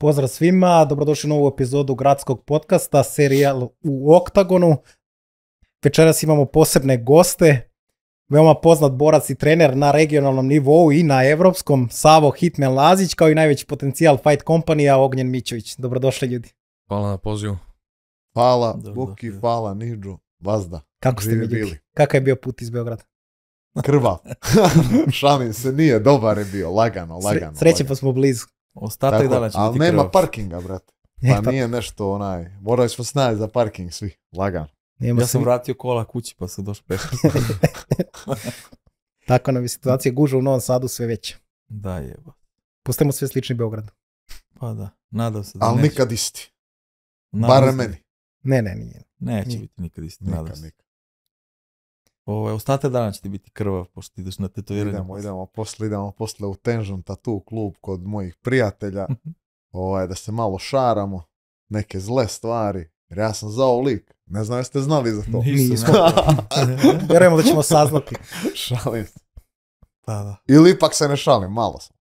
Pozdrav svima, dobrodošli u novu epizodu gradskog podcasta, serijal u Oktagonu. Večeras imamo posebne goste, veoma poznat borac i trener na regionalnom nivou i na evropskom, Savo Hitman Lazić, kao i najveći potencijal Fight Company-a Ognjen Mićović. Dobrodošli ljudi. Hvala na pozivu. Hvala, Boki, hvala, Niđo, Vazda. Kako ste ljudi? bili. Kakav je bio put iz Beograda? Krva. Šalim se, nije, dobar je bio, lagano, lagano. Sreće lagano. pa smo blizu. Ostatak Tako, dana će ali biti nema parkinga, brate. E, Pa nije nešto onaj, morali smo snati za parking svi, lagano. nema Ja sam vratio kola kući pa sam došao peške. Tako nam je situacija guža u Novom Sadu sve veća. da jeba. Postajemo sve slični Beogradu. Pa da, nadam se da Ali neće. nikad isti, barem meni. Ne, ne, nije. Neće Nije. biti nikad isti, nadam Nikad, se. nikad. Ovaj, ostatak dana će ti biti krvav, pošto ideš na tetoviranje. Idemo, idemo posle, idemo posle u Tension Tattoo klub kod mojih prijatelja, ovaj, da se malo šaramo, neke zle stvari, jer ja sam zao lik, ne znam jeste znali za to. Nisam. Vjerujemo da ćemo saznati. Šalim se. Pa da. Ili ipak se ne šalim, malo sam.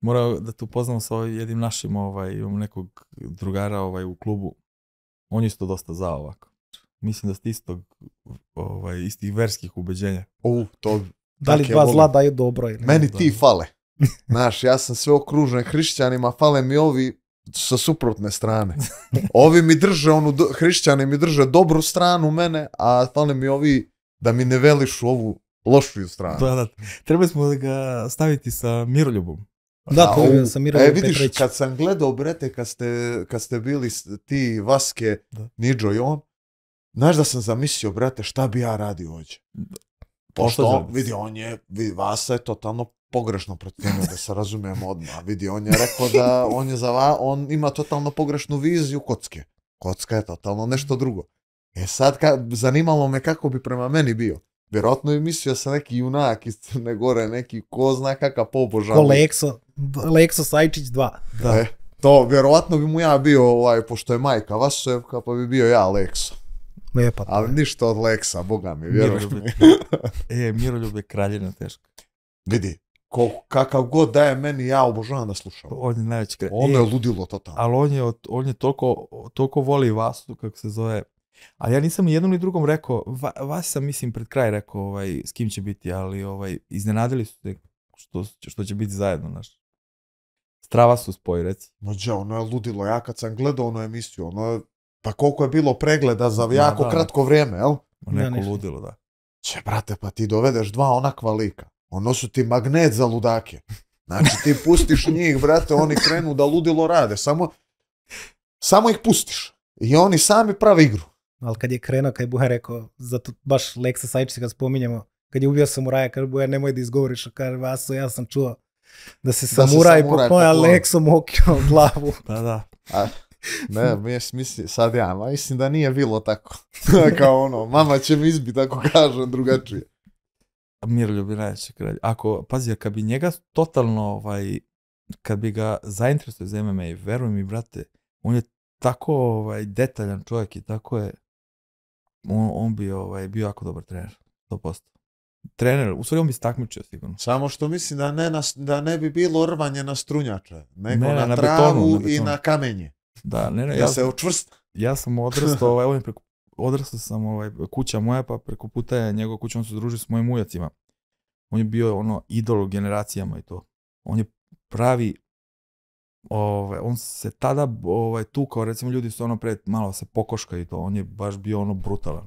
Morao da te upoznam sa ovaj jednim našim, ovaj, imam nekog drugara ovaj, u klubu. On je isto dosta za ovako. Mislim da ste istog, ovaj, istih verskih ubeđenja. U, to Da li je, dva zla daju dobro ili ne? Meni da. ti fale. Znaš, ja sam sve okružen hrišćanima, fale mi ovi sa suprotne strane. Ovi mi drže, onu, hrišćani mi drže dobru stranu mene, a fale mi ovi da mi ne velišu ovu lošiju stranu. Da, da. Trebali smo da ga staviti sa Miroljubom. Da, to je A, u- sa Miro E, vidiš, Petrović. kad sam gledao, brete, kad ste, kad ste bili ti, Vaske, Da. Niđo i on, znaš da sam zamislio, brate, šta bi ja radio ovdje? Pošto on, vidi, on je, vidi, Vasa je totalno pogrešno procijenio, da se razumijemo odmah. Vidi, on je rekao da on, je za va, on ima totalno pogrešnu viziju kocke. Kocka je totalno nešto drugo. E sad, ka, zanimalo me kako bi prema meni bio. Vjerojatno je mislio sam neki junak iz Crne Gore, neki ko zna kakav pobožan. Ko Lexo, Lexo Sajčić 2. Da. E, to, vjerojatno bi mu ja bio, ovaj, pošto je majka Vasojevka, pa bi bio ja Lekso. E, pa to Ali ništa od Leksa, boga mi, vjeruj mi. e, Miroljub je kraljina teško. Vidi, ko, kakav god daje meni, ja obožavam da slušam. On je najveći kralj. Ono E, je ludilo totalno. ali on je, on je toliko, toliko voli Vasu, kako se zove. Ali ja nisam ni jednom ni drugom rekao, Va, Vas sam mislim pred kraj rekao ovaj, s kim će biti, ali ovaj, iznenadili su se što, što će biti zajedno, znaš. Strava su spoj, reci. Mađe, ono je ludilo. Ja kad sam gledao onu emisiju, ono je, pa koliko je bilo pregleda za jako da. kratko vrijeme, jel? Da, Neko nešto. ludilo, da. Če, brate, pa ti dovedeš dva onakva lika. Ono su ti magnet za ludake. Znači, ti pustiš njih, brate, oni krenu da ludilo rade. Samo, samo ih pustiš. I oni sami prave igru. Ali kad je krenuo, kad je Buha rekao, zato baš Lexa Sajčića kad spominjemo, kad je ubio samuraja, kaže Buja nemoj da izgovoriš, a kaže Vaso, ja sam čuo da se se samuraj samuraj pokloja poklonio. Lexom okio glavu. Pa da. Ne, mi je smisli, sad ja, ma mislim da nije bilo tako. Kao ono, mama će mi izbiti ako kažem drugačije. Miroljub je najveći kralj. Ako, pazi, kad bi njega totalno, ovaj, kad bi ga zainteresuje za MMA, veruj mi, brate, on je tako ovaj, detaljan čovjek i tako je, on, on bi ovaj, bio jako dobar trener, 100%. Trener, u stvari on bi se takmičio sigurno. Samo što mislim da ne, na, da ne bi bilo rvanje na strunjače, nego Ne, na, na travu betonu, na i betonu. na kamenje. Da, ne, ne, Da ja, se učvrsta. ja sam odrastao, ovaj, je preko, odrastao sam, ovaj, kuća moja, pa preko puta je njegova kuća, on se družio s mojim ujacima. On je bio ono idol generacijama i to. On je pravi ovaj, on se tada ovaj, tukao, recimo ljudi su ono pred malo se pokoška i to, on je baš bio ono brutalan.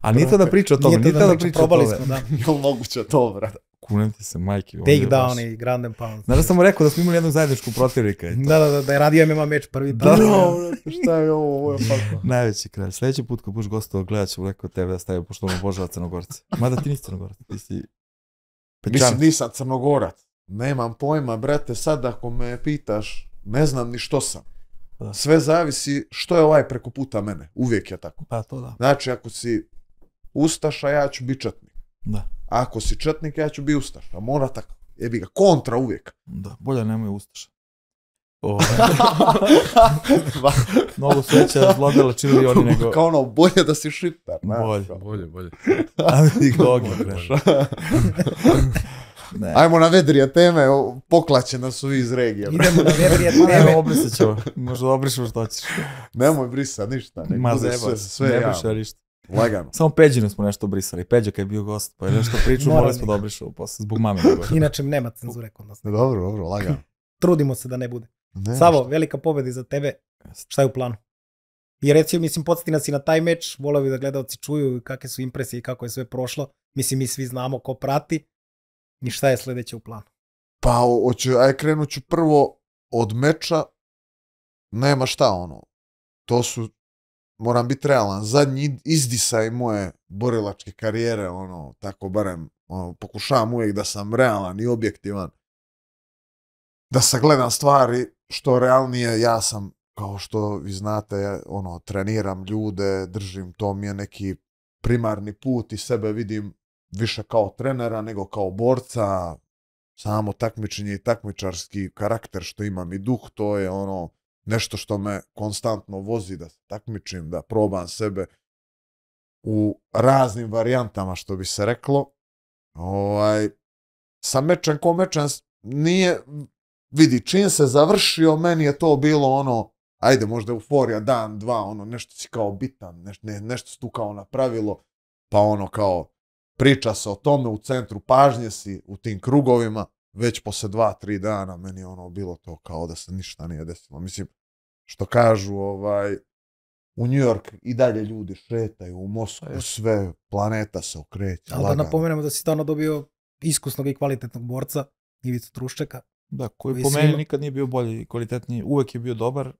A nije to da priča o tome, Nije to nije to da da priča, o probali tome. smo, da. Jel moguće to, brate? Kunem ti se, majke. on je Take baš- down i ground and pound. Znaš da sam mu rekao da smo imali jednog zajedničku protivnika i to. Da, da, da, da je radio MMA meč prvi. Da, dan. da. šta je ovo, ovo je pakao. Najveći kralj. Sljedeći put kad budeš gostovao gledat ću rekao tebe da stavio, pošto on obožava Crnogorce. Mada ti nisi Crnogorac, ti si Pečan. Mislim, nisam crnogorac. Nemam pojma, brate, sad ako me pitaš, ne znam ni što sam. Da. Sve zavisi što je ovaj preko puta mene. Uvijek je tako. Pa to da. Znači, ako si ustaša, ja ću četnik. Da, Ako si četnik, ja ću biti ustaša. Mora tako. Jebi ga, kontra uvijek. da. Bolje nemoj ustaša. O, mnogo su veća zlodela činili oni nego... Kao ono, bolje da si šiptar. znaš, Bolje. Bolje, bolje. A vidi ga ognjen kreš. Ne. Ajmo na vedrije teme, o, poklaće nas su iz regije. Idemo na vedrije Ne, teme. obrisat ćemo. Možda obrišemo što ćeš. Nemoj brisat ništa, nek Ma zeba, sve, sve ne javno. briše ništa. Lagano. Samo Peđinu smo nešto brisali. Peđa kad je bio gost, pa je nešto pričao, Morali. smo da obrišemo posle, zbog mame. nego. Inače nema cenzure kod nas. Dobro, dobro, lagano. Trudimo se da ne bude. Ne, Savo, velika pobjeda iza tebe. Šta je u planu? I reci, mislim, podsjeti nas i na taj meč, volio bi da gledalci čuju kakve su impresije i kako je sve prošlo. Mislim, mi svi znamo ko prati i šta je sljedeće u planu. Pa, hoću, aj krenut ću prvo od meča, nema šta ono, to su, moram biti realan, zadnji izdisaj moje borilačke karijere, ono, tako barem, ono, pokušavam uvijek da sam realan i objektivan, da sagledam stvari što realnije, ja sam, kao što vi znate, ja, ono, treniram ljude, držim, to mi je neki primarni put i sebe vidim više kao trenera nego kao borca, samo takmičenje i takmičarski karakter što imam i duh, to je ono nešto što me konstantno vozi da takmičim, da probam sebe u raznim varijantama, što bi se reklo. Ovaj, sa mečem ko mečem nije, vidi, čim se završio, meni je to bilo ono, ajde, možda euforija, dan, dva, ono, nešto si kao bitan, neš, ne, nešto si tu kao napravilo, pa ono kao, priča se o tome, u centru pažnje si, u tim krugovima, već posle dva, tri dana meni je ono bilo to kao da se ništa nije desilo. Mislim, što kažu, ovaj, u New York i dalje ljudi šetaju, u Moskvu, Pa sve, planeta se okreće. Ali da napomenemo da si stvarno dobio iskusnog i kvalitetnog borca, Ivicu Truščeka. Da, koji Koji po svima- meni nikad nije bio bolji i kvalitetniji. Uvek je bio dobar.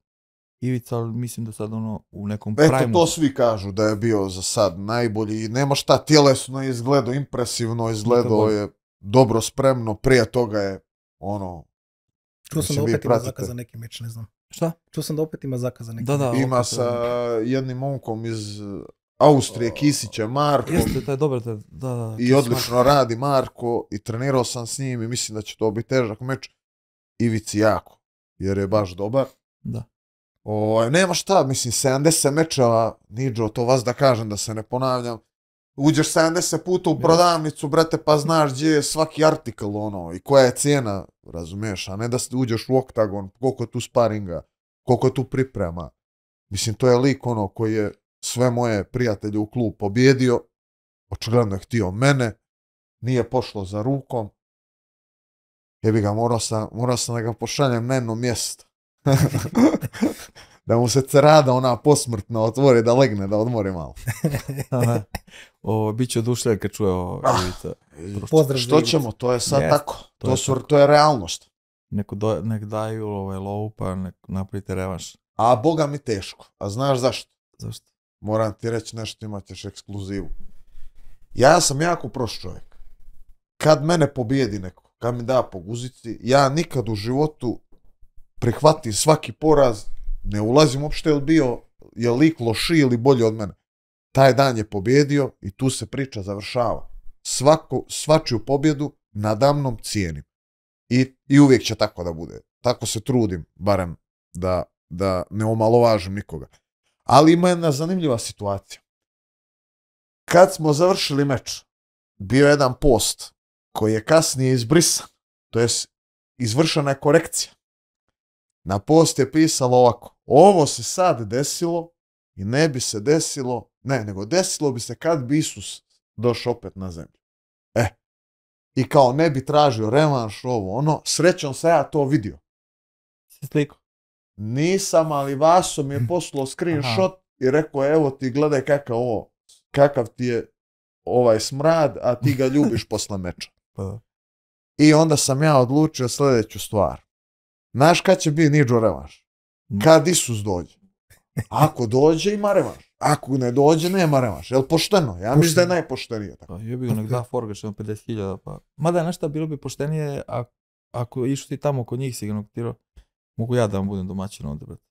Ivica, ali mislim da sad ono u nekom Eto, primu. to svi kažu da je bio za sad najbolji. i Nema šta, tjelesno je izgledao, impresivno izgledao je, dobro spremno, prije toga je ono, Čuo sam da opet ima pratite. zakazan neki meč, ne znam. Šta? Čuo sam da opet ima zakazan neki Da, da. meč. ima sa e, jednim momkom iz Austrije, Kisićem, Markom. Jeste, taj taj, da, da. I odlično radi Marko i trenirao sam s njim i mislim da će to biti težak meč. Ivici jako, jer je baš dobar. Da. O, nema šta, mislim, 70 mečeva, Niđo, to vas da kažem, da se ne ponavljam. Uđeš 70 puta u prodavnicu, brate, pa znaš gdje je svaki artikl, ono, i koja je cijena, razumiješ, a ne da uđeš u oktagon, koliko je tu sparinga, koliko je tu priprema. Mislim, to je lik, ono, koji je sve moje prijatelje u klub pobjedio, očigledno je htio mene, nije pošlo za rukom, jebi ga, morao sam, morao sam da ga pošaljem na jedno mjesto. da mu se cerada ona posmrtno otvori, da legne, da odmori malo. O, bit će odušljen kad čuje o Ah. Ivica. Pozdrav Što ćemo, to je sad Jest, tako. to To, je su, tako. to je realnost. Neko do, nek daju ovaj, lovu pa nek napravite revanš. A boga mi teško. A znaš zašto? Zašto? Moram ti reći nešto, imat ćeš ekskluzivu. Ja sam jako prost čovjek. Kad mene pobijedi neko, kad mi da po guzici, ja nikad u životu prihvatim svaki poraz, ne ulazim uopšte je bio, je lik lošiji ili bolji od mene. Taj dan je pobjedio i tu se priča završava. Svako, svačiju pobjedu nadamnom cijenim. I, I uvijek će tako da bude. Tako se trudim, barem da, da ne omalovažim nikoga. Ali ima jedna zanimljiva situacija. Kad smo završili meč, bio je jedan post koji je kasnije izbrisan. To jest, izvršena je korekcija. Na post je pisalo ovako. Ovo se sad desilo i ne bi se desilo, ne, nego desilo bi se kad bi Isus došao opet na zemlju. E, i kao ne bi tražio revanš, ovo, ono, srećom se ja to vidio. Si sliku? Nisam, ali Vaso mi je poslao screenshot i rekao, evo ti gledaj kakav ovo, kakav ti je ovaj smrad, a ti ga ljubiš posle meča. Pa da. I onda sam ja odlučio sljedeću stvar. Znaš kad će biti Niđo revanš? Mm. Kad Isus dođe. Ako dođe, ima revanš. Ako ne dođe, nema revanš. Jel pošteno? Ja mislim da je najpoštenije. Tako. Pa jebi ga nek da Forgač, ono 50.000, pa... Mada, nešto bilo bi poštenije, a, ako išao ti tamo kod njih si ga noktirao, mogu ja da vam budem domaćin ovdje, brate.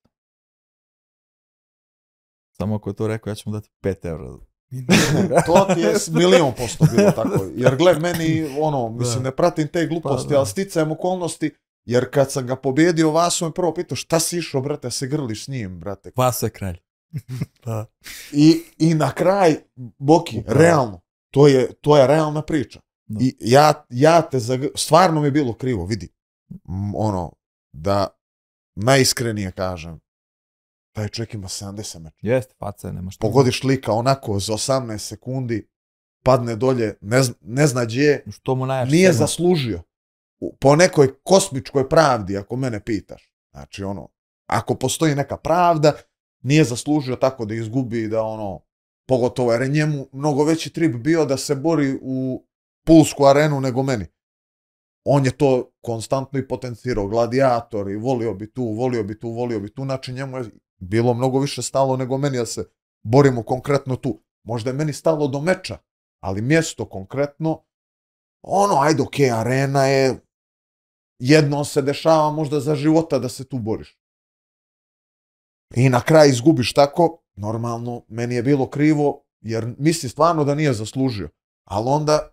Samo ako je to rekao, ja ću mu dati 5 evra. To ti je milion posto bilo tako. Jer gle, meni, ono, mislim, Da. ne pratim te gluposti, Pa, da. ali sticajem okolnosti, jer kad sam ga pobjedio, Vaso me prvo pitao, šta si išao, brate, se grliš s njim, brate. Vaso je kralj. da. I, I na kraj, Boki, Upravo. realno, to je, to je realna priča. Da. I ja, ja te zagr... stvarno mi je bilo krivo, vidi. Ono, da najiskrenije kažem, taj čovjek ima 70 meča. Jeste, faca nema šta. Pogodiš lika onako za 18 sekundi, padne dolje, ne, zna, ne zna gdje je, Što mu najjače nije segment. zaslužio. Po nekoj kosmičkoj pravdi, ako mene pitaš. Znači, ono, ako postoji neka pravda, nije zaslužio tako da izgubi, da ono, pogotovo jer je njemu mnogo veći trip bio da se bori u Pulsku arenu nego meni. On je to konstantno i potencirao, gladijator i volio bi tu, volio bi tu, volio bi tu, znači njemu je bilo mnogo više stalo nego meni da se borimo konkretno tu. Možda je meni stalo do meča, ali mjesto konkretno, ono, ajde, ok, arena je, jednom se dešava možda za života da se tu boriš. I na kraju izgubiš tako, normalno, meni je bilo krivo, jer misli stvarno da nije zaslužio. Ali onda,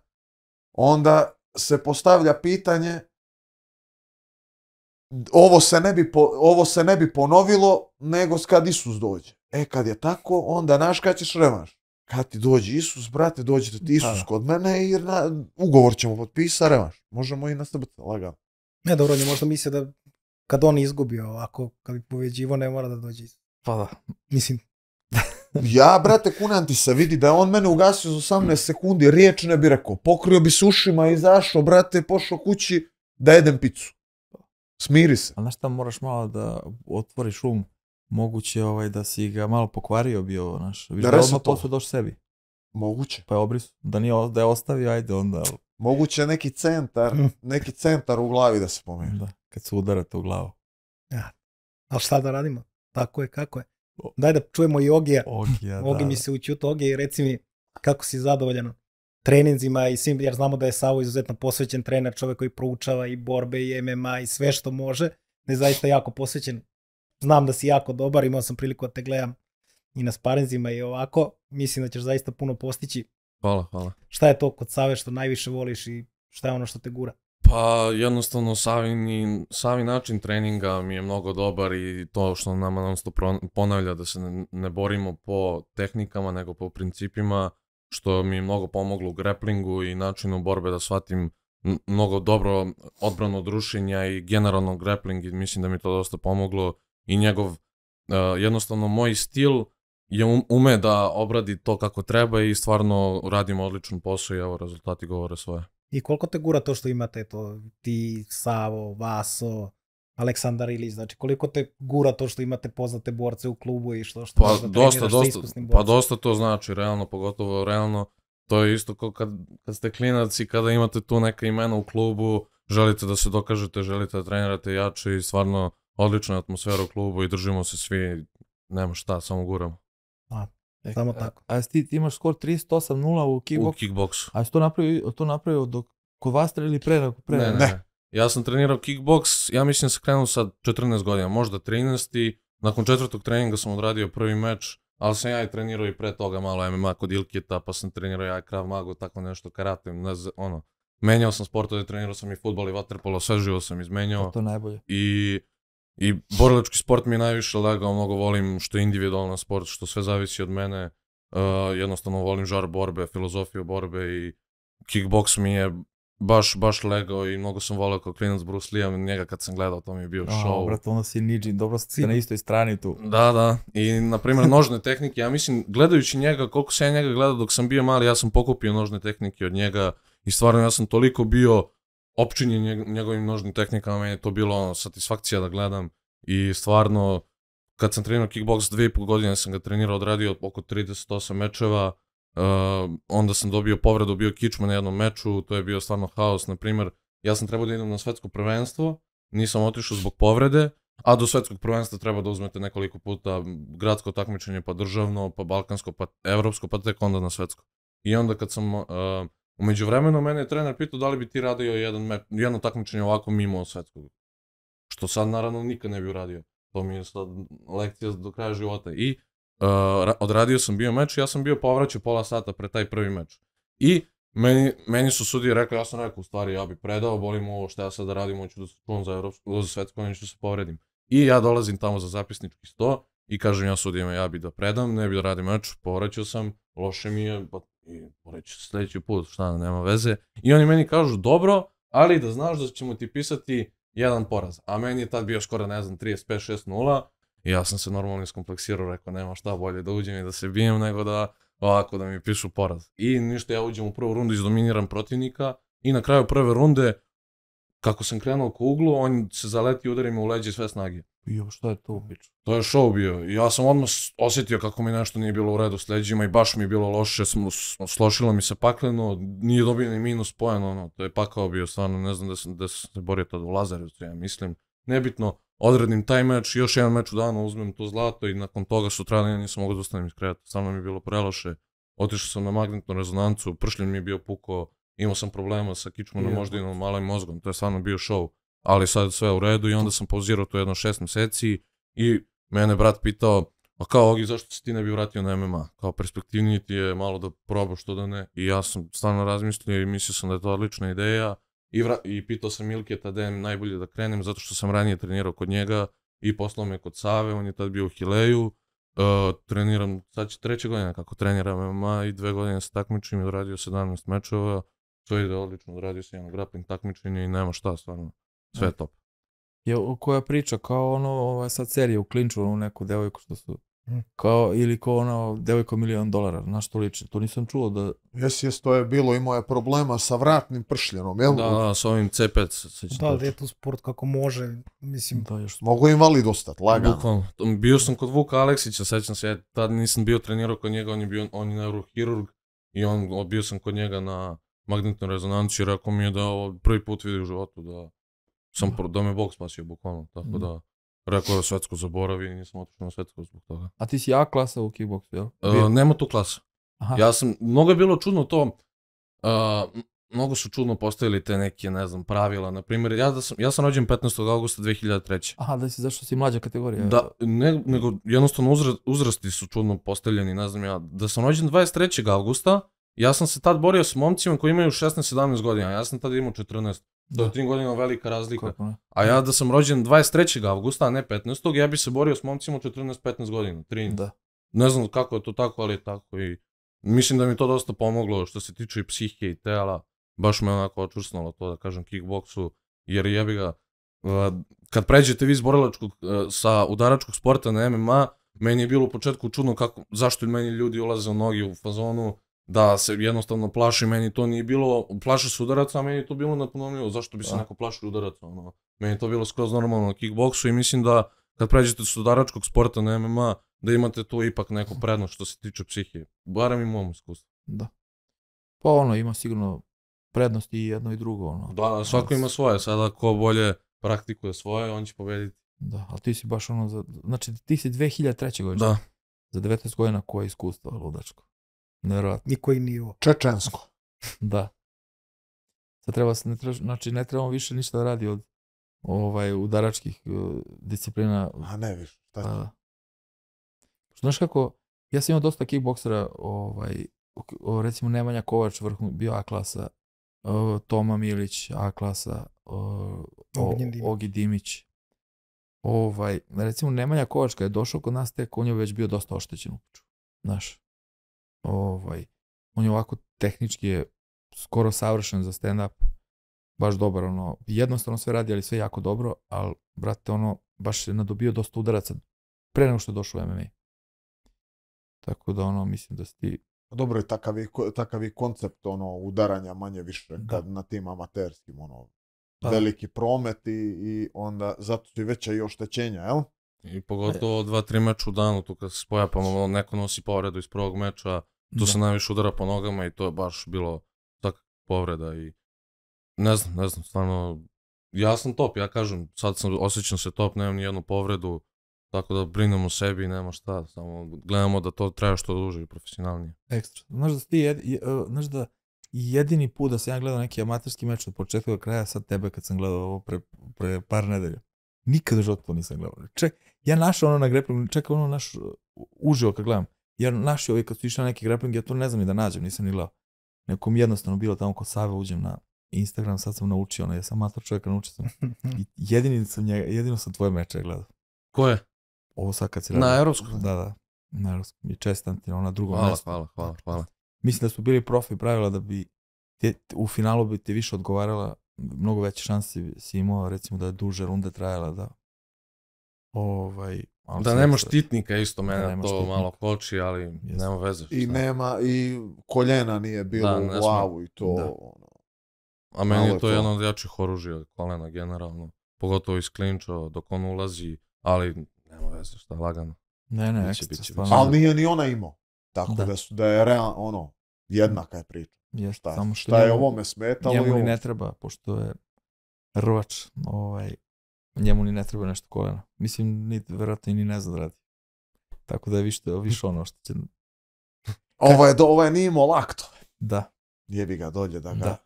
onda se postavlja pitanje, ovo se ne bi, po, ovo se ne bi ponovilo, nego kad Isus dođe. E, kad je tako, onda znaš kad ćeš revanš. Kad ti dođe Isus, brate, dođe ti Isus Da. kod mene i na, ugovor ćemo potpisati, revanš. Možemo i na srbce, lagano. Ne, dobro, on je možda mislio da kad on izgubi ovako, kad bi poveđivo, ne mora da dođe. iz- Pa da. Mislim, Ja, brate, kunan ti se vidi da je on mene ugasio za 18 sekundi, riječ ne bi rekao. Pokrio bi se ušima, izašao, brate, pošao kući da jedem picu. Smiri se. Ali znaš šta, moraš malo da otvoriš um. Moguće ovaj, da si ga malo pokvario bio, znaš. Viš Da da, odmah posle došao sebi. Moguće. Pa je obris. Da, nije, da je ostavio, ajde onda. Moguće neki centar, Mm. neki centar u glavi da se pomeni. Da, kad se udarate u glavu. ali šta da radimo? Tako je, kako je. Daj da čujemo i Ogija. Ogija, da. Ogi mi se učut Ogija i reci mi kako si zadovoljan treninzima i svim, jer znamo da je Savo izuzetno posvećen trener, čovjek koji proučava i borbe i MMA i sve što može, da je zaista jako posvećen. Znam da si jako dobar, imao sam priliku da te gledam i na sparinzima i ovako. Mislim da ćeš zaista puno postići. Hvala, hvala. Šta je to kod Save što najviše voliš i šta je ono što te gura? Pa jednostavno Savin, Savi način treninga mi je mnogo dobar i to što nama non stop ponavlja da se ne, ne borimo po tehnikama nego po principima što mi je mnogo pomoglo u greplingu i načinu borbe da shvatim mnogo dobro odbranu od rušenja i generalno grappling i mislim da mi to dosta pomoglo i njegov uh, jednostavno moj stil je um, ume da obradi to kako treba i stvarno radimo odličan posao i evo rezultati govore svoje. I koliko te gura to što imate to, ti, Savo, Vaso, Aleksandar Ilić, znači koliko te gura to što imate poznate borce u klubu i što, što Pa možda dosta, dosta, pa dosta to znači, realno, pogotovo realno, to je isto kao kad, kad ste klinac i kada imate tu neka imena u klubu, želite da se dokažete, želite da trenirate jače i stvarno odlična atmosfera u klubu i držimo se svi, nema šta, samo guramo. E, Samo a- tako. A, jesi ti, ti imaš skor 308-0 u U kickboxu? kickboksu. A jesi to napravio, to napravio dok, kod vas ili pre? pre Ne, ne, Ne. ne. Ja sam trenirao kickboks, ja mislim da sam krenuo sa 14 godina, možda 13 i nakon četvrtog treninga sam odradio prvi meč, ali sam ja i trenirao i pre toga malo MMA kod Ilkita, pa sam trenirao ja i Krav Magu, tako nešto, karate, ne znam, ono. Menjao sam sportove, trenirao sam i futbol i vaterpolo, sve živo sam izmenjao To je najbolje. i i borilački sport mi je najviše legao, mnogo volim što je individualan sport, što sve zavisi od mene. Uh, jednostavno volim žar borbe, filozofiju borbe i kickboks mi je baš, baš legao i mnogo sam voleo kao klinac Bruce Lee, njega kad sam gledao, to mi je bio A, show. brate, onda si niđi, dobro Si- na istoj strani tu. Da, da. I, na primjer, nožne tehnike. Ja mislim, gledajući njega, koliko sam ja njega gledao dok sam bio mali, ja sam pokupio nožne tehnike od njega i stvarno ja sam toliko bio opčinjen njeg- njegovim nožnim tehnikama, meni je to bilo satisfakcija da gledam i stvarno, kad sam trenirao kickbox dvije i pol godine sam ga trenirao, odradio oko 38 mečeva, uh, onda sam dobio povredu, bio kičma na jednom meču, to je bio stvarno haos, na primjer, ja sam trebao da idem na svetsko prvenstvo, nisam otišao zbog povrede, a do svetskog prvenstva treba da uzmete nekoliko puta gradsko takmičenje, pa državno, pa balkansko, pa evropsko, pa tek onda na svetsko. I onda kad sam, uh, umeđu vremenu, mene je trener pitao da li bi ti radio jedan jedno takmičenje ovako mimo svetskog. Što sad naravno nikad ne bi uradio. To mi je sad lekcija do kraja života. I uh, ra- odradio sam bio meč i ja sam bio povraćao pola sata pre taj prvi meč. I meni, meni su sudije rekli, ja sam rekao, u stvari ja bi predao, bolim ovo što ja sada radim, hoću da se čuvam za, evropsku, za svetsko, neću da se povredim. I ja dolazim tamo za zapisnički sto i kažem ja sudijama ja bi da predam, ne bi da radim meč, povraćao sam, loše mi je, pa I reći sljedeći put, šta, nema veze. I oni meni kažu, dobro, ali da znaš da ćemo ti pisati jedan poraz. A meni je tad bio skoro, ne znam, 35-6-0. I ja sam se normalno iskompleksirao, rekao, nema šta bolje da uđem i da se bijem nego da ovako da mi pišu poraz. I ništa, ja uđem u prvu rundu, izdominiram protivnika i na kraju prve runde, kako sam krenuo ko uglu, on se zaleti i udari me u leđe sve snage. Jo, šta je to ubično? To je show bio. Ja sam odmah osjetio kako mi nešto nije bilo u redu s leđima i baš mi je bilo loše, sm- s- slošilo mi se pakleno, nije dobio ni minus poen, ono, to je pakao bio, stvarno, ne znam da sam, da sam se borio tad u Lazarevcu, ja mislim. Nebitno, odredim taj meč, još jedan meč u danu, uzmem to zlato i nakon toga sutra ja nisam mogao da ustanem iz kreveta, stvarno mi je bilo preloše. Otišao sam na magnetnu rezonancu, pršljen mi je bio puko, imao sam problema sa kičmanom Je. moždinom, malim mozgom, to je stvarno bio show. Ali sad sve u redu i onda sam pauzirao to jedno šest meseci i mene brat pitao, a kao Ogi, zašto se ti ne bi vratio na MMA? Kao perspektivniji ti je malo da probaš što da ne. I ja sam stvarno razmislio i mislio sam da je to odlična ideja. I, vra- i pitao sam Milketa da je najbolje da krenem, zato što sam ranije trenirao kod njega i poslao me kod Save, on je tad bio u Hileju. Uh, treniram, sad će treće godine kako treniram MMA i dve godine se takmičim i odradio 17 mečeva. To ide odlično, odradio sam jedno grappling takmičenje i nema šta, stvarno. Sve top. Je, koja priča, kao ono, ova sad serija u klinču, onu neku devojku što su, Mm. kao, ili kao ono, devojka milion dolara, na što liči, to nisam čuo da, Jes, jes, to je bilo, imao je problema sa vratnim pršljenom, jel? Da, da, s ovim C5 se sećam Da, da je tu sport kako može, mislim, da još Mogu invalid ostati, lagano. Bukvalno. Bio sam kod Vuka Aleksića, sećam se, ja tad nisam bio trenirao kod njega, on je bio, on je neurohirurg i on, bio sam kod njega na magnetnoj rezonanci i rekao mi je da ovo prvi put vidi u životu da sam, pro- da me Bog spasio bukvalno, tako Da. da rekao da svetsko zaboravi i nisam otišao na svetsko zbog toga. A ti si A klasa u kickboksu, jel? Uh, nema tu klasa. Aha. Ja sam, mnogo je bilo čudno to, uh, mnogo su čudno postavili te neke, ne znam, pravila. Na primjer, ja, da sam, ja sam rođen 15. augusta 2003. Aha, da si zašto si mlađa kategorija. Da, ne, nego jednostavno uzra, uzrasti su čudno postavljeni, ne znam ja. Da sam rođen 23. augusta, ja sam se tad borio s momcima koji imaju 16-17 godina, ja sam tad imao 14. To je 3 godina velika razlika. Kako ne? A ja da sam rođen 23. augusta, a ne 15. ja bi se borio s momcima od 14-15 godina, 13. Da. Ne znam kako je to tako, ali je tako i mislim da mi to dosta pomoglo što se tiče i psihike i tela. Baš me onako očvrsnulo to da kažem kickboksu, jer jebi ga, uh, kad pređete vi iz borilačkog, uh, sa udaračkog sporta na MMA, meni je bilo u početku čudno kako, zašto meni ljudi ulaze u nogi u fazonu, da se jednostavno plaši, meni to nije bilo, plaše se udaraca, a meni to bilo neponovljivo, zašto bi se Da. neko plašio udaraca, ono. Meni to bilo skroz normalno na kickboksu i mislim da kad pređete s udaračkog sporta na MMA, da imate tu ipak neku prednost što se tiče psihije. Barem i mom iskustvu. Da. Pa ono, ima sigurno prednosti i jedno i drugo, ono. Da, svako ima svoje, sada ko bolje praktikuje svoje, on će pobediti. Da, ali ti si baš ono, za, znači ti si 2003. godine. Da. Za 19 godina koje iskustvo, ludačko. Nevjerojatno. i koji nivo. Čečensko. Da. Sad treba, se- ne treba, znači ne trebamo više ništa da radi od ovaj, udaračkih uh, disciplina. A ne više, Pa, da. Znaš kako, ja sam imao dosta kickboksera, ovaj, recimo Nemanja Kovač, vrhu, bio A klasa, o, Toma Milić, A klasa, Dimić. Ogi Dimić. Ovaj, recimo Nemanja Kovač kad je došao kod nas tek, on je već bio dosta oštećen u. Znaš, ovaj, on je ovako tehnički je skoro savršen za stand-up. Baš dobar, ono, jednostavno sve radi, ali sve jako dobro, ali, brate, ono, baš je nadobio dosta udaraca pre nego što je došao u MMA. Tako da, ono, mislim da si ti, Pa Dobro je takav je, takav je koncept ono udaranja manje više Da. kad na tim amaterskim ono Pa. veliki promet i, i onda zato su i veća i oštećenja, jel? I pogotovo dva, tri meča u danu, tu kad se spoja pa malo neko nosi povredu iz prvog meča, tu Da. se najviše udara po nogama i to je baš bilo tak povreda i ne znam, ne znam, stvarno, ja sam top, ja kažem, sad sam, osjećam se top, nemam ni jednu povredu, tako da brinem o sebi i nema šta, samo gledamo da to traje što duže i profesionalnije. ekstra. Znaš da ti, jed, je- uh, znaš da jedini put da sam ja gledao neki amaterski meč od početka do kraja, sad tebe kad sam gledao ovo pre, pre par nedelja. Nikada u životu nisam gledao. Ček, ja našao ono na grapplingu, čekaj ono naš uživo kad gledam. Ja našao ovaj kad su išli na neki grappling, ja to ne znam ni da nađem, nisam ni gledao. Neko mi jednostavno bilo tamo kod Save, uđem na Instagram, sad sam naučio, ono, ja sam amator čovjeka, naučio sam. I jedini sam njega, jedino sam tvoje meče gledao. Ko je? Ovo sad kad si Na radio. Europskom? Da, da. Na Europskom. I čestam ti ono, na drugom Hvala, mjestu. hvala, hvala, hvala. mislim da su bili profi pravila da bi te, u finalu bi ti više odgovarala, mnogo veće šanse si imao, recimo da je duže runde trajala, da ovaj, Da nema štitnika isto Da mene nema to štitnika. malo koči, ali nema veze. I nema, i koljena nije bilo Da, u glavu i to. Da. ono. A meni je je to jedno od jačih oružja, kolena generalno. Pogotovo iz klinča dok on ulazi, ali nema veze šta, lagano. Ne, ne, Biće, biće, stvarno. Ali nije ni ona imao. Tako Da. da, su, da je real, ono, jednaka je priča. Jeste, Šta, samo što šta je njemu- ovome smetalo i njemu ni ovo. ne treba, pošto je rvač, ovaj, njemu ni ne treba nešto kolena. Mislim, ni, verovatno i ni ne zna da radi. Tako da je više, više ono što će, Ovo je, do, ovo je nije imao lakto. da, Jebi ga dolje da ga... Da.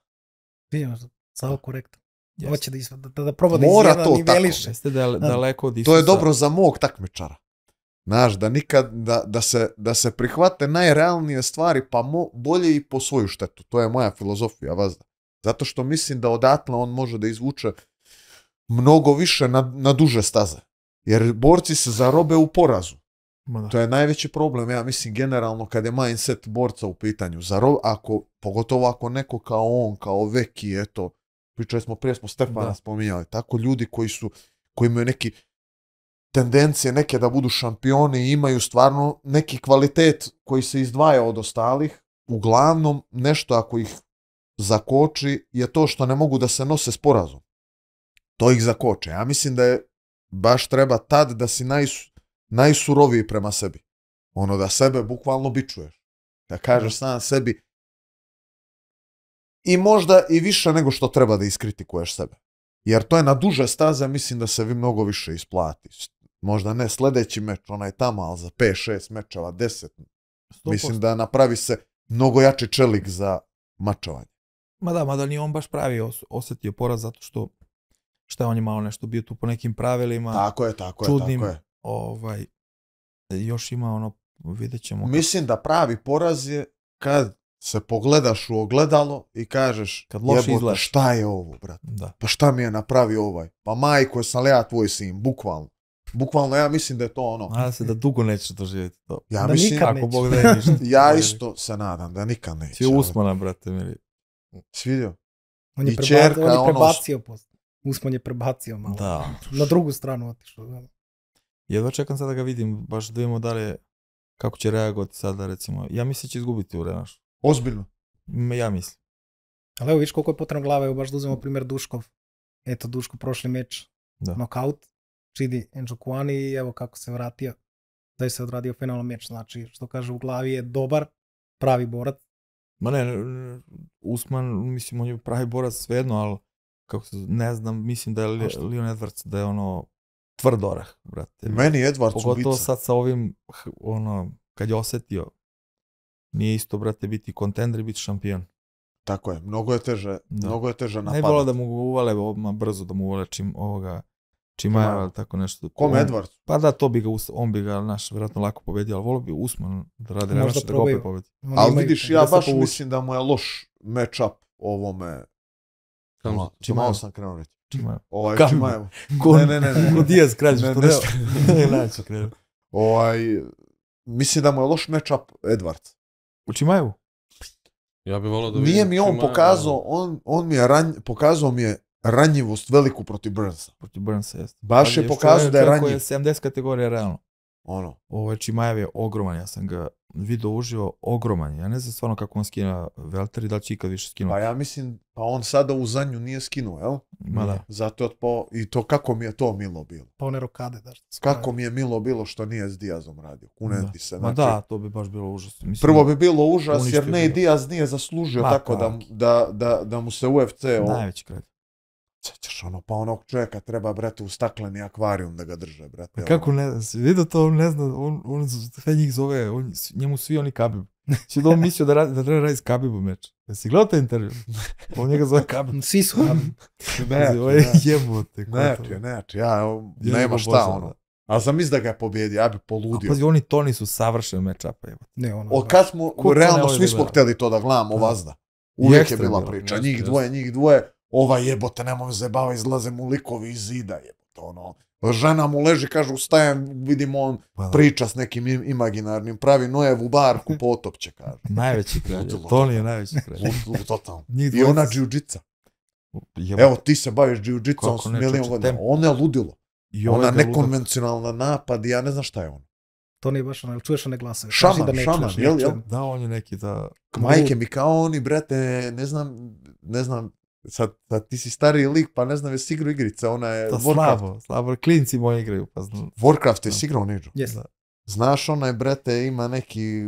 Vidim, samo korektno. jeste. Hoće da, iz, da, da, da proba da Mora izjeda to niveliše. Jeste da Da. daleko od To je dobro za mog takmičara. Znaš, da nikad, da, da, se, da se prihvate najrealnije stvari, pa mo, bolje i po svoju štetu. To je moja filozofija, vazda. Zato što mislim da odatle on može da izvuče mnogo više na, na duže staze. Jer borci se zarobe u porazu. Ma da. To je najveći problem, ja mislim, generalno kad je mindset borca u pitanju. Zaro, ako, pogotovo ako neko kao on, kao Veki, eto, pričali smo, prije smo Stefana Da. spominjali, tako ljudi koji su, koji imaju neki tendencije neke da budu šampioni imaju stvarno neki kvalitet koji se izdvaja od ostalih, uglavnom nešto ako ih zakoči je to što ne mogu da se nose s porazom. To ih zakoče. Ja mislim da je baš treba tad da si najsu, najsuroviji prema sebi. Ono da sebe bukvalno bičuješ. Da kažeš sam sebi i možda i više nego što treba da iskritikuješ sebe. Jer to je na duže staze, mislim da se vi mnogo više isplati. Možda ne sledeći meč, onaj tamo, ali za 5-6 mečeva, 10. 100%. Mislim da napravi se mnogo jači čelik za mačovanje. Ma da, mada nije on baš pravi os- osjetio poraz zato što šta on je malo nešto bio tu po nekim pravilima, Tako je, tako je, čudnim, tako je. ovaj, još ima ono, vidjet ćemo. Mislim da pravi poraz je kad se pogledaš u ogledalo i kažeš Kad loše "Jebote, izgledaš." šta je ovo, brate? Da. Pa šta mi je napravio ovaj? Pa majko, sam li ja tvoj sin? Bukvalno. Bukvalno ja mislim da je to ono. Nadam se da dugo nećeš doživjeti to. Ja Da mislim, nikad Ako neće. Bog da ništa. ja isto se nadam da nikad neće. Ali- Usmana, brate, mili. Svidio? On je, I preba, čerka, on je ono, prebacio posle. Usman je prebacio malo. Da. Na drugu stranu otišao. Da. Jedva čekam sad da ga vidim, baš da vidimo da li je, kako će reagovati sada, recimo. Ja mislim da će izgubiti u renaš. Ozbiljno. Ja mislim. Ali evo viš koliko je potrebno glave, evo baš da uzmemo primjer Duškov. Eto, Duško prošli meč, Da. knockout, Čidi Enjokuani i evo kako se vratio, da je se odradio finalan meč. Znači, što kaže, u glavi je dobar, pravi borac. Ma ne, ne, Usman, mislim, on je pravi borac svejedno, ali kako se, ne znam, mislim da je? Leon Edwards, da je ono tvrd orah, brate. Meni Edwards Pogotovo ubica. sad sa ovim, ono, kad je osetio, nije isto, brate, biti kontender i biti šampion. Tako je. Mnogo je teže, Da. mnogo je teže Ne bi volao napadati. da mu uvale odmah brzo, da mu uvale čim ovoga, Čimajeva ili tako nešto. Kome On- Edwards? Pa da, to bi ga, on bi ga, naš, vjerojatno lako pobedio, ali volio bi Usman da radi revanš, da ga opet pobedi. Ali vidiš, ja baš mislim da mu je loš match-up ovome. Čimaev. malo sam krenuo reći. Čimajev. Ovaj? Čimaev. Ko, Ne, ne, ne, ne. Ko Diaz kralj, Ne, što ne, ne, ne, krenuti. Ovaj, mislim da mu je loš match-up Edwards. U Čimajevu? Ja bih volao da Nije mi on pokazao, on, on mi je ranj, pokazao mi je ranjivost veliku protiv Burnsa. Protiv Burnsa, jeste. Baš Pazi, je pokazao da je ranjiv. je 70 kategorija realno. Ono. Ovo je Čimajev je ogroman, ja sam ga vidio uživo, ogroman. Ja ne znam stvarno kako on skina Velter i da li će ikad više skinuti. Pa ja mislim, pa on sada u zadnju nije skinuo, jel? Ma da. Zato je otpao, i to kako mi je to milo bilo. Pa one rokade, da Kako mi je milo bilo što nije s Diazom radio. Kunem Da. se. Ma znači, da, to bi baš bilo užasno. Mislim, Prvo bi bilo užas jer ne ga. Diaz nije zaslužio Ma, tako da, da, da, da mu se UFC Najveći kralj. Sećaš ono, pa onog čovjeka treba, brate, u stakleni akvarijum da ga drže, brate. Pa ono. kako ne vidio to, on ne zna, on, on sve njih zove, on, njemu svi oni Kabib. Si da on mislio da, radi, da treba raditi s Kabibom meč. Jesi gledao taj intervju? On njega zove Kabib. Svi su radili. Ne, Ovo je jebote. to? Neće, neće, ja, nema šta ono. da. A sam mislim da ga je pobjedio, ja bi A poludio. pazi, oni Toni su savršeni matchup, evo. Ne, ono, Od baš. kad smo, to ne realno svi da smo htjeli to da gledamo Da. vazda. I Uvijek je bila priča, njih dvoje, njih dvoje, ova jebote, nemoj zebava, izlaze mu likovi iz zida, jebote, ono. Žena mu leži, kaže, ustajem, vidim on Pa da. priča s nekim im- imaginarnim, pravi Nojevu barku, potopće, kaže. Najveći kralj. Toni je najveći kralj. Lud, totalno. I ona. Jebote. Evo, ti se baviš džiu-džicom Kako s čoveče, godina. Ona je ludilo. I ovaj Ona ga ludak- nekonvencionalna napad, ja ne znam šta je ono. To nije baš ono, jel čuješ one glasove? Šaman, da ne šaman, čuješ, jel, jel? Da, on je neki da... Majke mi kao oni, brate, ne znam, ne znam, sad, sad ti si stariji lik, pa ne znam, jesi igrao igrice, ona je Warcraft. slabo, slabo. Klinci moji igraju, pa znam. Warcraft je igrao Neđo. Jes. Da. Znaš, onaj, brate, ima neki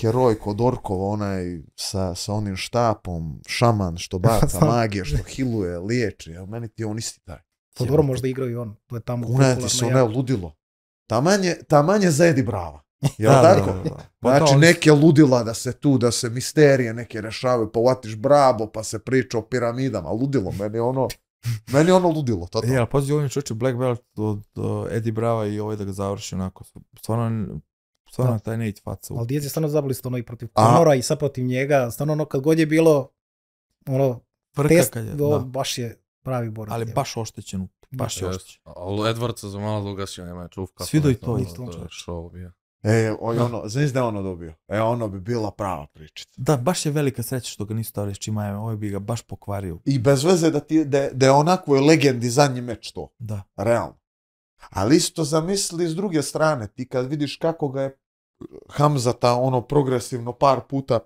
heroj kod orkova, onaj sa, sa onim štapom, šaman što baca magije, što hiluje, liječi, a meni ti je on isti taj. To dobro možda igraju i on. To je tamo Kuna ti se one ludilo. Taman je, taman je za Edi Brava. Jel Da, tako? da, da, da. Pa da, Znači, neke ludila da se tu, da se misterije neke rešavaju, pa uvatiš brabo, pa se priča o piramidama. Ludilo, meni je ono, meni je ono ludilo. To, E, ali pazi, on je čoče Black Belt od uh, Eddie Brava i ovaj da ga završi onako. Stvarno, stvarno Da. taj Nate faca. Ali Diaz je stvarno zablisto ono i protiv Conora i sad protiv njega. Stvarno ono kad god je bilo ono, Frka test, kad je, o, da. baš je pravi borac. Ali je. baš oštećen, baš je oštećen. Ali Edwardsa za malo dugasio, nema čuvka. Svido i to isto. To je show bio. E, on, je ono, znaš da je ono dobio? E, ono bi bila prava pričica. Da, baš je velika sreća što ga nisu stavili s Čimajem, ovaj bi ga baš pokvario. I bez veze da, ti, da, da je onakvoj legendi zadnji meč to. Da. Realno. Ali isto zamisli s druge strane, ti kad vidiš kako ga je Hamzata ono progresivno par puta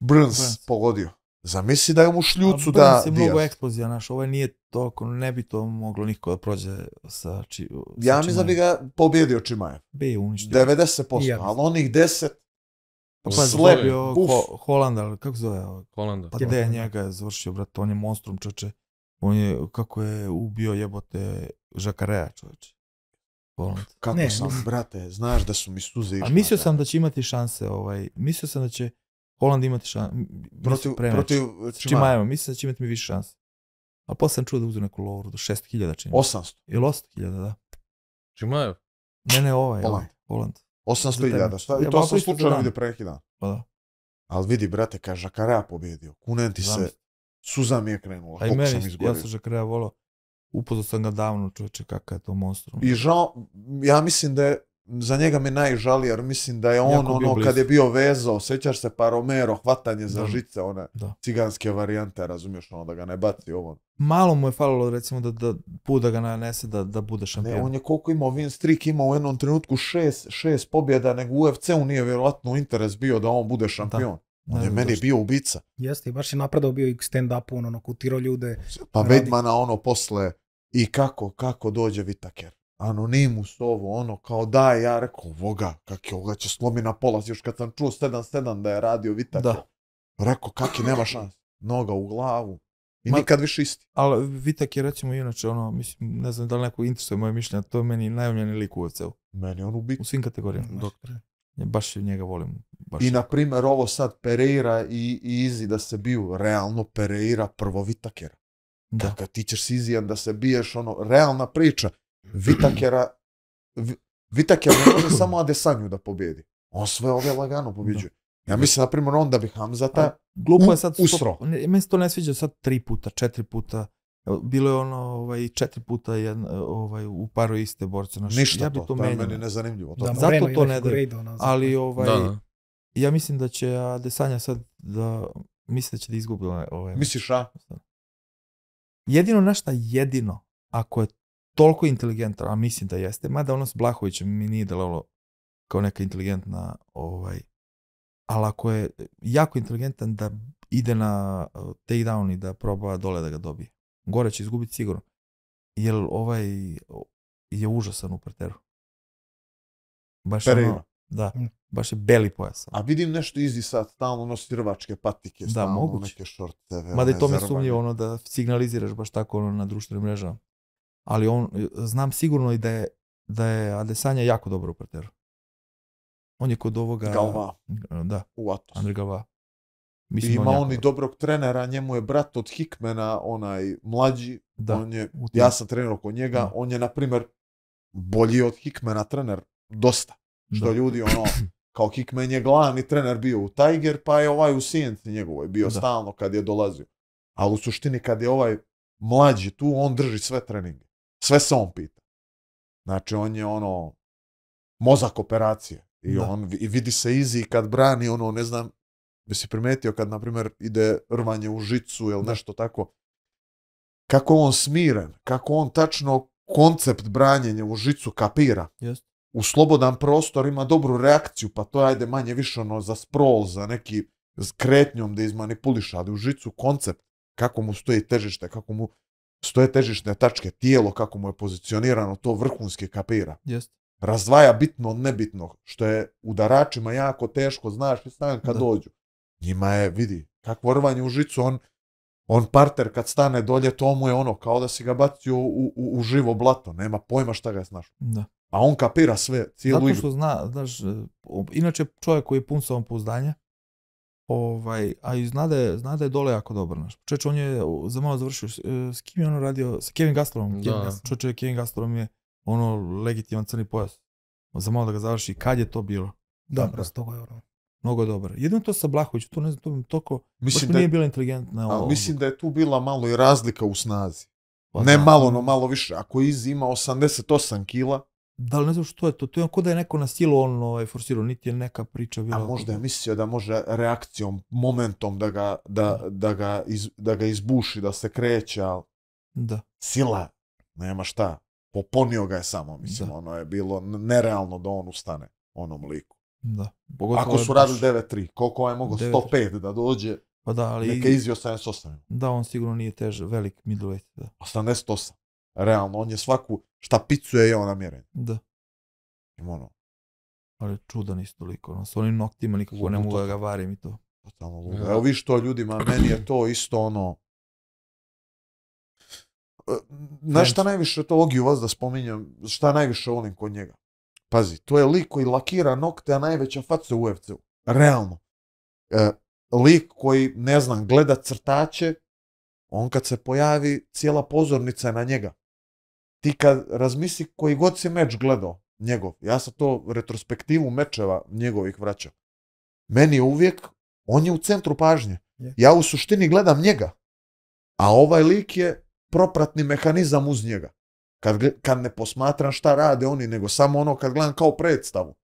Burns Burns. pogodio. Zamisli da je mu šljucu A da Burns je mnogo eksplozija, naš, ovaj nije toliko, ne bi to moglo niko da prođe sa, či, sa Ja mislim da bi ga pobjedio Čimajev. B je uništio. 90%, I ja ali onih 10 Pa pazi, Slep, buf. Ho, Holanda, ali kako se zove? ovo? Holanda. Pa gde je njega je završio, brate, on je monstrum, čoče. On je, kako je ubio jebote Žakareja, čoveče. Holland. kako Ne, sam, brate, znaš da su mi suze A išle mislio na sam da će imati šanse, ovaj, mislio sam da će Holland imati šanse. protiv, protiv Čimajev. Čimajeva, mislim da će imati mi više šanse. Ali posle sam čuo da uzeo neku lovoru, do 6000 čini. 800. Ili 8000, da. Čimajev. Ne, ne, ovaj, Holland. ovaj, Holland. 800.000, šta? Ja, I to malo sam slučajno dan. vidio pre neki dan. Pa da. Ali vidi, brate, kad Žakarea pobjedio, kunem ti se, suza mi je krenula, A i meni, sam ja izgorio. sam Žakareja volao. Upoznao sam ga davno, čoveče, kakav je to monstrum. I žao, ja mislim da je, za njega mi najžalije, jer mislim da je on Jako ono, kad je bio vezao, sjećaš se pa Romero, hvatanje za Da. žice, one Da. ciganske varijante, razumiješ, ono, da ga ne baci ovo. Malo mu je falilo, recimo, da, da put da ga nanese da, da bude Ne, šampion. on je koliko imao win streak, imao u jednom trenutku šest, šest pobjeda, nego u UFC-u nije vjerojatno interes bio da on bude šampion. Ne On je meni bio ubica. Jeste, i baš je napredao bio i stand-upu, ono, ono, kutirao ljude. Pa. Vedmana ono posle i kako, kako dođe Vitaker. Anonimus ovo, ono, kao daj, ja rekao, voga, kak je, ovoga će slomi na pola, još kad sam čuo 7-7 da je radio Vitaker. Da. Rekao, kaki, nema šans. Noga u glavu. I Ma- nikad više isti. Ali Vitak je recimo inače ono, mislim, ne znam da li neko interesuje moje mišljenje, to je meni najomiljeni lik u UFC-u. Meni je on ubit. U svim kategorijama. Baš- Dok, ja baš njega volim. Baš. I na primjer ovo sad Pereira i, i Izzy da se biju, realno Pereira prvo Vitakera. da. Kad ti ćeš s Izijem da se biješ, ono, realna priča. Vitakera, Vi- Vitaker ne može samo Adesanju da pobjedi. On sve ove lagano pobjeđuje. Ja mislim, na primjer, on da bi Hamzata, Glupo je sad... usro. Meni se to ne sviđa sad tri puta, četiri puta. Evo, Bilo je ono ovaj, četiri puta jedna, ovaj, u paru iste borce. Naš, ništa ja bi to, to to je meni nezanimljivo. To Da, Zato to ne. Figueiredo, ono, Ali ovaj, Da, da. ja mislim da će Adesanja sad da... Mislim da će da izgubi ovaj... ovaj Misliš, a? Jedino našta jedino, ako je toliko inteligentan, a mislim da jeste, mada ono s Blahovićem mi nije delovalo kao neka inteligentna, ovaj, ali ako je jako inteligentan da ide na takedown i da proba dole da ga dobije. Gore će izgubiti sigurno. Jer ovaj je užasan u parteru. Baš Pereira. ono, da, Mm. baš je beli pojas. A vidim nešto Izzy sad, stalno nosi rvačke patike, Da, stalno moguće. neke šorteve. Mada i to me zervane. sumnjivo ono da signaliziraš baš tako ono na društvenim mrežama. Ali on, znam sigurno i da je, da je Adesanja jako dobro u parteru. On je kod ovoga... Galva, Da, u Atos. Andrej Galva. I Mislim da ima jako on i dobrog trenera, njemu je brat od Hikmena, onaj mlađi, Da, on je, ja sam trenirao kod njega, Da. on je, na primjer, bolji od Hikmena trener, dosta. Što Da. ljudi, ono, kao Hikmen je glavni trener bio u Tiger, pa je ovaj u Sijenci njegovoj bio Da. stalno kad je dolazio. Ali u suštini kad je ovaj mlađi tu, on drži sve treninge. Sve se on pita. Znači, on je ono, mozak operacije. I Da. on i vidi se izi kad brani ono, ne znam, bi si primetio kad, na primjer, ide rvanje u žicu ili nešto tako, kako je on smiren, kako on tačno koncept branjenja u žicu kapira. Jest. U slobodan prostor ima dobru reakciju, pa to je ajde manje više ono za sprol, za neki s kretnjom da izmanipuliš, ali u žicu koncept, kako mu stoji težište, kako mu stoje težišne tačke, tijelo, kako mu je pozicionirano, to vrhunski kapira Jest. razdvaja bitno od nebitnog, što je udaračima jako teško, znaš i sam kad Da. dođu. Njima je, vidi, kakvo rvanje u žicu, on, on parter kad stane dolje, to mu je ono, kao da si ga bacio u, u, u živo blato, nema pojma šta ga je snašao. Da. A on kapira sve, cijelu Zato igru. što zna, znaš, e, inače čovjek koji je pun samopouzdanja, ovaj, a i zna da je, zna da je dole jako dobar. Znaš. Čovječ, on je za malo završio, s, e, s kim je ono radio, sa Kevin Gastelom. Da. Čovječe, Kevin Gastelom je ono legitiman crni pojas. Za malo da ga završi, kad je to bilo? Da, Da. prosto je ono. Mnogo je dobar. Jedino to sa Blahovićem, to ne znam, to mi toliko, baš Mislim mi da, nije je, bila inteligentna. a, mislim da je tu bila malo i razlika u snazi. pa ne da. malo, no malo više. Ako Izzy ima 88 kila, Da li ne znam što je to, to je ono ko da je neko na silu on ovaj, forsirao, niti je neka priča bila. a možda je mislio da može reakcijom, momentom da ga, da, da ga, iz, da ga izbuši, da se kreće, ali Da. sila, nema šta. Poponio ga je samo, mislim, Da. ono je bilo nerealno da on ustane onom liku. Da. Pogotovo Ako je su radili 9-3, koliko ovaj mogao 9-3. 105 da dođe, Pa da, ali... neka izio 78, Da, on sigurno nije tež, velik middleweight, da. 88. Realno, on je svaku, šta picuje je on namjeren. Da, Ima ono, ali čudan isto toliko, ono, s onim noktima nikako ne Ludo mogu da to. ga varim i to. totalno ludo. Da. Evo vi što ljudima, meni je to isto ono, E, Znaš šta najviše to Ogiju vas da spominjem, šta najviše volim kod njega? Pazi, to je lik koji lakira nokte, a najveća faca u UFC-u. Realno. E, lik koji, ne znam, gleda crtače, on kad se pojavi, cijela pozornica je na njega. Ti kad razmisli koji god si meč gledao, njegov, ja sam to retrospektivu mečeva njegovih vraćao. Meni je uvijek, on je u centru pažnje. Je. Ja u suštini gledam njega, a ovaj lik je propratni mehanizam uz njega. Kad, kad ne posmatram šta rade oni, nego samo ono kad gledam kao predstavu.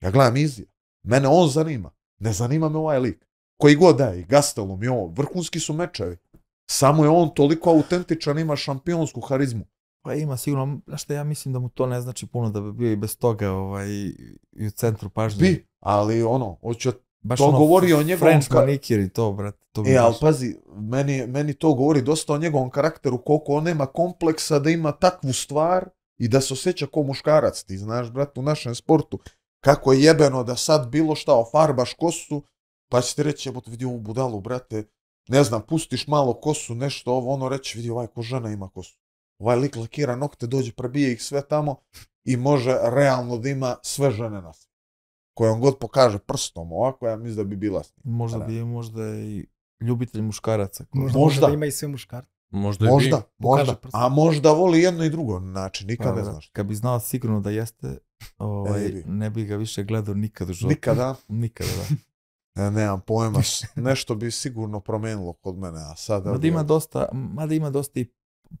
Ja gledam izija. Mene on zanima. Ne zanima me ovaj lik. Koji god da je, i Gastelum i ovo, vrhunski su mečevi. Samo je on toliko autentičan, ima šampionsku harizmu. Pa ima sigurno, znaš šta, ja mislim da mu to ne znači puno da bi bio i bez toga ovaj, i u centru pažnje. Bi, ali ono, hoću Baš to ono govori o njegovom French manikir i to, brate. To bi E, ali pazi, meni, meni to govori dosta o njegovom karakteru, koliko on nema kompleksa da ima takvu stvar i da se osjeća kao muškarac. Ti znaš, brat, u našem sportu, kako je jebeno da sad bilo šta ofarbaš kosu, pa će ti reći, jebote, vidi ovu budalu, brate, ne znam, pustiš malo kosu, nešto ovo, ono reći, vidi ovaj ko žena ima kosu. Ovaj lik lakira nokte, dođe, prebije ih sve tamo i može realno da ima sve žene na sebi. Koje on god pokaže prstom ovako, ja mislim da bi bila s njim. Možda Da. bi je možda i ljubitelj muškaraca. koji- Možda, Možda. možda. da ima i sve muškarci. Možda Možda, bi. možda. A možda voli jedno i drugo. Znači, nikad Pa, ne brate, znaš. Kad bi znao sigurno da jeste, ovaj, E, ne bi ga više gledao nikad u životu. Nikada. Nikada, da. Ne, nemam pojma. Nešto bi sigurno promenilo kod mene. A sada... Mada ima dosta, mada ima dosta i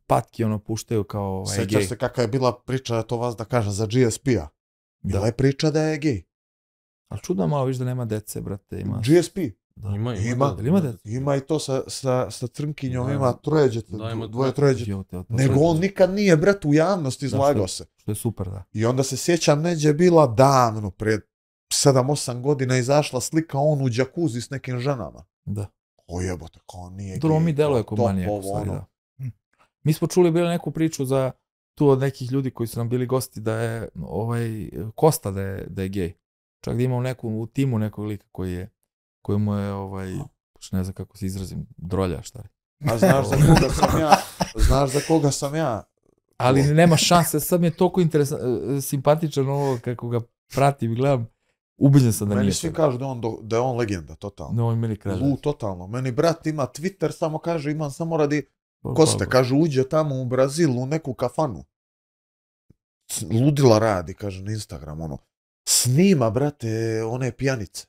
patki ono puštaju kao ovaj, Sećaš gej. se kakva je bila priča, to vas da kažem, za GSP-a. Bila Da. je priča da je gej. Ali čudno malo viš da nema dece, brate. Ima, GSP. da. Ima, Ima. da, Jel ima dece? Ima i to sa, sa, sa crnkinjom, Da, ima troje djete, da, ima dvoje dvoje. troje djete. Život, evo, to Nego on nikad nije, brat, u javnosti izlagao što se. Što je super, da. I onda se sjećam, neđe bila davno, pred 7-8 godina izašla slika on u džakuzi s nekim ženama. Da. O jebote, kao on nije Dobro, mi deluje kao manijak, ono. da. Mi smo čuli bili neku priču za tu od nekih ljudi koji su nam bili gosti da je ovaj Kosta da je, da je gej. Čak da ima u neku u timu nekog lika koji je koji mu je ovaj ne znam kako se izrazim, drolja šta je. A znaš za koga sam ja, znaš za koga sam ja, Ali nema šanse, sad mi je toliko interesan, e, simpatičan ovo kako ga pratim i gledam. Ubeđen sam da meni nije. svi to. kažu da, on, da je on legenda, totalno. Ne, on je meni kralj. Lu, totalno. Meni brat ima Twitter, samo kaže imam samo radi Pa, Koste, pa, kaže uđe tamo u Brazil u neku kafanu. Ludila radi, kaže na Instagram, ono. Snima, brate, one pijanice.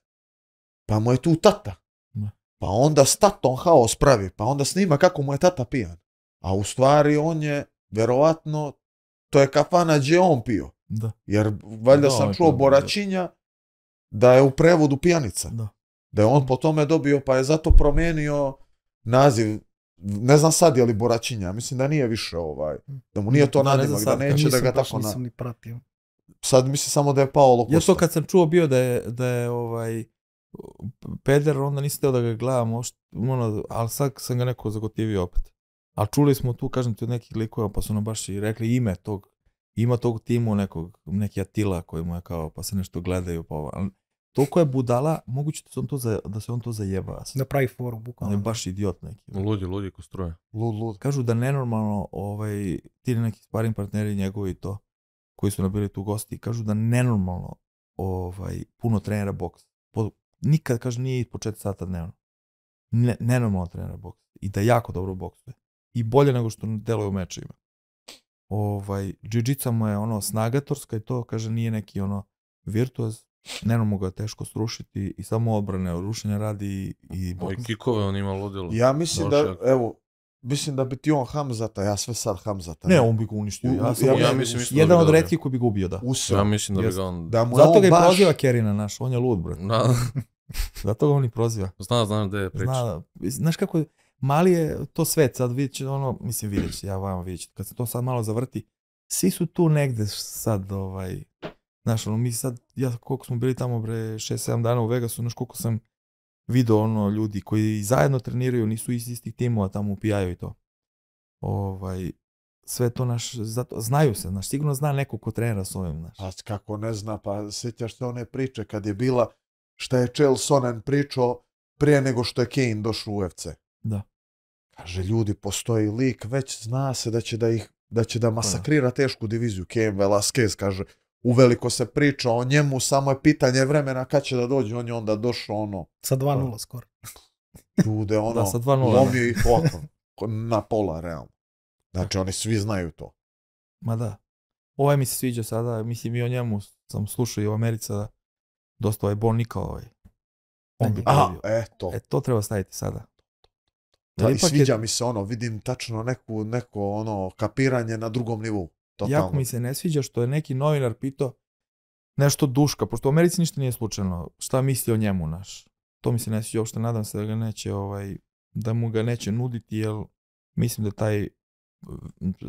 Pa mu je tu tata. Da. Pa onda s tatom haos pravi, pa onda snima kako mu je tata pijan. A u stvari on je verovatno to je kafana gdje je on pio. Da, Jer valjda Da, sam čuo Boračinja da je u prevodu pijanica. da. Da je on po tome dobio, pa je zato promijenio naziv. Ne znam sad je li Boračinja, mislim da nije više ovaj. Da mu nije to Da, ne nadimak, da neće da ga baš, tako nisam ni pratio. Sad mislim samo da je Paolo Ja Costa. to kad sam čuo bio da je, da je ovaj, peder, onda nisam teo da ga gledam, ošt, ono, ali sad sam ga neko zagotivio opet. Ali čuli smo tu, kažem ti, od nekih likova, pa su nam baš i rekli ime tog, ima tog timu nekog, neki Atila koji mu je kao, pa se nešto gledaju, pa ovo. Toliko je budala, moguće da se on to, za, da se on to zajeba. Da pravi foru, On je bukvalno. baš idiot neki. Ludi, ludi ko struje. Lud, lud. Kažu da nenormalno, ovaj, ti neki sparing partneri njegovi i to, koji su nam bili tu gosti, kažu da nenormalno ovaj, puno trenera boks. Po, nikad, kažu, nije po 4 sata dnevno. Ne, nenormalno trenera boks. I da jako dobro boksuje. I bolje nego što deluje u mečevima. Ovaj, jiu mu je ono snagatorska i to, kaže, nije neki ono virtuoz, nenormalno ga je teško srušiti i samo odbrane, rušenja radi i, i boks. kikove on ima ludilo. Ja mislim da, Došao. evo, mislim da bi ti on Hamzata, ja sve sad Hamzata. Ne, on bi ga uništio. U- Ja, sam ja ja, mislim isto da jedan bi od retkih koji bi ga ubio, da. Useo. Ja mislim da bi ga on... Da mu Zato ga i baš- proziva Kerina naš, on je lud, bro. Da, Zato ga on i proziva. zna, znam gde je priča. Zna, znaš kako, je- mali je to svet, sad vidjet će, ono, mislim vidjet će, ja vam vidjet ću, kad se to sad malo zavrti, svi su tu negde sad, ovaj, znaš, ono, mi sad, ja koliko smo bili tamo, bre, 6-7 dana u Vegasu, znaš koliko sam video, ono, ljudi koji zajedno treniraju, nisu iz istih timova tamo upijaju i to. Ovaj, sve to naš, zato, znaju se, znaš, sigurno zna neko ko trenira s ovim, znaš. Pa kako ne zna, pa sjećaš se one priče kad je bila šta je Chael Sonnen pričao prije nego što je Kane došao u UFC. Da. Kaže, ljudi, postoji lik, već zna se da će da ih da će da masakrira tešku diviziju. Kane Velasquez kaže, uveliko se priča o njemu, samo je pitanje vremena kad će da dođe, on je onda došao ono, Sa 2-0 skoro. ljude, ono, Da, sa 2:0, lomio ih ovako, ko- na pola, realno. Znači, oni svi znaju to. Ma da. Ovaj mi se sviđa sada, mislim i o njemu sam slušao i u Americi sada. Dosta ovaj Bon Nika ovaj. On bi A, pobio. eto. E, to treba staviti sada. Da, i sviđa je- mi se ono, vidim tačno neku, neko ono, kapiranje na drugom nivou. Totalno. Jako mi se ne sviđa što je neki novinar pitao nešto Duška, pošto u Americi ništa nije slučajno. Šta misli o njemu, naš? To mi se ne sviđa, uopšte nadam se da ga neće, ovaj, da mu ga neće nuditi, jer mislim da taj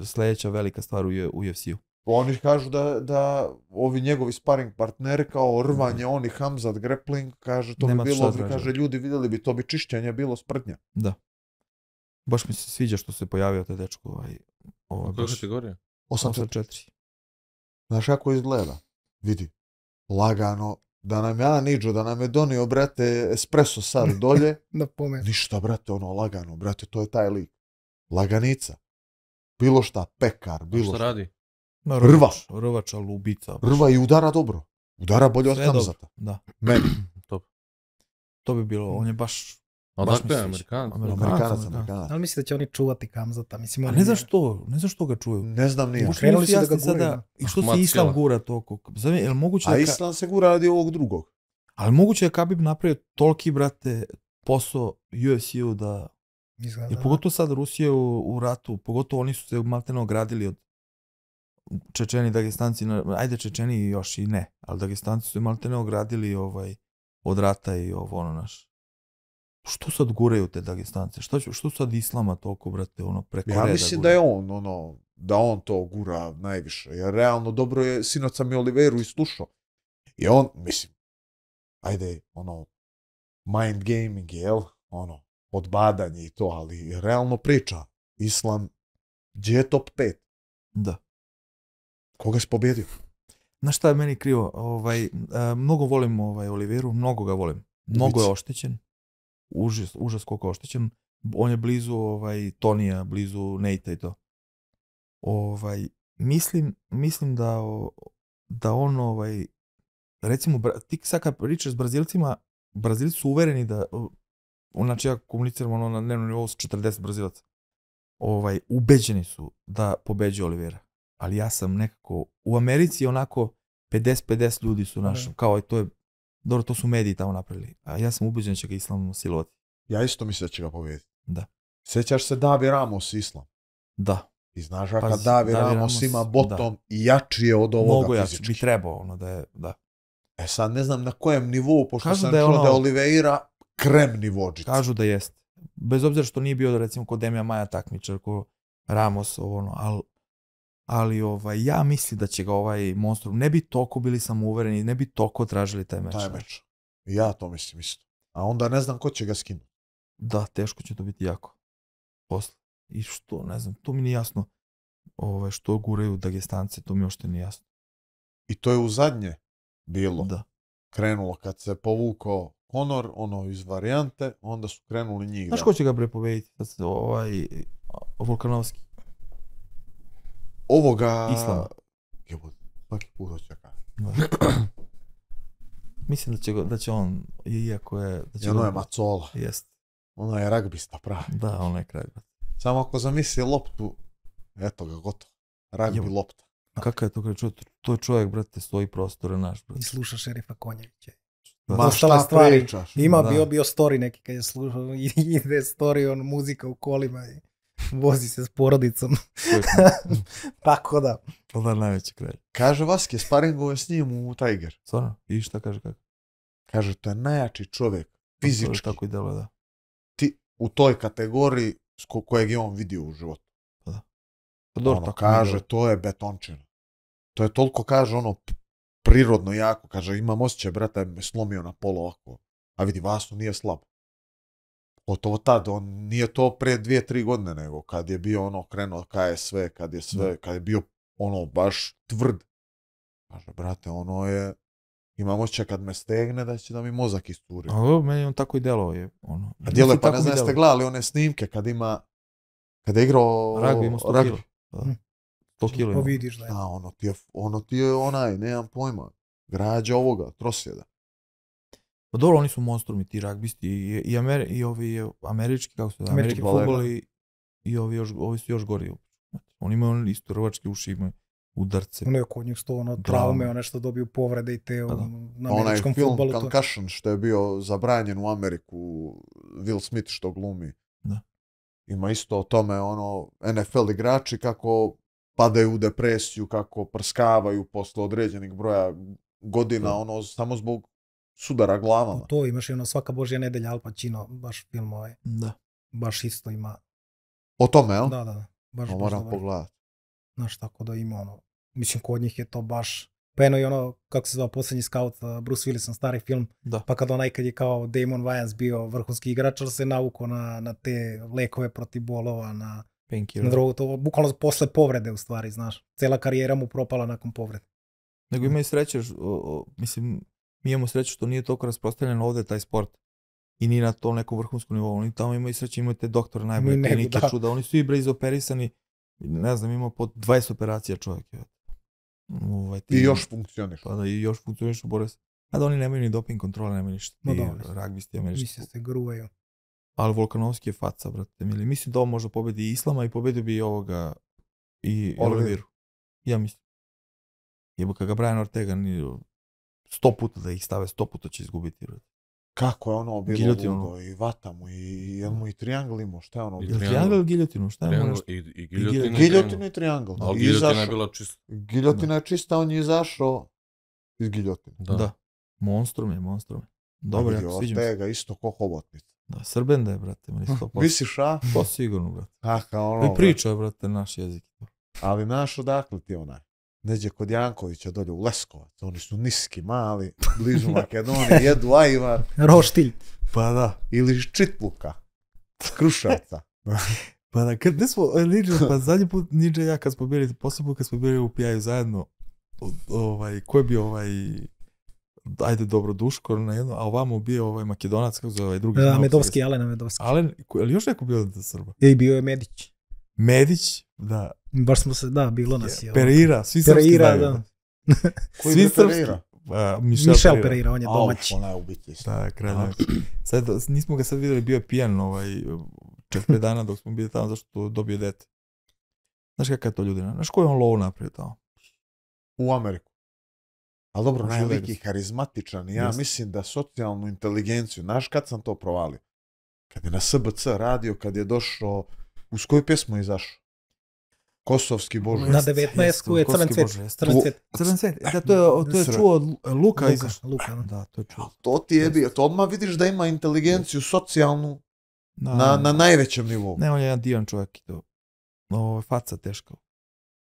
sledeća velika stvar u, UFC-u. Oni kažu da, da ovi njegovi sparring partneri kao rvanje, oni Hamzat grappling, kaže to Nema bi bilo, traže. kaže ljudi vidjeli bi, to bi čišćenje bilo sprdnja. Da. Baš mi se sviđa što se pojavio taj dečko. Ovaj, ovaj, U kojoj baš, kategoriji? 8 8-4. Znaš kako izgleda? Vidi, lagano, da nam ja niđo, da nam je donio, brate, espresso sad dolje, Da pomenu. ništa, brate, ono, lagano, brate, to je taj lik. Laganica. Bilo šta, pekar, bilo Šta šta. radi? Ma, Rva. Rvač, rvač, ali ubica. baš. Rva i udara dobro. Udara bolje od Sve dobro. Da, Meni. Top. to bi bilo, on je baš... A Baš dakle, mi se Amerikanac. Amerikanac. Amerikanac. Amerikanac. Ali misli da će oni čuvati Kamzata. Mislim, A oni ne znaš što, ne znaš što ga čuju. Ne znam nije. Baš krenuli su da ga jasni guraju, sada, I što se Islam Sela. gura toliko? Zove, je moguće A da... Ka, Islam se gura radi ovog drugog. ali moguće da Khabib napravio toliki, brate, posao UFC-u da... Izgleda, I da. pogotovo sad Rusija u, u ratu, pogotovo oni su se maltene ogradili od Čečeni, Dagestanci, na- ajde Čečeni još i ne, ali Dagestanci su maltene ogradili ovaj, od rata i ovo ono naš. Što sad guraju te Dagestance? Će- što sad Islama toliko, brate, ono, preko Ja mislim da guraju? je on, ono, da on to gura najviše. Jer realno dobro je, sinoć sam i Oliveru i slušao. I on, mislim, ajde, ono, mind gaming, jel? Ono, odbadanje i to, ali realno priča. Islam, gdje je top 5? Da. Koga si pobjedio? Znaš šta je meni krivo? Ovaj, a, mnogo volim ovaj Oliveru, mnogo ga volim. Mnogo je oštećen. Užas, užas koliko oštećen. On je blizu ovaj, Tonija, blizu Nejta i to. Ovaj, mislim, mislim da, da on, ovaj, recimo, ti sad kad pričaš s Brazilcima, Brazilci su uvereni da, znači ja komuniciram ono na dnevnom nivou s 40 Brazilaca, ovaj, ubeđeni su da pobeđuje Olivera. Ali ja sam nekako, u Americi onako 50-50 ljudi su naš, Da. kao i to je, dobro, to su mediji tamo napravili, a ja sam ubeđen da će ga Islam silovati. Ja isto mislim da će ga pobjediti. Da. Sjećaš se Davi Ramos Islam? Da. I znaš kad Pazi, Davi Davi Ramos, Ramos, ima botom i jači je od ovoga Mnogo jači, bi trebao, ono, da je, da. E sad ne znam na kojem nivou, pošto Kažu sam da je čuo ono- da je Oliveira krem nivođica. Kažu da jest. Bez obzira što nije bio, recimo, kod Demija Maja takmičar, ko Ramos, ovo, ono, ali ali ovaj, ja mislim da će ga ovaj monstrum, ne bi toliko bili samouvereni, ne bi toliko tražili taj meč. taj meč. Ja to mislim isto. A onda ne znam ko će ga skinuti. Da, teško će to biti jako. Posle. I što, ne znam, to mi nije jasno. Ovaj, što guraju Dagestance, to mi uopšte nije jasno. I to je u zadnje bilo. Da. Krenulo kad se povukao Conor, ono iz varijante, onda su krenuli njih. Znaš da- ko će ga? Sad se, Ovaj, Volkanovski. Ovoga... Islam. Jebote, svaki put hoće ga. Da. Mislim da će, da će on, iako je... Da će I ono ga- je Macola. Jest. Ono je ragbista pravi. Da, on je kraj. Samo ako zamisli loptu, eto ga, gotovo. Ragbi Jebo. lopta. Kakav je to kraj? Čovjek, to je čovjek, brate, stoji prostore naš, I brate. sluša šerifa Konjevića. Da. Ma šta stvari. pričaš? Ima Da. bio bio story neki kad je slušao i ide story on muzika u kolima i vozi se s porodicom. Tako da. da, najveći kraj. Kaže Vaske, sparinguje s njim u Tiger. Stvarno? I šta kaže kako? Kaže, to je najjači čovjek, fizički, Tako i deluje, da. ti, u toj kategoriji kojeg je on vidio u životu. Pa dobro, ono, tako mi kaže, to je betončina. To je toliko, kaže, ono, prirodno jako. Kaže, imam osjećaj, brate, me slomio na polo ovako. A vidi, Vasu nije slab. Gotovo tad, on nije to pre dvije, tri godine, nego kad je bio ono krenuo KSV, kad je sve, kad je bio ono baš tvrd. Kaže, brate, ono je, imam osjećaj kad me stegne da će da mi mozak isturi. A ovo, meni on tako i delao je. Ono. A djeluje, Mislim, pa ne znam, jeste gledali one snimke kad ima, kad je igrao Ragbi ima 100 ragbi. kilo. Da. Hm. 100 kilo ima. vidiš da je. A, ono ti je, ono ti je onaj, nemam pojma, građa ovoga, trosjeda. Pa dobro, oni su monstrumi, ti ragbisti i, i, Ameri, i ovi američki, kako se zove, Američki američki futbol, futbol i, i ovi, još, ovi su još gori. Oni imaju ono isto rvačke uši, imaju udarce. Ono je kod njih sto ono Traume. one što dobiju povrede i te Pa da. na Onaj američkom film futbolu. To. Concussion što je bio zabranjen u Ameriku, Will Smith što glumi. Da. Ima isto o tome, ono, NFL igrači kako padaju u depresiju, kako prskavaju posle određenih broja godina, Da. ono, samo zbog sudara glavama. To imaš i ono svaka božja nedelja Al Pacino, baš film ovaj, Da. baš isto ima. O tome, jel? Da, da, da. Baš, baš moram pogledati. Znaš, tako da ima ono, mislim kod njih je to baš, pa eno i ono, kako se zvao posljednji scout, uh, Bruce Willisom, stari film, Da. pa kad onaj kad je kao Damon Wayans bio vrhunski igrač, ali se navuko na, na te lekove protiv bolova, na, na drogu, to bukvalno posle povrede u stvari, znaš. Cela karijera mu propala nakon povrede. Nego imaju sreće, ž- o, o, mislim, mi imamo sreću što nije toliko rasprostranjen ovde taj sport. I nije na tom nekom vrhunskom nivou. Oni tamo imaju sreće, imaju te doktore najbolje negu, klinike, da. čuda. Oni su i bre izoperisani. Ne znam, ima po 20 operacija čovjek. je. Ovaj, ti- I još funkcioniš. Pa da i još funkcionišu bore se. A da oni nemaju ni doping kontrole, nemaju ništa. Ma Ti dobro. ragbisti američki. Mislim se gruvaju. Ali Volkanovski je faca, brate. Mili. Mislim da on možda pobedi i Islama i pobedio bi i ovoga i Oliveira. Ja mislim. Jebo ga Brian Ortega ni sto puta da ih stave, sto puta će izgubiti. Brate. Kako je ono bilo Giljotinu. ludo i vata mu i jel mu i triangl imao, šta je ono I bilo? Jel Triangl. triangl ili giljotinu? Šta je mu nešto? i, i giljotina. Giljotinu i triangl. Ali I giljotina je izašao- bila čisto. Giljotina je čista, on je izašao iz giljotine. Da. Da. Monstrum je, monstrum je. Dobro, Vidi, jako sviđa mi se. Ortega isto ko hobotnica. Da, Srben da je, brate, meni sto posto. Misliš, a? To sigurno, brate. Kaka ono, I priča je, brate, naš jezik. ali naš odakle ti onaj? Neđe kod Jankovića dolje u Leskovac, oni su niski, mali, blizu Makedonije, jedu ajvar, Roštilj. pa da, ili iz Čitluka, s Kruševca. Pa da, kad, gde smo, e, Ninja, pa zadnji put i ja kad smo bili, put kad smo bili u pijaju zajedno, ovaj, ko je bio ovaj, ajde dobro Duško na jedno, a ovamo bio ovaj Makedonac, kako zove, ovaj drugi. Da, Medovski, se- Alen Medovski. Alen, je li još neko bio da Srba? I bio je Medić. Medić, da, Baš smo se, da, bilo nas je. Pereira, svi srpski Pereira, da. Koji Svi. Pereira? A, Michel, Michel Pereira. Pereira, on je domaći. Auf, onaj ubiti. Da, kralj. Sad, nismo ga sad vidjeli, bio je pijan ovaj, četiri dana dok smo bili tamo, zašto dobio dete. Znaš kakav je to ljudina? Znaš koji je on low napravio tamo? U Ameriku. Ali dobro, u najliki, harizmatičan. i Ja Jeste. mislim da socijalnu inteligenciju, znaš kad sam to provalio? Kad je na SBC radio, kad je došao, uz koju pjesmu je izašao? Kosovski bože. Na Jeste, 19 jeste, je crven cvet. Crven cvet. Crven cvet. Da, to je, to je čuo Luka Luka, izašao. Luka, da. Da, to je čuo. To ti je bio, to odmah vidiš da ima inteligenciju socijalnu Da, na, na najvećem nivou. Ne, on je jedan divan čovjek i to. Ovo, faca teška.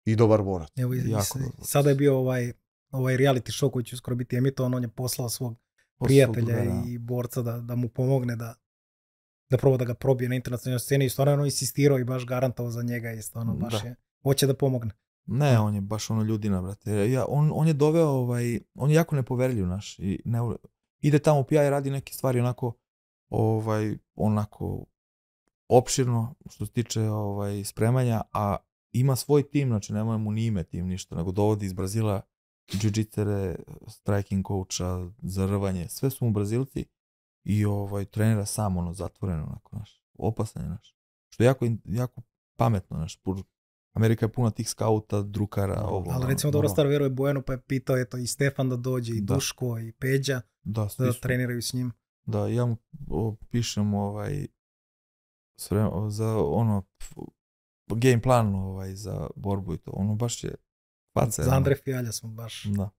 I dobar borac. Evo, i- Jako dobro. sada je bio ovaj, ovaj reality show koji će uskoro biti emitovan, on je poslao svog prijatelja drugara. i borca da, da mu pomogne da da proba da ga probije na internacionalnoj sceni i stvarno insistirao i baš garantovao za njega i stvarno baš Da. je, hoće da pomogne. Ne, on je baš ono ljudina, brate. Ja, on, on je doveo, ovaj, on je jako nepoverljiv naš. I ne, ide tamo pija i radi neke stvari onako, ovaj, onako opširno što se tiče ovaj, spremanja, a ima svoj tim, znači nemoj mu ni ime tim ništa, nego dovodi iz Brazila jiu striking coacha, za rvanje, sve su mu Brazilci i ovaj, trenira sam ono zatvoreno, onako, naš, opasan je naš. Što je jako, jako pametno, naš, Amerika je puna tih skauta, drukara, ovo. Ali recimo dobro ono. star veruje Bojanu pa je pitao eto i Stefan da dođe i Da. Duško i Peđa Da, da treniraju s njim. Da, ja mu pišem ovaj za ono game plan ovaj za borbu i to. Ono baš je faca. Za. Andre Fijalja smo baš. Da.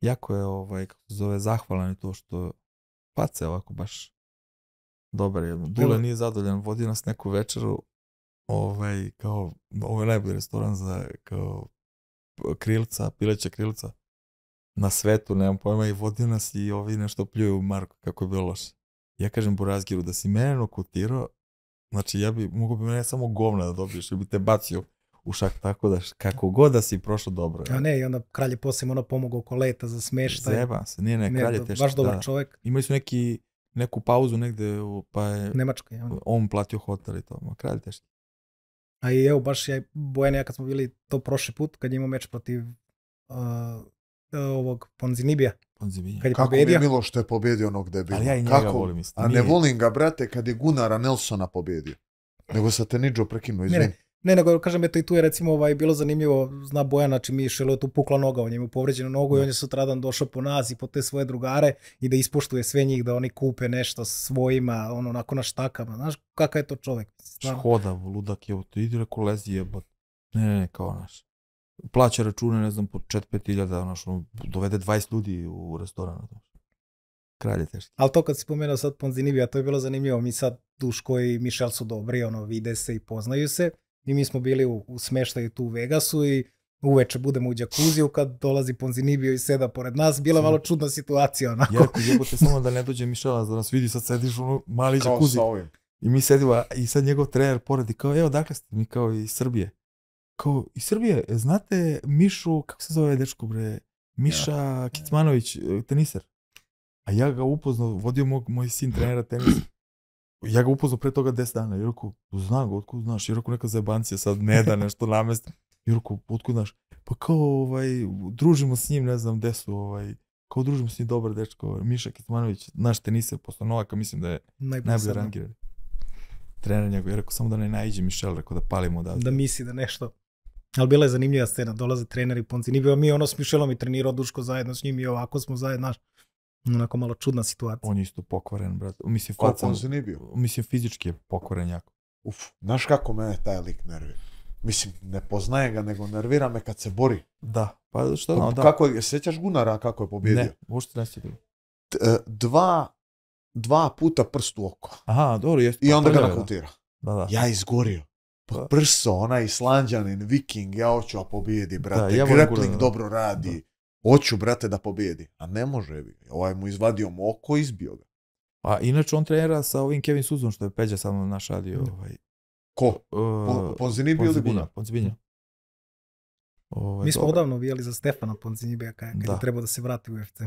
Jako je ovaj kako se zove zahvalan i to što je ovako baš dobar je. Dule nije zadovoljan, vodi nas neku večeru ovaj kao ovo je najbolji restoran za kao krilca, pileća krilca na svetu, nemam pojma, i vodi nas i ovi nešto pljuju Marko kako je bilo loše. Ja kažem Burazgiru da si mene nokutirao, znači ja bi, mogu bi mene samo govna da dobiješ, ja bi te bacio u šak tako da kako god da si prošao dobro. A ne, i onda kralj je poslije ono pomogao oko leta za smeštaj. Zeba se, nije ne, Ne, kralj je teški. baš dobar da. čovjek. Imali su neki, neku pauzu negde, u- pa je Nemačka je. on. on platio hotel i to, ma kralj je teški. A i evo baš ja, Bojan ja kad smo bili to prošli put, kad je imao meč protiv uh, ovog Ponzinibija, Ponzibinja. kad je Kako mi je pobedio. milo što je pobjedio onog debila. Ali ja i njega Kako? volim isto. A ne volim ga, brate, kad je Gunara Nelsona pobjedio. Nego sa te Niđo prekinuo, Ne, izvini. Ne, Ne, nego kažem, eto i tu je recimo ovaj, bilo zanimljivo, zna Bojan, znači mi je tu pukla noga, on je imao povređenu nogu i on je sutradan došao po nas i po te svoje drugare i da ispoštuje sve njih, da oni kupe nešto svojima, ono, onako na štakama. Znaš kakav je to čovjek? Stvarno. Hoda, ludak je, to ide reko lezi jebot. Ne, ne, ne, kao naš. Plaća račune, ne znam, po 4-5 hiljada, znaš, ono, dovede 20 ljudi u restoran. znaš. Kralj je teški. Ali to kad si pomenuo sad Ponzinibija, to je bilo zanimljivo. Mi sad Duško i Mišel su dobri, ono, vide se i poznaju se. I mi smo bili u, u smeštaju tu u Vegasu i uveče budemo u džakuziju kad dolazi Ponzinibio i seda pored nas. Bila je malo čudna situacija, onako. Ja rekao, jebote, samo da ne dođe Mišela, da nas vidi, sad sediš ono mali Kao džakuzi. I mi sedimo, i sad njegov trener pored i kao, evo, dakle ste, mi kao iz Srbije. Kao, iz Srbije, znate Mišu, kako se zove dečko bre, Miša Kicmanović, e, teniser. A ja ga upoznao, vodio mog, moj sin trenera tenisa. Ja ga upoznao pre toga 10 dana. I rekao, znam ga, otkud znaš? I rekao, neka zajebancija sad ne da nešto namesti. I rekao, otkud znaš? Pa kao, ovaj, družimo s njim, ne znam gde su, ovaj, kao družimo s njim dobar dečko, Miša Kicmanović, naš teniser, posle Novaka, mislim da je Najbolje rangirani. Trener njegov, je rekao samo da ne naiđe Mišel, rekao da palimo odavde. da misli da nešto. Ali bila je zanimljiva scena, dolaze treneri Ponzinibio, mi ono s Mišelom i trenirao Duško zajedno s njim i ovako smo zajedno, znaš, onako malo čudna situacija. On je isto pokvaren, brat. Mislim, faca, Ponzini bio? mislim, fizički je pokvaren jako. Uf, znaš kako mene taj lik nervira? Mislim, ne poznaje ga, nego nervira me kad se bori. Da, pa šta Pa no, da. Kako je, sjećaš Gunara kako je pobjedio? Ne, uopšte ne sjećam. E, dva, dva puta prst u oko. Aha, dobro, jeste. I pa onda ga prljave, da. nakutira. Da, da. Ja izgorio. Pa Da. prso, onaj islanđanin, viking, ja hoću da pobijedi, brate. ja volim Grappling dobro radi. Hoću, brate, da pobijedi. A ne može. bi. Ovaj mu izvadio mu oko i izbio ga. A inače on trenira sa ovim Kevin Suzom, što je Peđa samo. Da. Ovaj, Ko? uh, Po, Ponzini bio ili Gunar? Ponzibinja. Ovaj, Mi smo dobro. odavno vijeli za Stefana Ponzinibija kad, kad Da. je trebao da se vrati u UFC.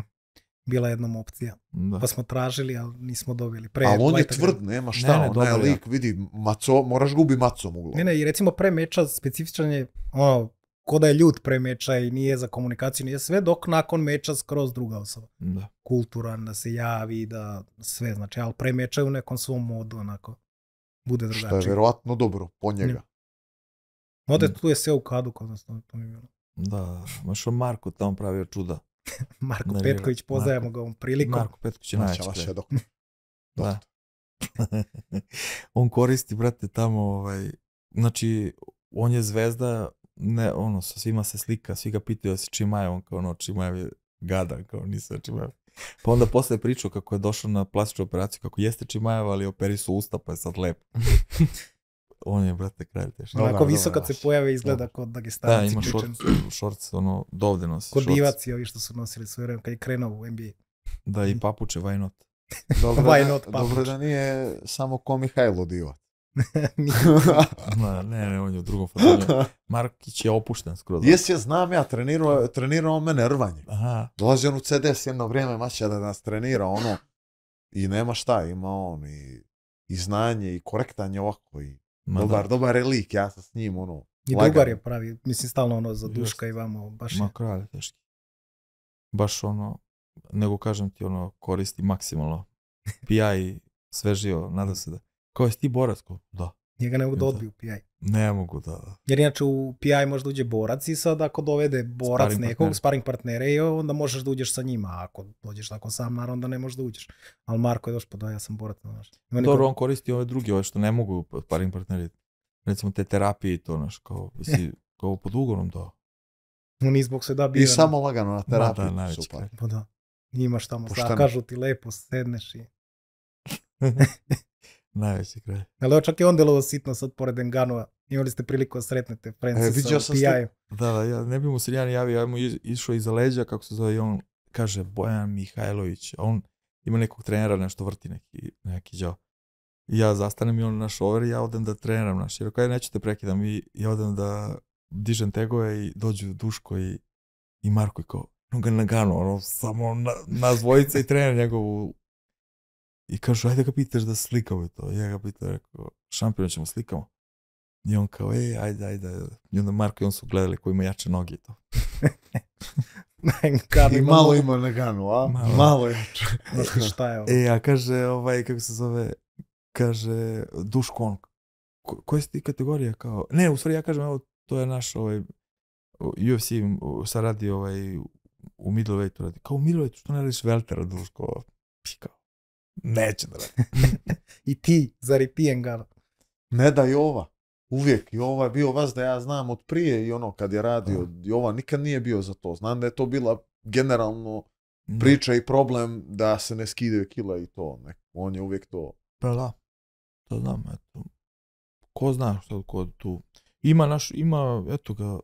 Bila je jednom opcija. Da. Pa smo tražili, ali nismo dobili. Pre, Ali on je tvrd, nema šta. Ne, ne, onaj lik, vidi, maco, moraš gubi macom u glavu. Ne, ne, i recimo pre meča specifičan je, ono, ko da je ljut pre meča i nije za komunikaciju, nije sve, dok nakon meča skroz druga osoba. da. Kulturan, da se javi, da sve, znači, ali pre meča je u nekom svom modu, onako, bude Što je drugačije. verovatno dobro po njega. Ode tu je sve u kadu, kod nas, to mi je bilo. Da, da. Ma što Marko tamo pravio čuda. Marko. Petković, pozdravljamo ga ovom prilikom. Marko Petković je najveći. vaše kraj. dok. Da. on koristi, brate, tamo, ovaj, znači, on je zvezda, ne, ono, sa svima se slika, svi ga pitaju si Čimajev, on kao ono, Čimajev je gadan, kao nisam Čimajev. Pa onda posle pričao kako je došao na plastičnu operaciju, kako jeste Čimajev, ali operi su usta, pa je sad lep. on je, brate, kralj teško. Onako dobar, visok kad se pojave izgleda Dobar. kod Da, Dagestanac. ima šorc, šorc, ono, dovde nosi. Kod divaci ovi što su nosili svoje vreme kad je krenuo u NBA. Da, i papuče, why not? Dobro, Why da, not, dobro papuč? da nije samo ko Mihajlo diva. Ma, ne, ne, on je u drugom fazonu. Markić je opušten skroz. Jes je, znam ja, trenirao, trenirao mene rvanje. Aha, Dolazi on u CDS jedno vrijeme maća da nas trenira, ono, i nema šta, ima on i, i znanje i korektan je ovako i ma dobar, da. dobar je lik, ja sam s njim, ono, I lagano. drugar je pravi, mislim stalno ono za duška i vamo, baš Ma je. kralj teški. Baš ono, nego kažem ti ono, koristi maksimalno. PI svežio, nadam se da. Kao jesi ti borac? Kao, da. Njega ne mogu da Da. odbiju PI. Ne mogu da, da. Jer inače u PI možda uđe borac i sad ako dovede borac Sparing nekog, partnere. sparing partnere, i onda možeš da uđeš sa njima, a ako dođeš tako sam, naravno da ne možeš da uđeš. Ali Marko je došao, pa da, ja sam borac. Znaš. I oni Dobro, kao, on koristi ove druge, ove što ne mogu paring partneri. Recimo te terapije i to, znaš, kao, jesi, kao pod ugonom, da. on izbog se da bio. I samo lagano na Ma terapiju, da, najveći super. kralj. Pa da. Imaš tamo, Pošteno. zakažu ti lepo, sedneš i... Najveći kraj. Ali ovo čak je on delovao sitno sad pored Enganova. Imali ste priliku da sretnete Francisa E, u PI-u. Da, da, ja ne bi mu se nijedan javio, ja mu išao iza leđa, kako se zove, i on kaže Bojan Mihajlović, a on ima nekog trenera, nešto vrti neki, neki đao. I ja zastanem i on naš over i ja odem da treniram naš, jer kada nećete prekidam i ja odem da dižem tegove i dođu Duško i, i Marko i kao, on ga nagano, ono, samo na, nas dvojica i trener njegovu. I kažu, ajde ga pitaš da slikamo to. I ja ga pitam, rekao, šampion ćemo slikamo. I on kao, ej, ajde, ajde. I onda Marko i on su gledali ko ima jače noge i to. I malo ima Naganu, a? Malo. Malo ti šta je ovo? E, a kaže, ovaj, kako se zove, kaže, Duško, on, ko, koje ti kategorija, kao, ne, u stvari ja kažem, evo, to je naš, ovaj, UFC sad radi, ovaj, u middleweightu radi, kao u middleweightu, što ne radiš weltera, Duško, Pi, kao, neće da radi. I ti, zar i ti Engano? Ne da Jova. Uvijek. Jova je bio vas da ja znam od prije i ono kad je radio. Jova nikad nije bio za to. Znam da je to bila generalno priča i problem da se ne skidaju kila i to. Ne. On je uvijek to. Pa da, to znam, eto. Ko zna što ko tu. Ima naš, ima, eto ga,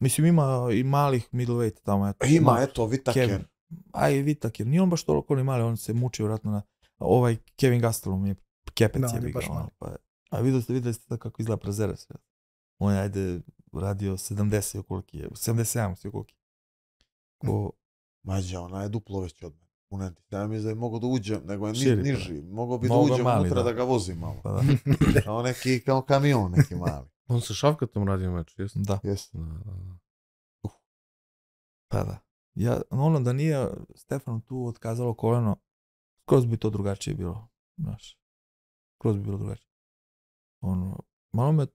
mislim ima i malih middleweight tamo, eto. Ima, eto, Vitaker. Kevin. A i Vitakir, nije on baš toliko ni mali, on se muči vjerojatno na, ovaj Kevin Gastelum je kepec Da, je bi ono, pa, a vidjeli ste, vidjeli ste kako izgleda prezera sve. On je, ajde, radio 70 koliki je, 77 sve koliki. Ko, Mađa, ona je duplo veći od mene. Unenti, ja mi da je mogao da uđem, nego je ni, Širi, pa. niži. Mogao bi da uđem mali, unutra da. da. ga vozim malo. pa da, Kao neki, kao kamion neki mali. On sa Šavkatom radio meč, jesno? da, Jeste. Da, da, da. pa da. Ja, ono da nije Stefanu tu otkazalo koleno, skroz bi to drugačije bilo, znaš. Skroz bi bilo drugačije. Ono, malo me,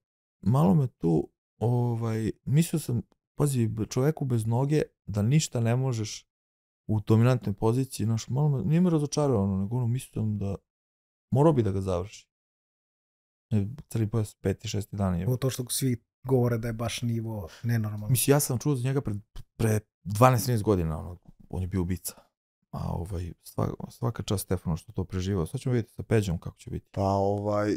malo me tu, ovaj, mislio sam, pazi, čoveku bez noge, da ništa ne možeš u dominantnoj poziciji, znaš, malo me, nije me razočarao, ono, nego ono, mislio sam da morao bi da ga završi. Crni pojas peti, šesti dan je. To što svi govore da je baš nivo nenormalno. Mislim, ja sam čuo za njega pre, pre 12-13 godina, ono, on je bio ubica. A ovaj, svaka, svaka čast Stefanu što to preživao. Sad ćemo vidjeti sa Peđom kako će biti. Pa ovaj,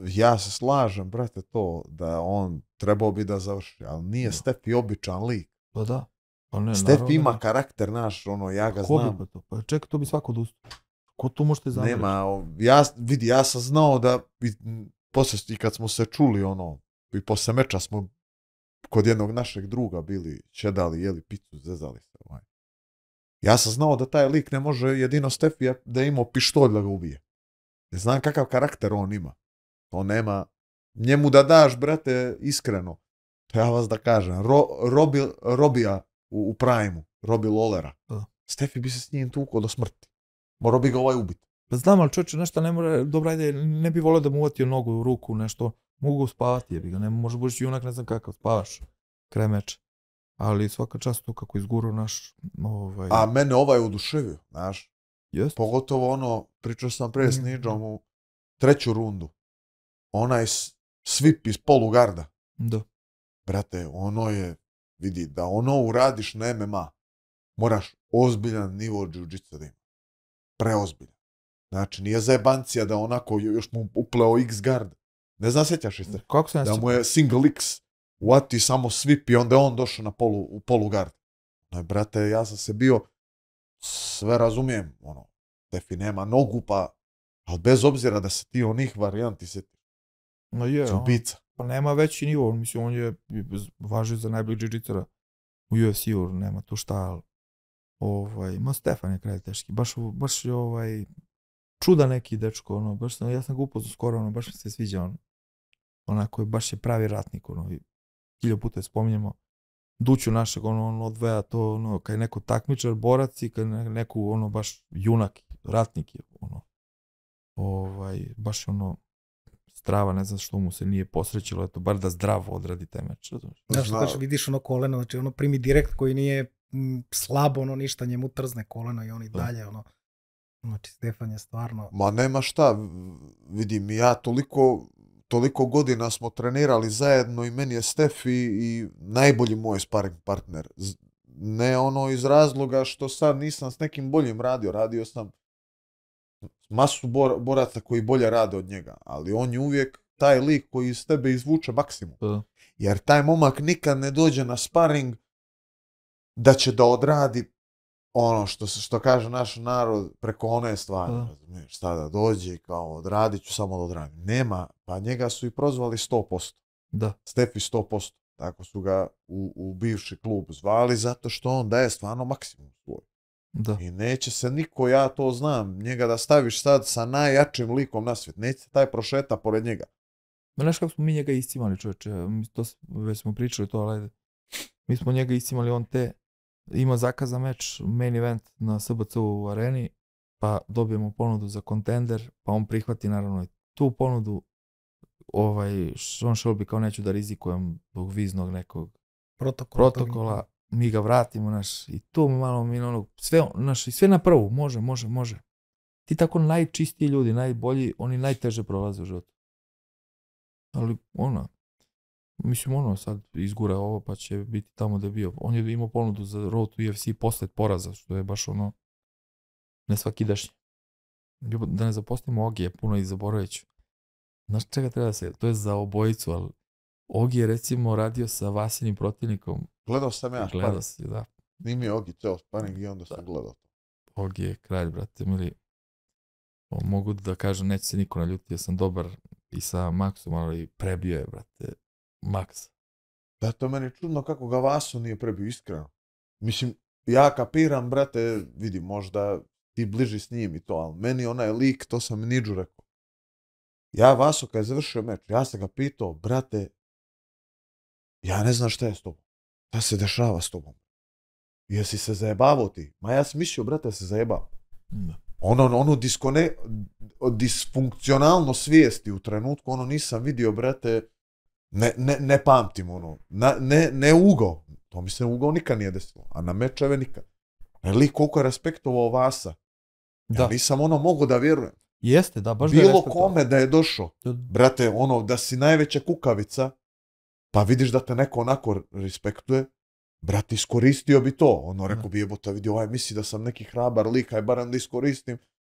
ja se slažem, brate, to da on trebao bi da završi, ali nije Da. Stepi običan lik. Pa da. Pa ne, Stepi naravno ima da. karakter naš, ono, ja ga Ko bi znam. pa to? Pa čekaj, to bi svako odustao. Ko tu možete zamjeriti? Nema, ja, vidi, ja sam znao da, i, m, poslije i kad smo se čuli, ono, i posle meča smo kod jednog našeg druga bili, šedali, jeli picu, zezali se. Ovaj. Ja sam znao da taj lik ne može jedino Stefija da je imao pištolj da ga ubije. Ne znam kakav karakter on ima. On nema, njemu da daš, brate, iskreno, to ja vas da kažem, Ro, Robi, Robija u, u Prime-u, Robi Lolera. Da. Stefi bi se s njim tukao do smrti. Morao bi ga ovaj ubiti. Pa znam, ali čovječe, nešto ne mora, dobro, ajde, ne bi volio da mu uvatio nogu u ruku, nešto, mogu ga uspavati, jebi ga, ne, može budeš junak, ne znam kakav, spavaš, kraj meča. Ali svaka čast to kako izgurao naš, ovaj, A mene ovaj oduševio, znaš. jest, Pogotovo ono, pričao sam pre s Mm. Nidžom u treću rundu. Onaj svip iz polugarda. Da. Brate, ono je, vidi, da ono uradiš na MMA, moraš ozbiljan nivo jiu-jitsu da ima. Preozbiljan. Znači, nije zajebancija da onako još mu upleo X guard. Ne znam, sjećaš se? Kako se Da mu je single X uati samo svip i onda je on došao na polu, u polu guard. No, brate, ja sam se bio, sve razumijem, ono, Stefi nema nogu, pa, ali bez obzira da se ti onih varijanti se No je, on- ubica. pa nema veći nivo, mislim, on je važi za najboljeg jiu u UFC-u, nema tu šta, ali, ovaj, ma Stefan je kraj teški, baš, baš je ovaj, čuda neki dečko, ono, baš sam, ja sam ga upoznao skoro, ono, baš mi se sviđa, on, onako je, baš je pravi ratnik, ono, i hiljo puta je spominjemo, Duću našeg, ono, on odveja to, ono, kad je neko takmičar, borac i kad ne- neku, ono, baš junak, ratnik je, ono, ovaj, baš je ono, strava, ne znam što mu se nije posrećilo, eto, bar da zdravo odradi taj meč, razumiješ? Znaš, Zna- znači, vidiš ono koleno, znači ono primi direkt koji nije mm, slabo, ono ništa, njemu trzne koleno i on i Da. dalje, ono. Znači, Stefan je stvarno... Ma nema šta, vidim, ja toliko, toliko godina smo trenirali zajedno i meni je Stef i, najbolji moj sparring partner. Ne ono iz razloga što sad nisam s nekim boljim radio, radio sam masu bor, boraca koji bolje rade od njega, ali on je uvijek taj lik koji iz tebe izvuče maksimum. Da. Jer taj momak nikad ne dođe na sparing da će da odradi ono što, se- što kaže naš narod preko one stvari. Da. Razumiješ, sada dođe i kao odradit ću samo da odradim. Nema, pa njega su i prozvali 100%. Da, Stefi 100%. Tako su ga u, u bivši klub zvali zato što on daje stvarno maksimum svoj. da, I neće se niko, ja to znam, njega da staviš sad sa najjačim likom na svijet. Neće se taj prošeta pored njega. Ma znaš kako smo mi njega iscimali, čovječe, to, već smo pričali to, ali. Mi smo njega iscimali, on te, ima zakazan meč, main event na SBC u areni, pa dobijemo ponudu za kontender, pa on prihvati naravno i tu ponudu, ovaj, Sean Shelby kao neću da rizikujem zbog viznog nekog Protokol. protokola, mi ga vratimo, naš, i tu malo mi ono, sve, naš, i sve na prvu, može, može, može. Ti tako najčistiji ljudi, najbolji, oni najteže prolaze u životu. Ali, ono, mislim, ono, sad izgura ovo, pa će biti tamo da je bio. On je imao ponudu za road to UFC posle poraza, što je baš ono, ne svakidašnje. Da ne zaposlimo Ogije, puno i zaboravit ću. Znaš čega treba da se, to je za obojicu, ali Ogi je recimo radio sa Vasinim protivnikom, Gledao sam ja gledao si, da. Snimio Ogi ceo sparing i onda sam gledao to. Ogi je kralj, brate, mili. O, mogu da kažem, neće se niko naljutiti, ja sam dobar i sa Maxom, ali prebio je, brate, Max. Da, to meni čudno kako ga Vaso nije prebio, iskreno. Mislim, ja kapiram, brate, vidi, možda ti bliži s njim i to, ali meni onaj lik, to sam Niđu rekao. Ja Vaso, kad je završio meč, ja sam ga pitao, brate, ja ne znam šta je s tobom. Šta se dešava s tobom? Jesi se zajebavao ti? Ma ja sam mislio, brate, da se zajebao. Da. ono, ono diskone, disfunkcionalno svijesti u trenutku, ono nisam vidio, brate, ne, ne, ne pamtim, ono, na, ne, ne ugao, to mi se ugao nikad nije desilo, a na mečeve nikad. Ne lik koliko je respektovao Vasa, ja Da, nisam ono mogu da vjerujem. jeste, da, baš da je Bilo kome da je došao, To- brate, ono, da si najveća kukavica, pa vidiš da te neko onako respektuje, brate, iskoristio bi to. Ono, rekao bi, jebote, vidi, ovaj misli da sam neki hrabar lik, aj barem da iskoristim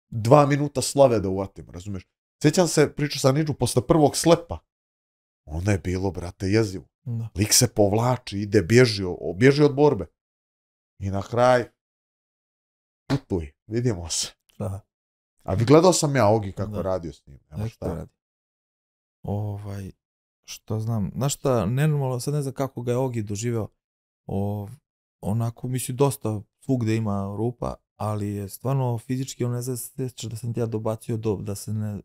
dva minuta slave da uvatim, razumeš? Sjećam se, pričao sam Niđu, posle prvog slepa, ono je bilo, brate, jezivo. Da. Lik se povlači, ide, bježi, bježi od borbe. I na kraj, putuj, vidimo se. Da. A gledao sam ja Ogi kako Da. radio s njim. Nema šta. radi. Ovaj, što znam, znaš šta, nenormalno, sad ne znam kako ga je Ogi doživeo, o, onako, mislim, dosta svugde ima rupa, ali je stvarno fizički, on ne zna se sjeća da sam ti ja dobacio do, da se ne,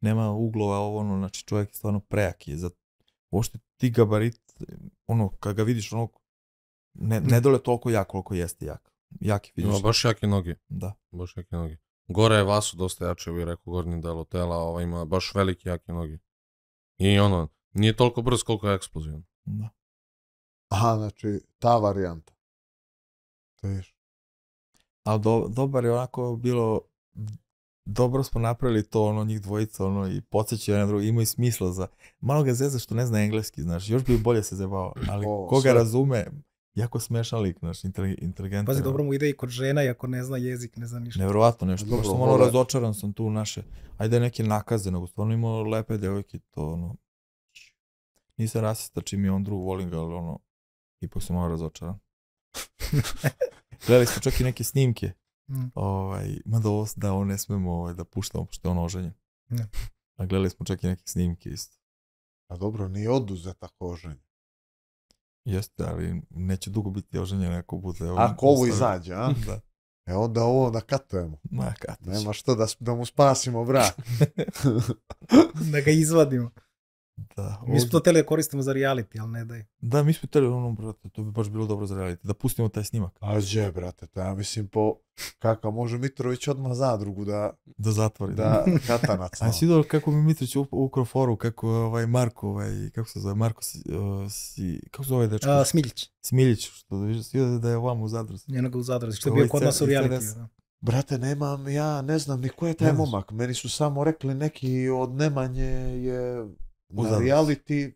nema uglova, ovo, ono, znači čovjek je stvarno prejak je, za, uopšte ti gabarit, ono, kad ga vidiš, ono, ne, ne dole toliko jak koliko jeste jak. Jaki Ima fizički. baš jake noge. Da. Baš jake noge. Gore je Vasu dosta jače, bi rekao, gornji delo tela, ovaj ima baš velike jake noge. I ono, nije toliko brz koliko je eksplozivan. da. Aha, znači, ta varijanta. To viš. ali do, dobar je onako bilo dobro smo napravili to, ono, njih dvojica, ono, i podsjećaju jedan drugi, imaju smisla za... Malo ga zeza što ne zna engleski, znaš, još bi bolje se zebao, ali O, koga sve. razume, jako smešan lik, znaš, inteli- inteligentan. Pazi, dobro mu ide i kod žena, iako ne zna jezik, ne zna ništa. Nevjerovatno nešto, Dobro, sam ono razočaran sam tu naše, ajde neke nakaze, nego stvarno imao lepe devojke, to ono, nisam rasista čim je on drug, volim ga, ali ono, ipak sam malo razočaran. Gledali smo čak i neke snimke, Mm. ovaj, mada ovo, da ovo ne smemo ovaj, da puštamo, pošto je on oženjen. Ne. A gledali smo čak i neke snimke isto. A dobro, nije oduzeta koženje. Jeste, ali neće dugo biti oženjen ako bude. Evo, Ako ovo izađe, a? Da, E onda ovo da katujemo. ma. Nema što da, da mu spasimo brak. Da ga izvadimo. Da, Mi smo to tele da koristimo za reality, ali ne daj. da, mi smo teli ono, brate, to bi baš bilo dobro za reality, da pustimo taj snimak, A dže, brate, to ja mislim po... Kakav može Mitrović odmah zadrugu da, da zatvori. da katanac. A si vidio kako mi Mitrić u- ukrao foru, kako ovaj Marko, ovaj, kako se zove, Marko si, si kako se zove dečko? A, Smiljić, Smiljić, što vidiš, si vidio da je ovamo u Zadru. njenoga u Zadru, što je Ovaj bio kod nas u reality. Da. Brate, nemam, ja ne znam ni ko je taj Ne momak. Meni su samo rekli neki od Nemanje je U na reality.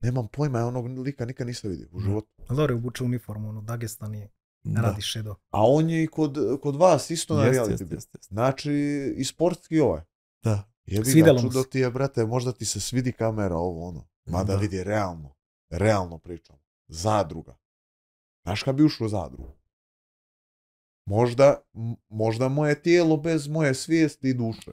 Nemam pojma, ja onog lika nikad nisam vidio u životu. Dobro je obuče uniformu, ono, Dagestan je, Da. radi šedo. A on je i kod, kod vas isto na Jeste, reality jeste, bio. jeste, jeste. Znači, i sportski ovaj. Da. Jebi ga, čudo ti je, brate, možda ti se svidi kamera ovo, ono. Mada Da. vidi, realno, realno pričam. Zadruga. Znaš kad bi ušao u zadrugu? Možda, možda moje tijelo bez moje svijesti i duše.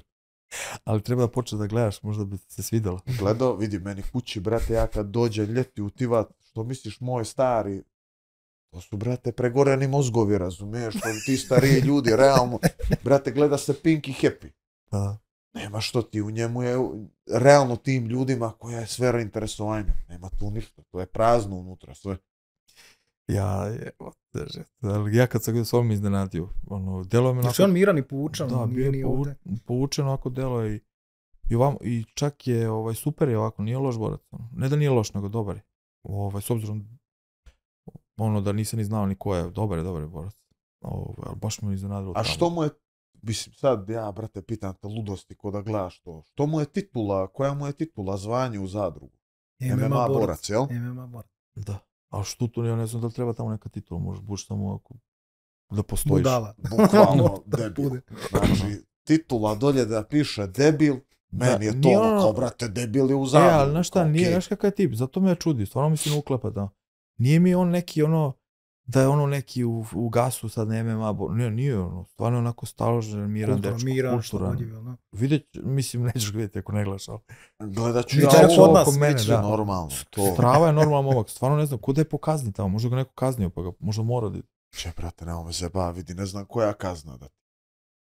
Ali treba da počne da gledaš, možda bi se svidjelo. Gledao, vidi meni kući, brate, ja kad dođe ljeti u Tivat, što misliš moj stari, to su, brate, pregoreni mozgovi, razumiješ, to ti stariji ljudi, realno, brate, gleda se Pink i Happy. Da. Nema što ti, u njemu je realno tim ljudima koja je sfera interesovanja. Nema tu ništa, to je prazno unutra sve. Ja. Ali ja kad sam ga s ovim iznenadio, ono, delo je mi Znači on miran i povučan, da, bio nije je ovde. povučen ovako delo i, i, ovam, i čak je ovaj, super je ovako, nije loš borac. Ne da nije loš, nego dobar je. Ovaj, s obzirom ono da nisam ni znao ni ko je, dobar je, dobar je borac. Ovaj, ali baš me iznenadilo. A tamo. što mu je, mislim, sad ja, brate, pitam te ludosti ko da gledaš to. Što mu je titula, koja mu je titula zvanje u zadrugu? MMA borac, jel? MMA borac. Da. A što tu, ja ne znam da li treba tamo neka titula, možeš buš samo ako da postojiš. Budala. Bukvalno Da debil. bude. Znači, titula dolje da piše debil, meni je to nije ono, ono- kao, brate, debil je u E, zadrugu. ali znaš šta, nije, znaš kakav je tip, zato me čudi, stvarno mi se ne uklapa da. Nije mi on neki ono, da je ono neki u, u gasu sad na MMA, bo, nije, nije ono, stvarno onako staložen, miran Kulturan, dečko, miran, kulturan. je, ono. Vidjet, mislim, nećeš ga vidjeti ako ne gledaš, ali Gledat ću ja će ovo, kod nas, oko mene, da. normalno. To, strava je normalan momak, stvarno ne znam, kuda je pokazni tamo, možda ga neko kaznio, pa ga možda mora da. Če, brate, nema me se vidi, ne znam koja kazna da ti.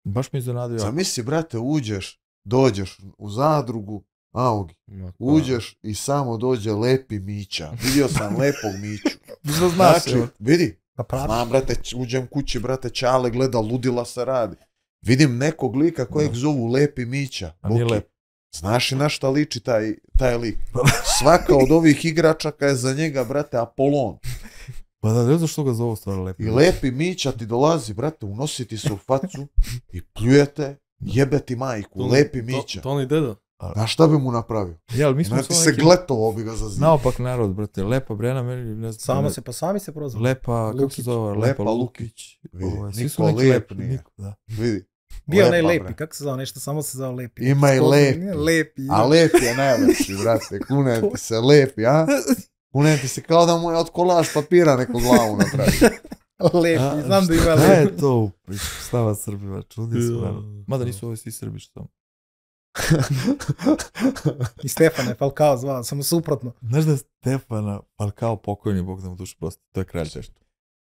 Baš mi je iznenadio. Zamisli, brate, uđeš, dođeš u zadrugu, augi, pa, uđeš i samo dođe lepi Mića. Vidio sam lepog Miću. Da Znači, vidi, Pa znam, brate, uđem kući, brate, Čale gleda, ludila se radi. Vidim nekog lika kojeg Da. zovu Lepi Mića. Boki. Znaš i na šta liči taj, taj lik? Svaka od ovih igračaka je za njega, brate, Apolon. Pa da, ne znam što ga zovu stvarno lep. I Lepi Mića ti dolazi, brate, unositi se u facu i pljujete, jebeti majku, Toni- Lepi To- Mića. Toni Deda. Znaš šta bi mu napravio? Ja, ali mi smo Znači samo se neki gletovo bi ga za zid. naopak narod, brate. Lepa Brena, meni ne znam. Samo se, pa sami se prozvali. Lepa, kako se Lukić. zove? Lepa Lepa, Lukić. Lukić. Vidi, Ovaj, svi niko su neki lep lepi. nije. Niko, da. Vidi. Bio onaj lepi, bre. kako se zvao nešto, samo se zvao lepi. Ima i lepi. Lepi. A lepi je najlepši, brate. Kunem ti se lepi, a? Kunem ti se kao da mu je od kolaž papira neku glavu napravio. lepi, A, znam da ima Šta lepi. je to? Stava Srbima, čudi naravno. Mada nisu ovo svi Srbi što. I Stefana je Falcao zvao, samo suprotno. Znaš da je Stefana, kao pokojni, Bog da mu dušu prosti, to je kralj češta.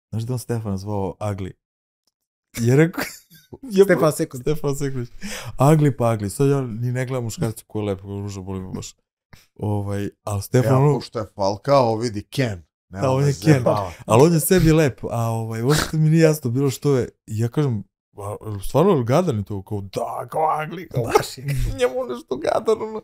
Znaš da je on Stefana zvao Agli? Je rekao... je Stefan Sekund. Stefan Sekulić. Agli pa Agli. Sad ja ni ne gledam muškarcu ko je lepo, ruža, boli me baš. Ovaj, ali Stefan, Ja, pošto je Falcao, vidi Ken. Nema Da, on je Ken. ali on je sebi lep, a ovaj, uopšte mi nije jasno bilo što je. Ja kažem, a, stvarno gadan je to? Kao, da, kao Agli, kao, Baš je. njemu nešto gadan, ono.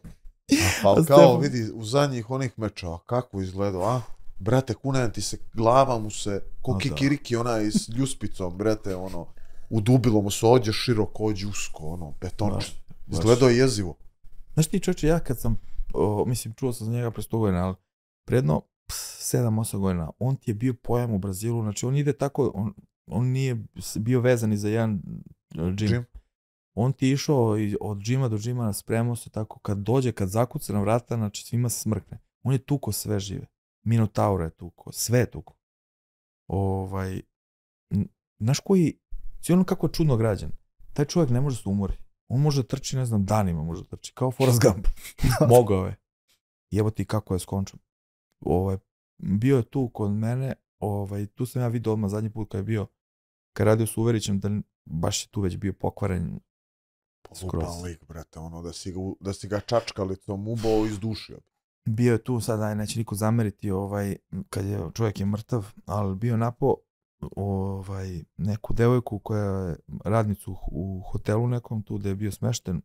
A Falcao, Stefan- vidi, u zadnjih onih mečeva, kako izgledao, a? Brate, kunem ti se, glava mu se, ko da. kikiriki, ona s ljuspicom, brate, ono. udubilo mu se ođe široko, ođe usko, ono, betonče. Baš. Izgledao je jezivo. Znaš ti čoče, ja kad sam, o, mislim, čuo sam za njega pre 100 godina, ali predno 7-8 godina, on ti je bio pojam u Brazilu, znači on ide tako, on, on nije bio vezan i za jedan e, džim. Džim. On ti je išao od džima do džima, spremao se tako, kad dođe, kad zakuca na vrata, znači svima se smrkne. On je tuko sve žive. Minotaura je tuko, sve je tuko. Ovaj, znaš koji, si ono kako je čudno građan, taj čovjek ne može se umori. On može da trči, ne znam, danima može da trči, kao Forrest Gump. Mogao je. I evo ti kako je skončan. Ovaj, bio je tu kod mene, ovaj, tu sam ja vidio odmah zadnji put kad je bio, kad radio s Uverićem, da baš je tu već bio pokvaren. Skroz. Lupan lik, brate, ono, da si ga, da si ga čačkalicom ubao iz duši. Bio je tu, sad aj neće niko zameriti, ovaj, kad je čovjek je mrtav, ali bio napo ovaj, neku devojku koja je radnicu u hotelu nekom tu gde je bio smešten.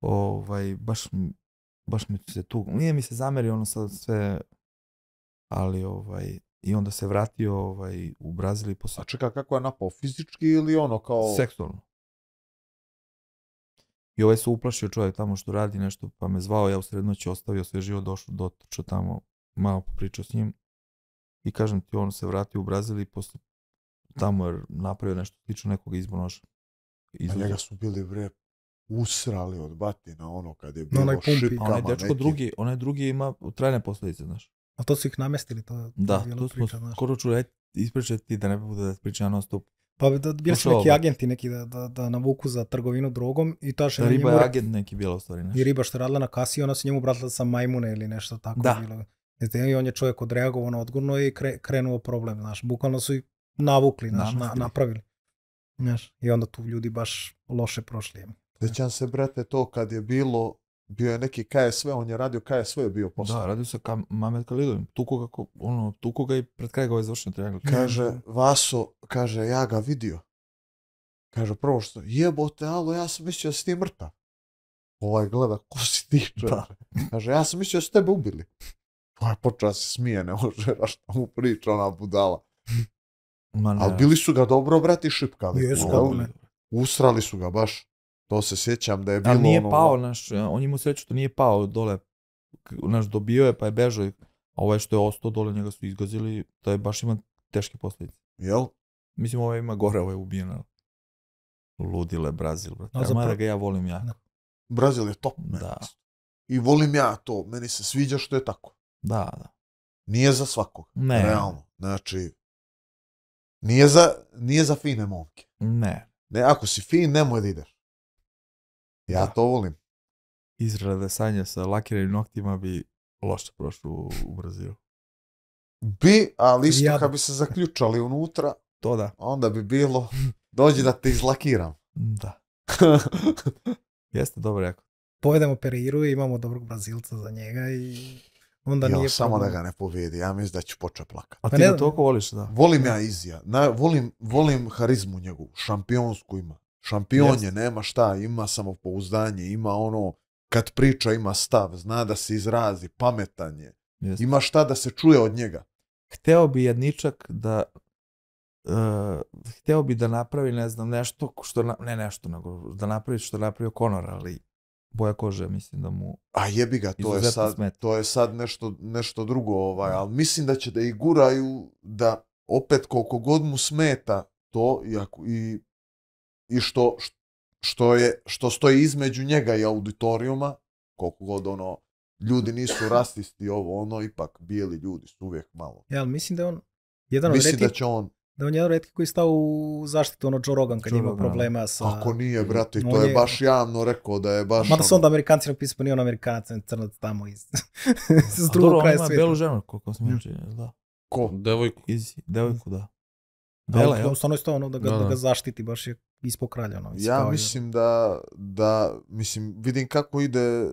Ovaj, baš, baš mi se tu, nije mi se zamerio ono sad sve, ali ovaj, i onda se vratio ovaj, u Brazil i posle A čeka, kako je napao, fizički ili ono kao... seksualno. I ovaj se uplašio čovjek tamo što radi nešto, pa me zvao, ja u srednoći ostavio sve živo, došao, dotrčao tamo, malo popričao s njim. I kažem ti, on se vratio u Brazil i posle tamo je napravio nešto slično nekog izbonoša. A njega su bili, bre, usrali od batina, ono, kad je bilo onaj pumpi. šipkama onaj dečko nekim. drugi, onaj drugi ima trajne posljedice, znaš. A to su ih namestili, to, Da, je bilo to smo priča, znaš. skoro čuli, aj, ispričaj ti da ne bude da pričam non stop. Pa da, bili su neki agenti neki da, da, da navuku za trgovinu drogom i ta Da žena riba njemu je agent neki bila u stvari, znaš. i riba što je radila na kasi, ona se njemu obratila sa majmune ili nešto tako. Da. Bilo. I on je čovjek odreagovao na odgurno i kre, krenuo problem, znaš. Bukvalno su ih navukli, znaš, na, napravili. Znaš, i onda tu ljudi baš loše prošli. Sjećam se, brate, to kad je bilo, bio je neki KSV, on je radio KSV, je bio posle. Da, radio se ka Mamed Khalilom. Tuko ga, ko- ono, tuko ga i pred kraj ga ovaj završio. Kaže, Vaso, kaže, ja ga vidio. Kaže, prvo što, jebote, alo, ja sam mislio da si ti mrtav. Ovaj gleda, ko si ti čovječe? Kaže, ja sam mislio da su tebe ubili. Ovaj počeo se smije, ne može, a šta mu priča ona budala. Ma ne, Ali bili su ga dobro, brati, šipkali. Jesu, kako. Usrali su ga baš. To se sjećam da je bilo Ali nije ono... pao, naš, on ima sreću što nije pao dole. Naš, dobio je pa je bežao. A ovaj što je ostao dole, njega su izgazili, to je baš ima teške posljedice. Jel? Mislim, ovaj ima gore, ovaj je ubijen. ali Ludile Brazil, brate. A zapravo- ga ja volim jako. Da. Brazil je top. meni Da. I volim ja to. Meni se sviđa što je tako. Da, da. Nije za svakog. Ne. Realno. Znači, nije za, nije za fine momke. Ne. Ne, ako si fin, nemoj da ideš. Ja Da. to volim. Izrada sanja sa lakiranim noktima bi loše prošlo u, u Brazilu. Bi, ali isto Jadno. kad bi se zaključali unutra, To da. onda bi bilo dođi da te izlakiram. Da. Jeste dobro rekao. Povedemo Periru i imamo dobrog Brazilca za njega i onda Jo, nije samo da problem. ga ne povijedi. Ja mislim da ću početi plakat. A Pa ti ga toliko voliš, da. Volim ja Izija. Na, volim, volim harizmu njegovu. Šampionsku ima. Šampion je, Jeste. nema šta. Ima samopouzdanje. Ima ono, kad priča ima stav. Zna da se izrazi. Pametan je. Jeste. Ima šta da se čuje od njega. hteo bi jedničak da uh, hteo bi da napravi ne znam nešto što na, ne nešto nego da napravi što je napravio Conor ali boja kože mislim da mu A jebi ga, to je sad, smeta. to je sad nešto, nešto drugo, ovaj, ali mislim da će da i guraju da opet koliko god mu smeta to i, ako, i, i što, što, je, što stoji između njega i auditorijuma, koliko god ono, ljudi nisu rasisti, ovo ono, ipak bijeli ljudi su uvijek malo. Ja, ali mislim da je on jedan od Mislim retkih, da će on, da je on jedan od retkih koji je stao u zaštitu ono Joe Rogan kad Joe je imao Rogan, problema sa... ako nije, brate, to je je- baš javno rekao da je baš... Mada su onda Amerikanci napisali, pa nije on Amerikanac, on je crnac tamo iz, A drugog dobro, on kraja ima belu ženu koliko sam Mm. ja činio, da Ko? Devojku. iz devojku da Bela, je. Stvarno je ono da ga, Da, da, da. ga zaštiti, baš je ispod kralja. Ono, Ja je- mislim da, da, mislim, vidim kako ide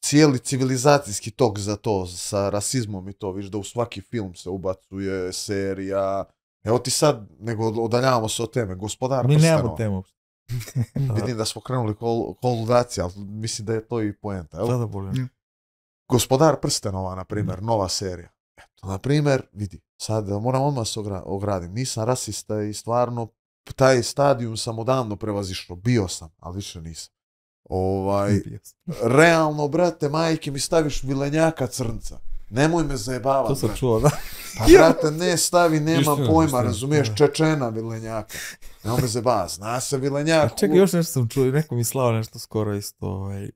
cijeli civilizacijski tok za to, sa rasizmom i to, viš da u svaki film se ubacuje serija, evo ti sad, nego odaljavamo se od teme, gospodar mi prstenova. nemamo temu. Vidim da smo krenuli kol, koludacija, ali mislim da je to i poenta. Evo, da bolim? Mm. Gospodar prstenova, na primjer, nova serija. Eto, na primjer, vidi, sad moram odmah se ogra- ogradim, nisam rasista i stvarno taj stadijum sam odavno prevazišao. Bio sam, ali više nisam. Ovaj, realno, brate, majke mi staviš vilenjaka crnca. Nemoj me zajebavati. To sam brate. čuo, da. Pa brate, ne stavi, nema Istina, pojma, razumiješ, Da. Čečena vilenjaka. Nemoj me zajebavati, zna se vilenjak. A čekaj, još nešto sam čuo, neko mi slao nešto skoro isto, ovaj.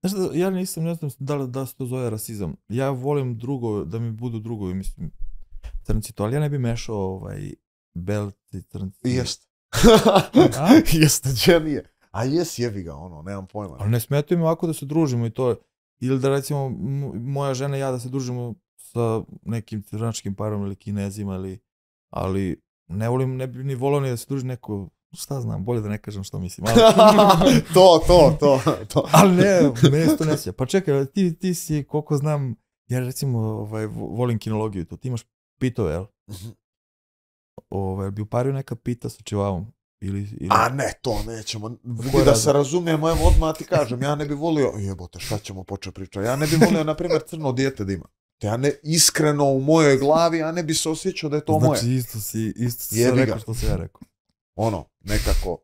Znaš da, ja nisam, ne znam da li da se to zove rasizam. Ja volim drugo, da mi budu drugovi, mislim, crnci to, ali ja ne bi mešao ovaj, belci, crnci. Jest. A? Jeste, gdje nije? A jes, jevi ga, ono, nemam pojma. Ali ne smetaju mi ovako da se družimo i to, ili da recimo moja žena i ja da se družimo sa nekim crnačkim parom ili kinezima ili, ali ne volim, ne bi ni volio ni da se druži neko, šta znam, bolje da ne kažem što mislim, ali, to, to, to, to. ali ne, meni se to ne sviđa. Pa čekaj, ti, ti si, koliko znam, ja recimo ovaj, vo- volim kinologiju, to ti imaš pitove, jel? Mhm. Ovaj, bi upario neka pita sa čivavom? Ili, ili... A ne, to nećemo. Vidi da se razumijemo, evo odmah ti kažem, ja ne bi volio, jebote, šta ćemo početi pričati, ja ne bi volio, na primjer, crno dijete da ima. Ja ne, iskreno u mojoj glavi, ja ne bi se osjećao da je to znači, moje. isto si, isto si rekao što sam ja rekao. Ono, nekako,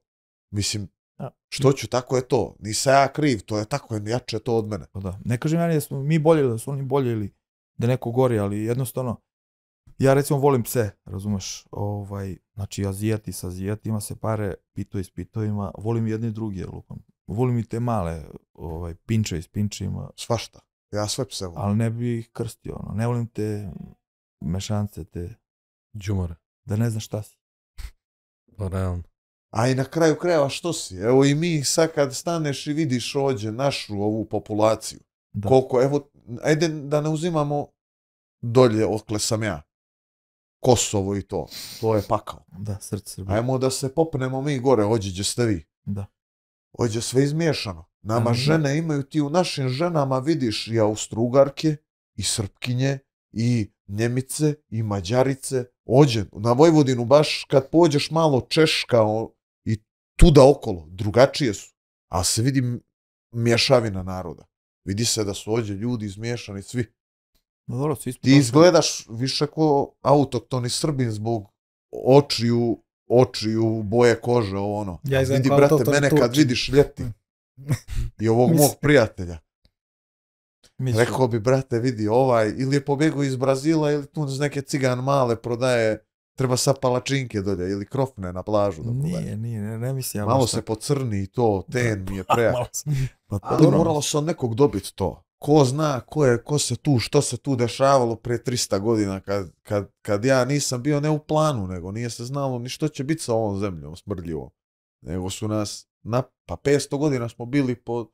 mislim, Ja. što ću, tako je to. Nisam ja kriv, to je tako, je jače to od mene. Pa da. Ne kažem ja ni da smo mi bolji ili da su oni bolji ili da je neko gori, ali jednostavno ja recimo volim pse, razumeš? Ovaj, znači azijati sa azijatima se pare, pito s pitovima, volim jedni drugi, lupam. Volim i te male, ovaj, pinče s pinčima, Svašta. Ja sve pse volim. ali ne bi ih krstio, ono. Ne volim te mešance, te, Đumare. da ne znaš šta si. Pa realno. A i na kraju krajeva što si? Evo i mi sad kad staneš i vidiš ođe našu ovu populaciju, Da. koliko, evo, ajde da ne uzimamo dolje okle sam ja. Kosovo i to. To je pakao. Da, srce Srbije. Ajmo da se popnemo mi gore, ođe ste vi. Da. Ođe sve izmiješano. Nama Mhm. žene imaju ti u našim ženama vidiš i Austrugarke, i Srpkinje, i Njemice, i Mađarice. Ođe, na Vojvodinu baš kad pođeš malo Češka i tuda okolo, drugačije su. A se vidi mješavina naroda. Vidi se da su ođe ljudi izmiješani svi. Dobro, svi Ti izgledaš više ko autoktoni Srbin zbog očiju, očiju, boje kože, ovo ono. Ja vidi, brate, mene kad vidiš ljeti i ovog mog prijatelja, mi smo- rekao bi, brate, vidi, ovaj, ili je pobjegao iz Brazila, ili tu neke cigan male prodaje, treba sa palačinke dolje, ili krofne na plažu da prodaje. Nije, nije, ne, ne mislim ja Malo baš se pocrni i to, ten mi je prejak. Sam- Pa Ali moralo se od nekog dobiti to. Ko zna ko je, ko se tu, što se tu dešavalo prije 300 godina kad, kad, kad ja nisam bio ne u planu, nego nije se znalo ni što će biti sa ovom zemljom smrdljivom. Nego su nas, na, pa 500 godina smo bili pod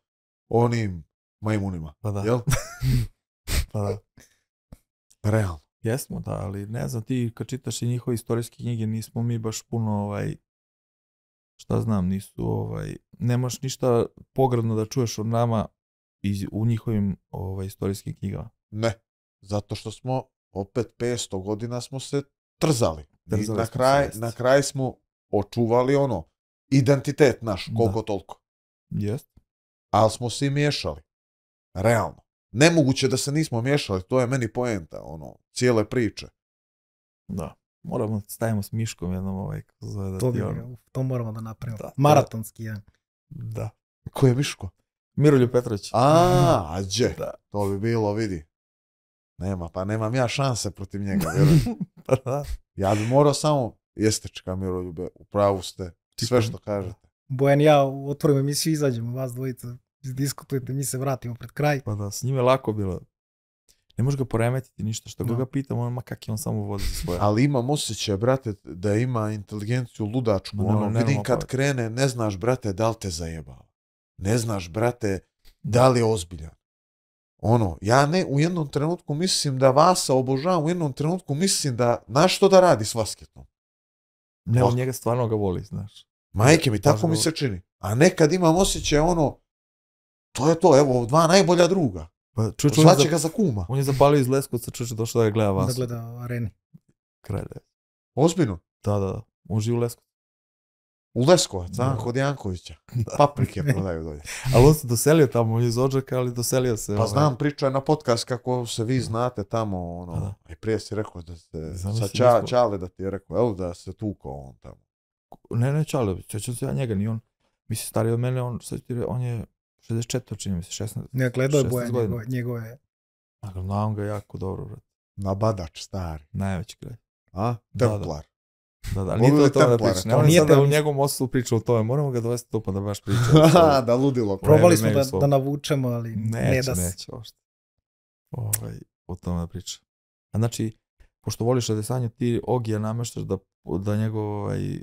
onim majmunima. Pa da. Jel? Pa da. Realno. Jesmo, da, ali ne znam, ti kad čitaš i njihove istorijske knjige, nismo mi baš puno, ovaj, šta znam, nisu, ovaj, nemaš ništa pogradno da čuješ od nama iz, u njihovim ovaj, istorijskim knjigama. Ne. Zato što smo opet 500 godina smo se trzali. I Trzali na, kraj, na kraj smo očuvali ono, identitet naš, Da. koliko toliko. Jest? ali smo se i miješali. Realno. Nemoguće da se nismo miješali, to je meni poenta, ono, cijele priče. Da. Moramo da stavimo s Miškom jednom ovaj, zove da To, ti ono- to moramo da napravimo. Da, to- Maratonski jedan. Da. Ko je Miško? Miroljub Petrović. A, a gdje? Da. To bi bilo, vidi. Nema, pa nemam ja šanse protiv njega, vjeruj. pa da. Ja bi morao samo, jeste čeka Miroljube, u pravu ste, sve što kažete. Bojan ja otvorimo emisiju, izađemo, vas dvojica diskutujete, mi se vratimo pred kraj. Pa da, s njime je lako bilo. Ne možeš ga poremetiti ništa, što Da. ga pitam, on ma kak je on samo vozi za svoje. Ali imam osjećaj, brate, da ima inteligenciju ludačku. Ne, ono, ne, vidim kad pamet. krene, ne znaš, brate, da li te zajebava. Ne znaš, brate, da li je ozbiljan. Ono, ja ne, u jednom trenutku mislim da Vasa obožavam, u jednom trenutku mislim da, znaš što da radi s vasketom? Ne, on njega stvarno ga voli, znaš. Majke mi, tako mi se čini. A nekad imam osjećaj ono, to je to, evo, dva najbolja druga. Pa čuč, on, za- ga za kuma. on je zapalio iz Leskovca, čuče došao da ga gleda vas. Da gleda areni. Kralj, da. Ozbiljno. Da, da, da. On živi u Leskovcu. U Leskovac, Da. kod Jankovića. Paprike prodaju dolje. Ali on se doselio tamo, on je iz Odžaka, ali doselio se. Pa ovaj. znam, priča je na podcast kako se vi znate tamo, ono, da. i prije si rekao da ste, Zamisli, sa ča, Čale da ti je rekao, evo da se tukao on tamo. ne, ne, čale, sjećam se ja njega, ni on, mislim, stariji od mene, on, sad ti re- on je 64, čini mi se, 16. Ne, gledao je 16 boje godina. njegove, njegove. Znam ga jako dobro, brat. Nabadač stari. Najveći kraj. A? Da, da. Templar. Da, da, Voli nije to o li tome da priča. To Ne nije da u njegovom osnovu priča o tome, moramo ga dovesti tu pa da baš priča. Da ludilo. Pro- Probali smo da, da navučemo, ali ne Neće, da se. neće uopšte. Ovaj, o tome da priča. A znači, pošto voliš Adesanja, ti Ogija nameštaš da, da njegov, ovaj,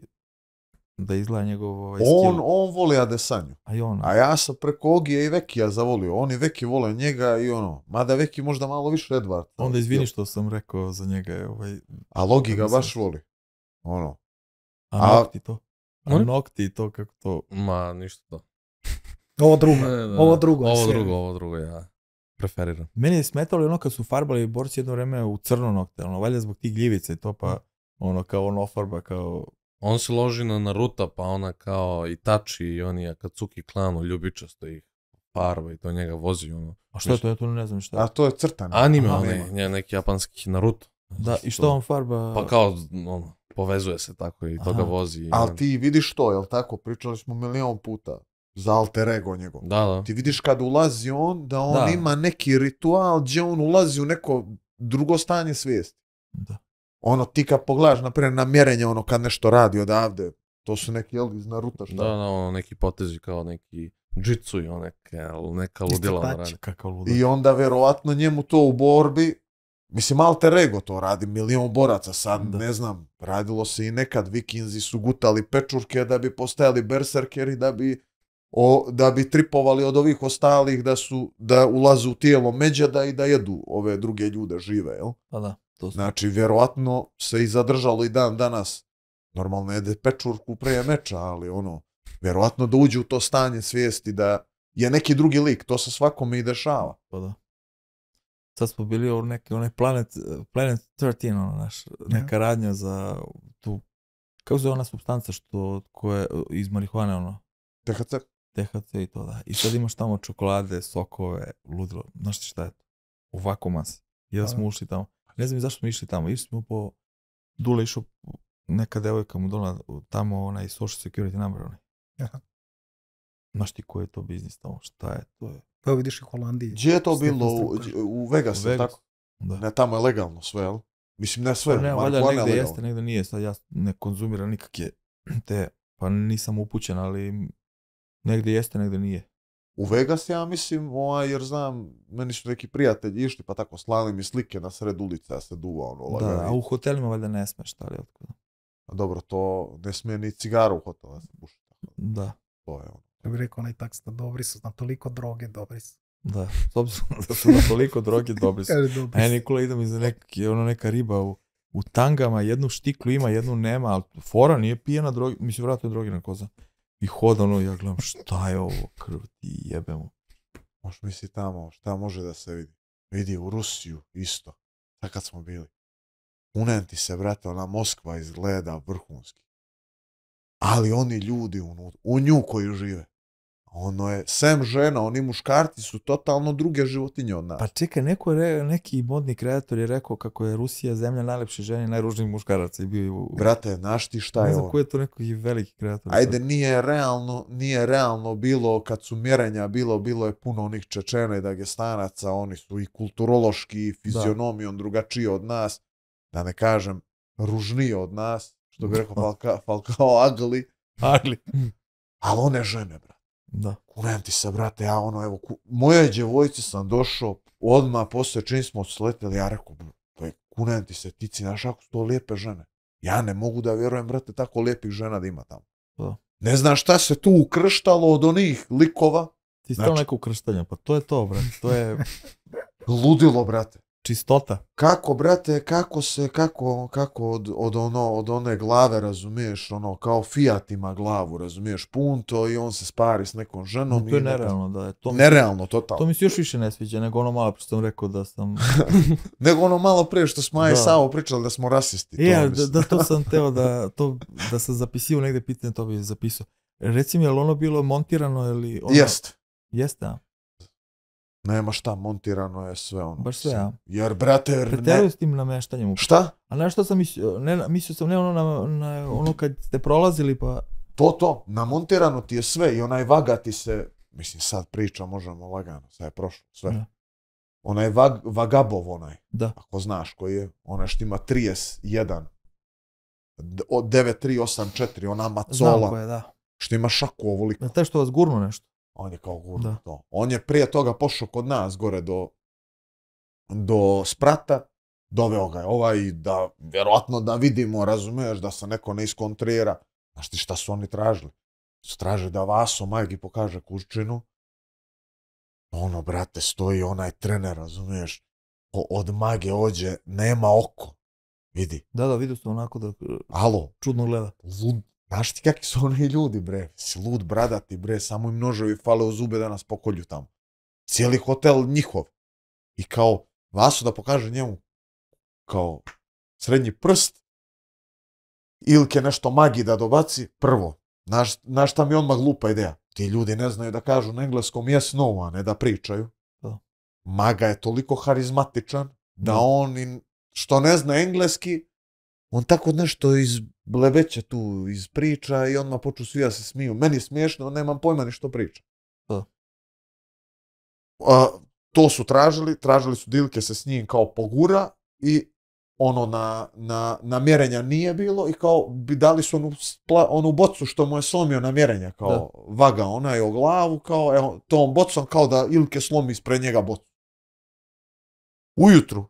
da izgleda njegov ovaj, On, skill. on voli Adesanju. A i on. A ja sam preko Ogija i Vekija zavolio. Oni Veki vole njega i ono. Mada Veki možda malo više Edward. Onda izvini što sam rekao za njega. je, Ovaj, A Logi ga baš voli. Ono. a, A- nokti to. A Molim? nokti to kako to... Ma, ništa to. Ovo drugo. Ne, da. Ovo drugo Ovo sve. drugo, ovo drugo, ja. Preferiram. Meni je smetalo ono kad su farbali borci jedno vreme u crno nokte, ono, valjda zbog tih gljivica i to pa ono kao on ofarba kao On se loži na Naruto, pa ona kao Itachi i oni Akatsuki klanu ljubičasto ih farba i to njega vozi, ono. A što je to? Ja to ne znam šta. A to je crtano. Anime, onaj, nje- neki japanski Naruto. Da, i što on farba? Pa kao, ono, povezuje se tako i to ga vozi. Ali ti vidiš to, jel tako? Pričali smo milion puta za alter ego njegov. Da, da. Ti vidiš kad ulazi on, da on Da. ima neki ritual gdje on ulazi u neko drugo stanje svijesti. Da. Ono, ti kad pogledaš, naprimjer, na mjerenje, ono, kad nešto radi odavde, to su neki, jel, iz Naruta, šta? Da, da, ono, neki potezi kao neki jitsu i neke, neka ludila ona radi. I onda, verovatno, njemu to u borbi, mislim, alter ego to radi, milion boraca, sad, Da. ne znam, radilo se i nekad, vikinzi su gutali pečurke da bi postajali berserkeri, da bi o, da bi tripovali od ovih ostalih da su da ulaze u tijelo međeda i da jedu ove druge ljude žive, jel? Pa da, to. Znači, vjerovatno se i zadržalo i dan danas. Normalno jede pečurku prije meča, ali ono, vjerovatno da uđe u to stanje svijesti da je neki drugi lik, to se svakome i dešava. Pa da. Sad smo bili u neki, onaj Planet, Planet 13, ono, naš, neka radnja za tu, kako se ona substanca što, koje, iz marihuane, ono, THC? THC i to, da. I sad imaš tamo čokolade, sokove, ludilo, znaš ti šta je to? Ovako masi. Jedan Da. smo ušli tamo. Ne znam zašto smo išli tamo. Išli smo po, Dule išao, neka devojka mu donala tamo onaj social security number, onaj. Aha. Znaš ti koji je to biznis tamo, šta je, to je. To vidiš i Holandiji. Gdje je to bilo? U, u Vegasu, Vegas. tako? Da. Ne, tamo je legalno sve, jel? Mislim, ne sve, Pa ne, valjda marihuana je negde legalno. jeste, negde nije. Sad ja ne konzumiram nikakve te, pa nisam upućen, ali negde jeste, negde nije. U Vegas ja mislim, ovaj, jer znam, meni su neki prijatelji išli pa tako slali mi slike na sred ulice, ja se duva ono Da, lagani. a u hotelima valjda ne smeš, ali otkud? A Dobro, to ne smije ni cigaru u hotelu da se puši. Da, To je ono. Ja bih rekao onaj taksta, dobri su, na toliko droge, dobri su. da. S obzirom da su na toliko droge dobri su. A ja. Nikola idem iza neki, ono neka riba u, u tangama, jednu štiklu ima, jednu nema, ali fora nije pijena droga, mislim, vratno je drogina koza. I hoda ono, ja gledam, šta je ovo, krv ti jebemo. Možeš misli tamo, šta može da se vidi? Vidi u Rusiju isto. Sad kad smo bili. Unenti se, brate, ona Moskva izgleda vrhunski. Ali oni ljudi u, u nju koji žive. Ono je, sem žena, oni muškarci su totalno druge životinje od nas. Pa čekaj, neko re- neki modni kreator je rekao kako je Rusija zemlja najlepše žene i najružnijih muškaraca i bio u... Brate, znaš ti šta ne je znam ovo? ko je to neki veliki kreator. Ajde, nije realno, nije realno bilo, kad su mjerenja bilo, bilo je puno onih Čečena i Dagestanaca, oni su i kulturološki i fizionomijom drugačiji od nas, da ne kažem ružniji od nas, što bi rekao Falcao ugly, Ali, ali one žene, brate. Da. Kunem ti se, brate, ja ono, evo, ku, moje djevojci sam došao, odmah poslije čim smo sleteli, ja rekao, pa kunem ti se, ti si znaš ako su to lijepe žene. Ja ne mogu da vjerujem, brate, tako lijepih žena da ima tamo. Da. Ne znam šta se tu ukrštalo od onih likova. Ti Znači- neko ukrštanje, pa to je to, brate. To je Ludilo, brate. Čistota. Kako, brate, kako se, kako, kako od, od, ono, od one glave, razumiješ, ono, kao Fiat ima glavu, razumiješ, punto i on se spari s nekom ženom. No, to je nerealno, da je. To mi, Nerealno, totalno. to mi se još više ne sviđa, nego ono malo, što sam rekao da sam... Nego ono malo prije što smo ja i Da. Savo pričali da smo rasisti. to E, da, da, to sam teo da, to, da sam zapisio negde pitanje, to bi zapisao. Reci mi, je li ono bilo montirano ili... Ono, Jest. Jeste, a? Nema šta, montirano je sve ono. Baš sve, a? Jer, brate, jer ne... S tim nameštanjem. Šta? A znaš što sam mislio? Ne, mislio sam ne ono, na, na, ono kad ste prolazili pa... To, to, namontirano ti je sve i onaj vaga ti se, mislim sad priča možemo lagano, sad je prošlo, sve. Da. Onaj vag, vagabov onaj, Da. ako znaš koji je, onaj što ima 31, D- od 9384, ona Znam macola, ko je, da. što ima šaku ovoliko. Na te što vas gurnu nešto. On je kao gurno Da. to. On je prije toga pošao kod nas gore do, do sprata, doveo ga je ovaj da, vjerojatno da vidimo, razumiješ, da se neko ne iskontrira. Znaš ti šta su oni tražili? Su tražili da Vaso Majgi pokaže kurčinu. Ono, brate, stoji onaj trener, razumiješ, o- od Mage ođe, nema oko. Vidi, Da, da, vidio sam onako da alo, čudno gleda. lud, znaš ti kakvi su oni ljudi, bre? Si lud, bradati, bre, samo im noževi fale u zube da nas pokolju tamo. Cijeli hotel njihov. I kao, Vaso da pokaže njemu kao srednji prst, Ilke nešto magi da dobaci, prvo. Znaš, znaš šta mi odmah glupa ideja? Ti ljudi ne znaju da kažu na engleskom yes, no, a ne da pričaju. Da. Maga je toliko harizmatičan da Da. on, što ne zna engleski, on tako nešto iz blebeća tu iz priča i odmah poču svi da se smiju. Meni je smiješno, nemam pojma ni što priča. Da. A, to su tražili, tražili su Dilke se s njim kao pogura i ono na, na, na mjerenja nije bilo i kao bi dali su onu, spla, onu bocu što mu je slomio na mjerenja, kao Da. vaga onaj o glavu, kao evo, tom bocom kao da Ilke slomi ispred njega bocu. Ujutru,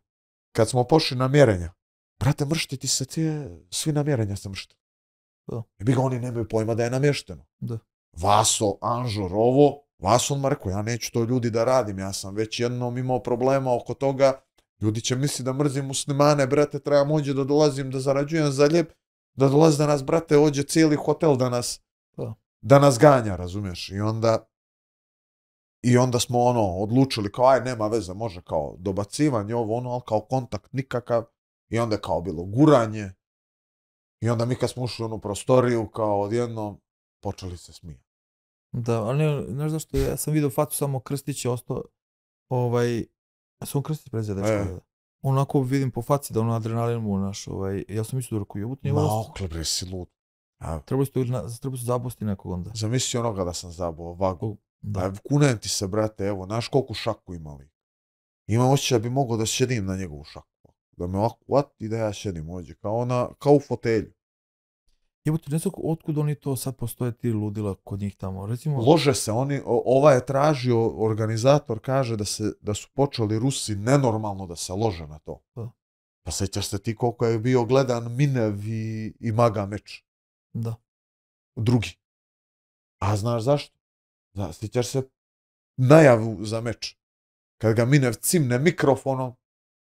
kad smo pošli na mjerenja, brate, mršti ti se cije, svi na mjerenja se mršte. Da. I bi ga oni nemaju pojma da je namješteno. Da. Vaso, Anžor, ovo, Vaso on ma rekao, ja neću to ljudi da radim, ja sam već jednom imao problema oko toga, ljudi će misliti da mrzim muslimane, brate, trebam ođe da dolazim da zarađujem za ljep, da dolazi da nas, brate, ođe cijeli hotel da nas, Da. da nas ganja, razumiješ? I onda, i onda smo ono, odlučili kao, aj, nema veze, može kao dobacivanje, ovo, ono, ali kao kontakt nikakav. I onda je kao bilo guranje. I onda mi kad smo ušli u onu prostoriju, kao odjednom, počeli se smijati. Da, ali ne, znaš zašto, ja sam vidio facu samo Krstić je ostao, ovaj, sam Krstić prezio E. da. Onako vidim po faci da ono adrenalin mu naš, ovaj, ja sam mislio da rekao, jebut nije Ma, okle, bre, si lud. A, trebali na- trebali ste zabosti nekog onda. zamisli onoga da sam zabao vagu. Da, Da. kunem ti se, brate, evo, znaš koliko šaku imali. Imam osjećaj da bi mogao da sjedim na njegovu šaku. Da me ovako uvati i da ja sjedim ovdje, kao, na, kao u fotelju. jebut, ne znam otkud oni to sad postoje ti ludila kod njih tamo, recimo, Lože se, oni, ova je tražio, organizator kaže da, se, da su počeli Rusi nenormalno da se lože na to. Da. Pa sećaš se ti koliko je bio gledan Minev i, i Maga meč, da, drugi. A znaš zašto? Da, sjećaš se najavu za meč. Kad ga Minev cimne mikrofonom,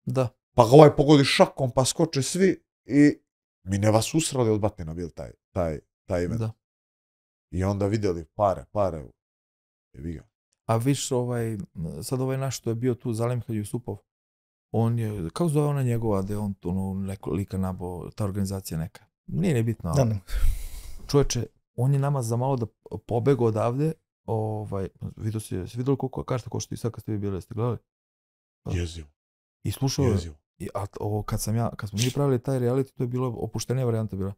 da, pa ga ovaj pogodi šakom, pa skoče svi i Mineva su usrali od batina bil taj, taj, taj event. da. I onda vidjeli pare, pare. Jebi ga. A viš ovaj, sad ovaj naš što je bio tu, Zalim Jusupov, on je, kako se zove ona njegova, da je on tu ono, neko lika nabao, ta organizacija neka. Nije ni bitno, Da, ali ne. čovječe, on je nama za malo da pobega odavde, ovaj, vidio si, si vidio koliko karta košta i sad kad ste vi bili, jeste gledali? Da. Jezivo, I slušao je, i, a ovo kad sam ja, kad smo mi pravili taj reality, to je bilo opuštenija varijanta bila.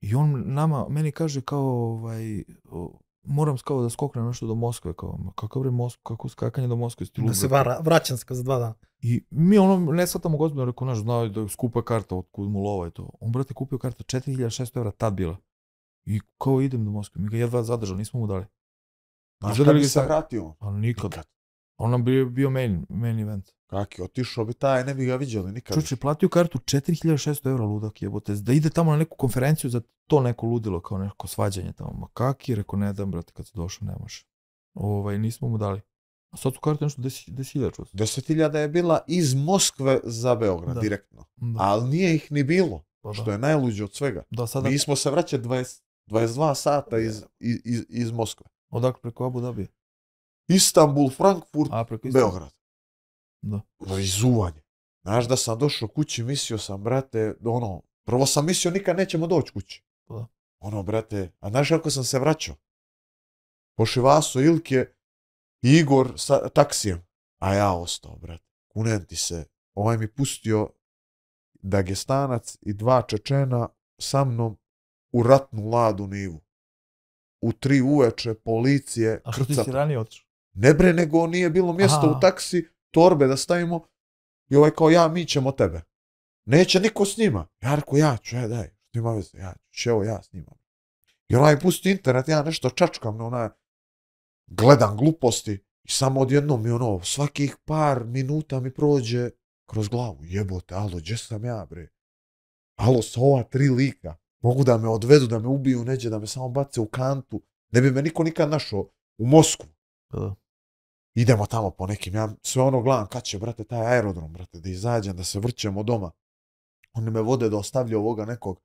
I on nama, meni kaže kao, ovaj, o, moram kao da skoknem nešto do Moskve, kao, kakav bre Moskva, kako skakanje do Moskve, sti Da se vara, vraćam se za dva dana. I mi ono ne shvatamo gospodinu, rekao, znaš, znao da je skupa karta, od kud mu lova i to. On, brate, kupio kartu 4600 evra, tad bila. I kao idem do Moskve, mi ga jedva zadržali, nismo mu dali. Znaš Izgledali kad bi se vratio? Ali nikad. Nikad. On nam bio, bio main, main event. Kaki, otišao bi taj, ne bi ga vidjeli nikad. Čuče, platio kartu 4600 evra ludak jebote, da ide tamo na neku konferenciju za to neko ludilo, kao neko svađanje tamo. Ma kaki, rekao, ne dam, brate, kad se došao, ne može. Ovaj, nismo mu dali. A sad su karte nešto 10 10.000 čuo sam. 10.000 je bila iz Moskve za Beograd, Da. direktno. Da, Ali nije ih ni bilo, pa što da. je najluđe od svega. Da, sada, Mi smo se vraćali 20, 22 sata iz, iz, iz, iz Moskve. odakle preko Abu Dhabi. Istanbul, Frankfurt, A, preko Istanbula. Beograd. Da. Izuvanje. Znaš da sam došao kući, mislio sam, brate, ono, prvo sam mislio nikad nećemo doći kući. Da. Ono, brate, a znaš kako sam se vraćao? Pošli Vaso, Ilke i Igor sa taksijem. A ja ostao, brate. Kunem ti se. Ovaj mi pustio Dagestanac i dva Čečena sa mnom u ratnu ladu nivu. U tri uveče policije A što ti si ranije otišao? Ne bre, nego nije bilo mjesto Aha. u taksi, torbe da stavimo. I ovaj kao, ja, mi ćemo tebe. Neće niko s njima. Ja rekao, ja ću, e, daj, ima veze, ja ću, evo ja snimam. I onaj pusti internet, ja nešto čačkam, na onaj, gledam gluposti i samo odjednom mi ono, svakih par minuta mi prođe kroz glavu, jebote, alo, gdje sam ja, bre? Alo, sa ova tri lika, mogu da me odvedu, da me ubiju neđe, da me samo bace u kantu, ne bi me niko nikad našao u Moskvu Da. idemo tamo po nekim, ja sve ono gledam kad će, brate, taj aerodrom, brate, da izađem, da se vrćemo doma. Oni me vode da ostavlja ovoga nekog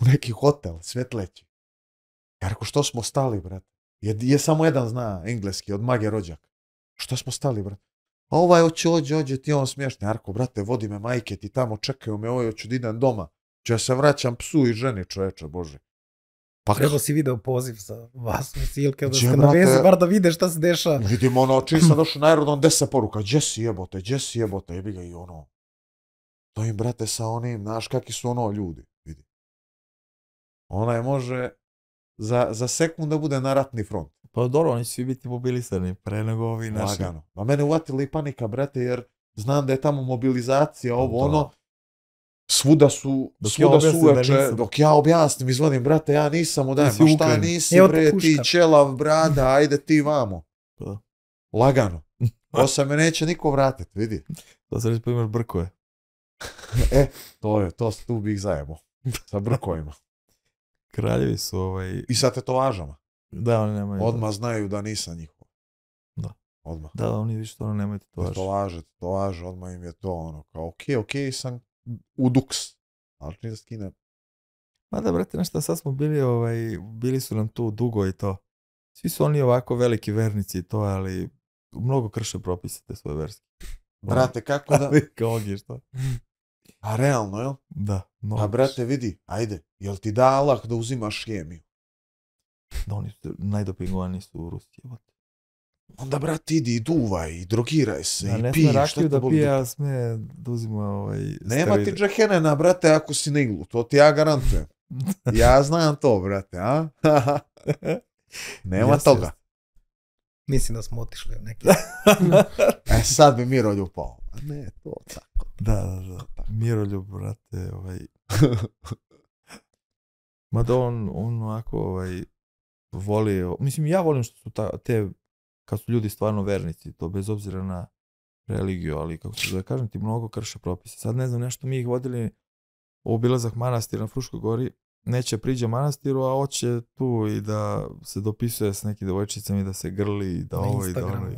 u neki hotel, svjetleći. Ja rekao, što smo stali, brate? Je, je samo jedan zna engleski, od Mage rođak. Što smo stali, brate? A ovaj hoće, ođe, ođe, ti on smiješan. Ja rekao, brate, vodi me majke, ti tamo čekaju me, ovaj hoću da idem doma. Če ja se vraćam psu i ženi, čoveče, bože. Pa Trebao si video poziv za vas, Silke, da Gdje, ste na vezi, bar da vide šta se dešava. Vidim ono, čim sam došao na aerodrom, deset poruka, gdje si jebote, gdje si jebote, jebi ga i ono. To im, brate, sa onim, znaš kakvi su ono ljudi, vidi. Onaj može za, za sekund da bude na ratni front, Pa dobro, oni će svi biti mobilisani pre nego ovi naši. lagano. Ma mene uvatila i panika, brate, jer znam da je tamo mobilizacija, ovo, Da. ono, svuda su, Dok ja svuda su objasnim da uveče, nisam. dok ja objasnim, izvodim, brate, ja nisam odajem, ma šta nisi, Evo bre, ti čelav, brada, ajde ti vamo. Da. Lagano. Se me neće niko vratiti, vidi. To se reći primjer brkove. E, to je, to tu bih zajebo. Sa brkovima. Kraljevi su ovaj... I sa tetovažama. Da, oni nemaju... Odmah znaju da nisam njihov. Da. Odmah. Da, da, oni više to nemaju tetovaž. Tetovaže, tetovaže, odmah im je to ono, kao, okej, okej, sam u duks. Čim da skinem. Ma da, brate, nešto, sad smo bili, ovaj, bili su nam tu dugo i to. Svi su oni ovako veliki vernici i to, ali mnogo krše propise te svoje verske. Brate, kako da... Kao što? A realno, jel? Da, mnogo A brate, vidi, ajde, jel ti da Allah da uzimaš hemiju? Da, oni su najdopingovaniji su u Rusiji. jebote. Onda, brate, idi i duvaj, i drogiraj se, Da, i ne pij, sme šta rakiju te da boli pije, a sme da uzima ovaj... Nema ti steroide. džahenena, brate, ako si na iglu, to ti ja garantujem. Ja znam to, brate, a? Nema Jeste, toga. Mislim da smo otišli u neki... E, sad bi Miro ljupao. A ne, to tako. Da, da, da. Miroljub, brate, ovaj... Mada on, on ovako, ovaj, voli, mislim, ja volim što su ta, te, kad su ljudi stvarno vernici, to bez obzira na religiju, ali kako se da kažem ti, mnogo krše propise. Sad ne znam, nešto mi ih vodili u obilazak manastira na Fruškoj gori, neće priđe manastiru, a hoće tu i da se dopisuje s nekim devojčicama i da se grli i da Na ovo i da ono. I,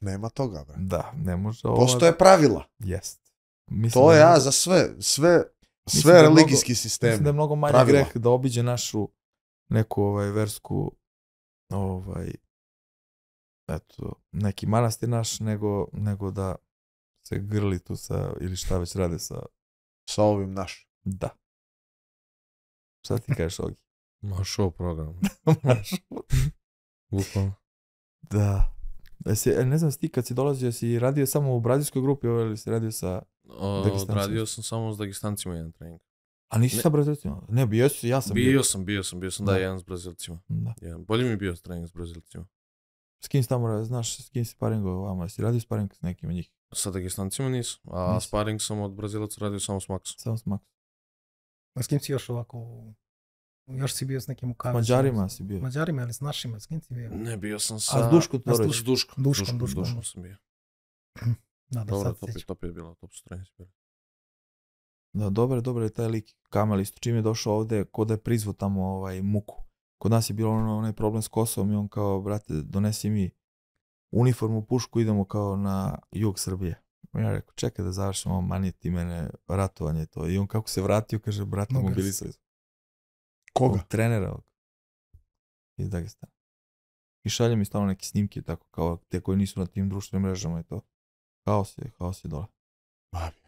Nema toga, brate. da, ne može ovo. Postoje pravila. Jest. Mislim To da je ja mnogo- za sve, sve, Mislim sve da religijski Mislim sistemi. da je mnogo manji pravila. greh da obiđe našu neku ovaj versku ovaj eto, neki manastir naš nego, nego da se grli tu sa ili šta već rade sa Sa ovim našim. da. Šta ti kažeš Ogi? Ma show program. Bukvalno. da. Jesi, e, ne znam, ti kad si dolazio, si radio samo u brazilskoj grupi ovaj, ili si radio sa... O, Dagestancima. Odradio sam samo s Dagestancima jedan trening. A nisi Ne. sa brazilcima? Ne, bio si, ja sam Bio sam, bio sam, bio sam, da, Da. jedan s Brazilcima. Da. Jedan. Bolje mi je bio trening s Brazilcima. S kim si tamo, znaš, s kim si sparingo vama? Si radio sparing s nekim od njih? Sa Dagestancima nisam, a Nisi. sparing sam od Brazilaca radio samo s Maxom. Samo s Max. A s kim si još ovako... Još si bio s nekim u S kavi? Mađarima si bio. Mađarima ili s našima? S kim si bio? Ne, bio sam sa... A s Duškom s Todorović? S Duškom. Duškom, Duškom, Duškom. sam bio. Da, da, Dobro, sad top, top je bilo, top su treninzi bili. Da, dobro, dobro je taj lik Kamel isto čim je došao ovde, ko da je prizvo tamo ovaj, muku. Kod nas je bilo ono, onaj problem s Kosovom i on kao, brate, donesi mi uniformu, pušku, idemo kao na jug Srbije. Ja rekao, čekaj da završimo, manje ti mene ratovanje to. I on kako se vratio, kaže, brate, Mnogo mobilisali. Koga? Ovog trenera ovog. Iz Dagestana. I šalje mi stalno neke snimke, tako kao te koji nisu na tim društvenim mrežama i to. Haos je, haos je dole. Brate,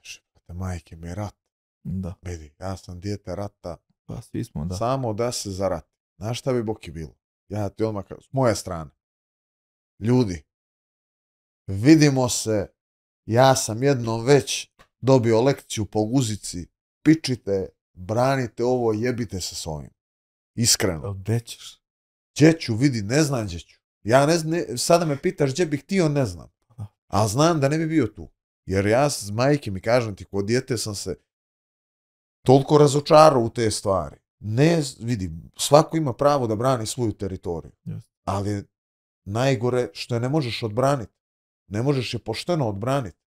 majke mi rat. Da, Vidi, ja sam dijete rata, pa svi smo, da. samo da se zarati. Znaš šta bi Boki bilo? Ja ti odmah s moje strane. Ljudi, vidimo se, ja sam jednom već dobio lekciju po guzici, pičite, branite ovo, jebite se s ovim. Iskreno. Gde ćeš? Gdje ću, vidi, ne znam gdje ću. Ja ne, ne- sada me pitaš gdje bih htio, ne znam. Ali znam da ne bi bio tu. Jer ja s majke mi kažem ti, kod dijete sam se toliko razočarao u te stvari. Ne, vidi, svako ima pravo da brani svoju teritoriju. Jeste. Ali najgore što je ne možeš odbraniti. Ne možeš je pošteno odbraniti.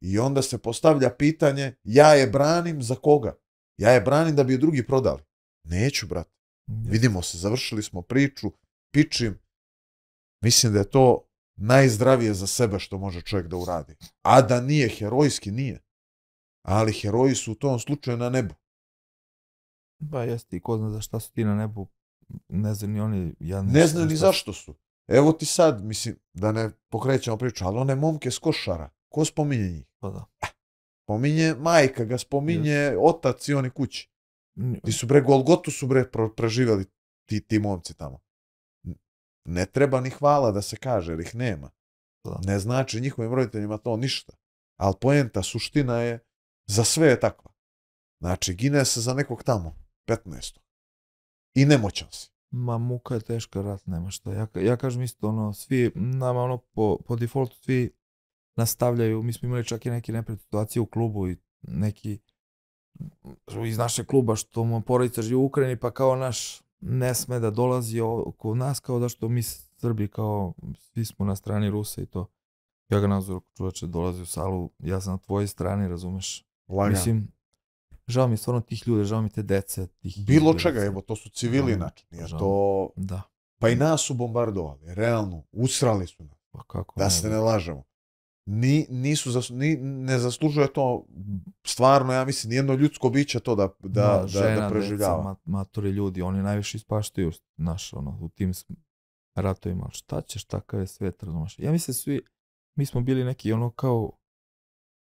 I onda se postavlja pitanje, ja je branim za koga? Ja je branim da bi je drugi prodali. Neću, brate. Vidimo se, završili smo priču, pičim. Mislim da je to najzdravije za sebe što može čovjek da uradi. A da nije herojski, nije. Ali heroji su u tom slučaju na nebu. Ba jeste i ko zna za šta su ti na nebu, ne znam ni oni, ja Ne znaju ni šta- zašto su. Evo ti sad, mislim, da ne pokrećemo priču, ali one momke s košara, ko spominje njih? Pa da. Spominje majka ga, spominje otac i oni kući. Ti su bre Golgotu su bre preživjeli ti, ti momci tamo. Ne treba ni hvala da se kaže, jer ih nema. Da. Ne znači njihovim roditeljima to ništa. Ali poenta, suština je, za sve je takva. Znači, gine se za nekog tamo, 15. I nemoćan si. Ma muka je teška, rat nema šta. Ja, ja kažem isto, ono, svi, nama ono, po, po defaultu svi nastavljaju, mi smo imali čak i neke neprijatne situacije u klubu i neki iz našeg kluba što mu porodica živi u Ukrajini pa kao naš ne sme da dolazi o- kod nas kao da što mi Srbi kao svi smo na strani Rusa i to. Ja ga nazvao, čoveče, dolazi u salu, ja sam na tvojoj strani, razumeš? Lagano. Mislim, žao mi je stvarno tih ljudi, žao mi te dece, tih Bilo izbjeglica. čega, evo, to su civili, Da, znači, nije žao. to... Da, Pa i nas su bombardovali, realno, usrali su nas, pa kako da ne, se bre. ne lažemo. Ni, nisu zas, ni, ne zaslužuje to stvarno, ja mislim, nijedno ljudsko biće to da, da, Ma, da, žena, da preživljava. Deca, mat, matori ljudi, oni najviše ispaštaju naš, ono, u tim ratovima. Šta ćeš, takav je svet, razumeš? Ja mislim svi, mi smo bili neki ono kao,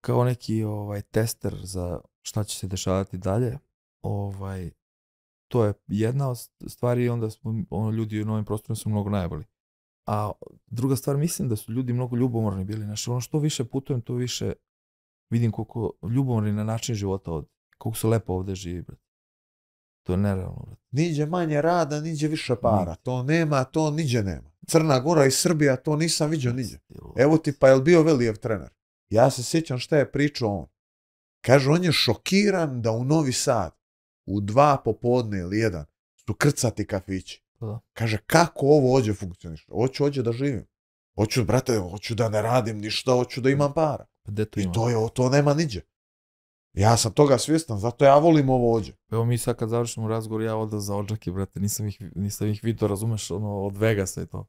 kao neki ovaj tester za šta će se dešavati dalje. Ovaj, to je jedna od stvari onda smo, ono, ljudi u novim prostorima su mnogo najbolji. A druga stvar, mislim da su ljudi mnogo ljubomorni bili. Znači, ono što više putujem, to više vidim koliko ljubomorni na način života ovde. Koliko su lepo ovde živi, brate. To je nerealno, brate. Niđe manje rada, niđe više para. To nema, to niđe nema. Crna Gora i Srbija, to nisam vidio niđe. Evo ti pa jel bio Velijev trener? Ja se sjećam šta je pričao on. Kaže, on je šokiran da u Novi Sad u dva popodne ili jedan su krcati kafići. Da. Kaže, kako ovo ođe funkcioniše? Hoću ođe da živim. Hoću, brate, hoću da ne radim ništa, hoću da imam para. Pa to I to je, to nema niđe. Ja sam toga svjestan, zato ja volim ovo ođe. Evo mi sad kad završimo razgovor, ja odam za odžake, brate, nisam ih, nisam ih vidio, razumeš, ono, od Vegasa i to.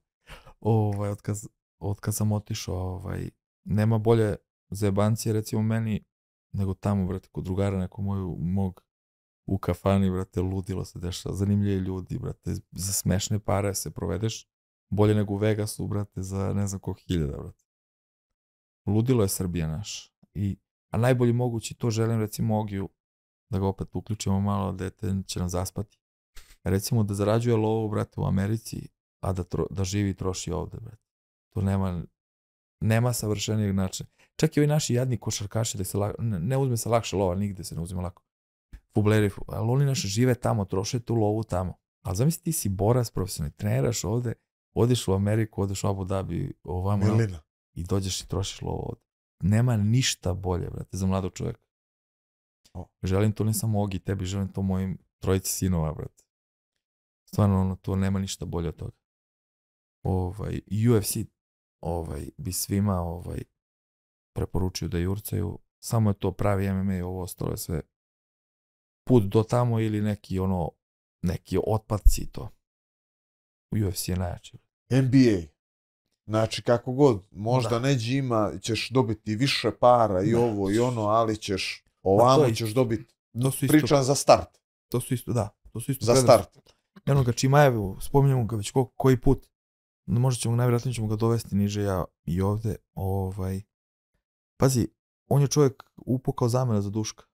Ovaj, od kad, od kad sam otišao, ovaj, nema bolje zajebancije, recimo meni, nego tamo, brate, kod drugara neko moju, mog, u kafani, brate, ludilo se dešava, zanimljivi ljudi, brate, za smešne pare se provedeš, bolje nego u Vegasu, brate, za ne znam koliko hiljada, brate. Ludilo je Srbija naš. I, a najbolji mogući, to želim, recimo, Ogiju, da ga opet uključimo malo, dete će nam zaspati. Recimo da zarađuje lovu, brate, u Americi, a da, tro, da živi i troši ovde, brate. To nema, nema savršenijeg načina. Čak i ovi naši jadni košarkaši, da se la, ne, uzme se lakše lova, nigde se ne uzme lako. Fubleri, fu- ali oni naši žive tamo, troše tu lovu tamo. Ali zamisli ti si borac, profesionalni, treniraš ovde, odeš u Ameriku, odeš u Abu Dhabi, ovamo, Milina. i dođeš i trošiš lovu ovde. Nema ništa bolje, brate, za mladog čovjeka. O. Želim to ne samo Ogi, tebi želim to mojim trojici sinova, brate. Stvarno, ono, to nema ništa bolje od toga. Ovaj, UFC ovaj, bi svima ovaj, preporučio da jurcaju. Samo je to pravi MMA i ovo ostalo je sve put do tamo ili neki ono neki otpadci to. UFC je najjači. NBA. Znači, kako god, možda Da. neđi ima, ćeš dobiti više para i Da. ovo i ono, ali ćeš, ovamo je- ćeš dobiti, To su isto, pričam za start, to su isto, da, to su isto za predrasude. start. Eno ga Čimajevu, spominjamo ga već ko, koji put. Možda ćemo, najvjerojatnije ćemo ga dovesti niže ja i ovde. Ovaj. Pazi, on je čovjek upukao zamena za duška.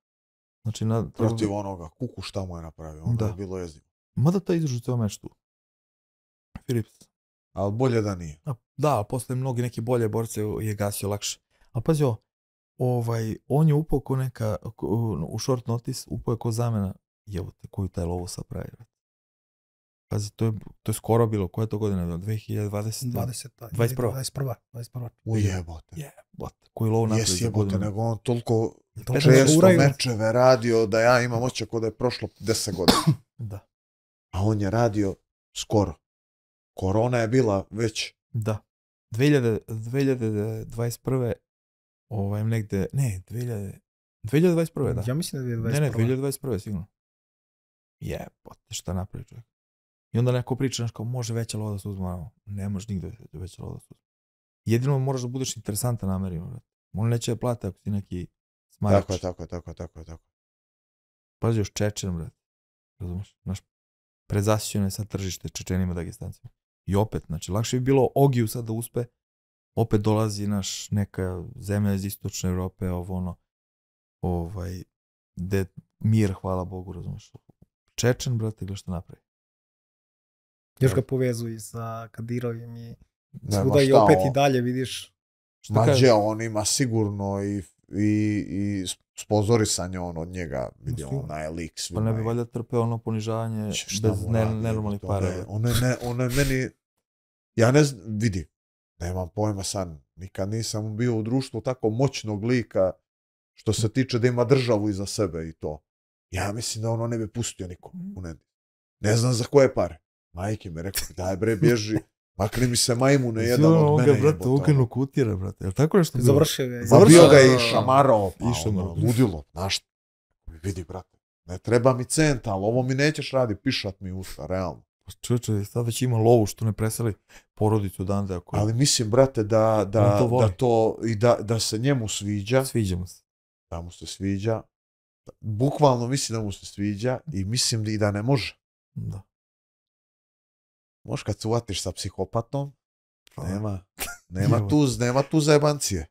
Znači, na, Protiv onoga, kuku šta mu je napravio, onda Da. je bilo jezivo. Mada je izdržao ceo meč tu. Philips. ali bolje da nije. A, Da, posle mnogi neki bolje borce je gasio lakše. A pazi ovo, ovaj, on je upao ko neka, u short notice, upao je ko zamena, evo te, koju taj lovo sad pravi. Pazi, to je, to je skoro bilo, koja je to godina bila? 2020? 20. 21.. 21. 21. Ujebote. Jebote, koji lovo napravi Jes jebote, godinu. nego on toliko To često uraju. mečeve radio da ja imam osjećaj kao da je prošlo 10 godina. Da, A on je radio skoro. Korona je bila već da. 2000, 2021. ovaj negde, ne, 2000, 2021. da. Ja mislim da je 21. Ne, ne, 2021. sigurno. Jebote, šta napravi čovjek. I onda neko priča, znaš, kao može veća lova da se uzme, ne može nigde veća lova da se uzme. Jedino moraš da budeš interesantan Amerima, brate. On neće da plate ako si neki smarač. tako je, tako je, tako je, tako je, tako. Pazi još Čečen, brate. Razumeš? Znaš, prezasićeno je sad tržište Čečenima Dagestancima. I opet, znači, lakše bi bilo Ogiju sad da uspe, opet dolazi naš neka zemlja iz istočne Evrope, ovo ono, ovaj, de mir, hvala Bogu, razumeš. Čečen, brate, gledaj šta napravi. Još ga povezuju sa Kadirovim i Nema svuda i opet on- i dalje vidiš. Mađe, on ima sigurno i, i, i sponzorisanje on od njega, vidi sigurno. on je lik Pa svima. ne bi valjda trpeo ono ponižavanje bez ne, nenormalnih para. ono je- ne, ono je meni, ja ne znam, vidi, nemam pojma sad, nikad nisam bio u društvu tako moćnog lika što se tiče da ima državu iza sebe i to. Ja mislim da ono ne bi pustio nikom u nedjelju. Ne znam za koje pare. Majke mi rekao, daj bre, bježi, makni mi se majmune jedan Sigurno od mene. ga, brate, ono. ogenu kutira, brate. Je li tako nešto bilo? Završio ga je. Pa Završio ga da, i da, da. šamarao, pa I ono, šamarao. ludilo, znaš, vidi, brate, ne treba mi centa, ali ovo mi nećeš radi, pišat mi usta, realno. Čovječe, sad već ima lovu što ne preseli porodicu odande ako Ali mislim, brate, da, da, to da to, i da, da se njemu sviđa, sviđa mu se. da mu se sviđa, bukvalno mislim da mu se sviđa i mislim i da ne može. Da. Možeš kad se uvatiš sa psihopatom, Pa, nema, nema, tu, nema tu zajebancije.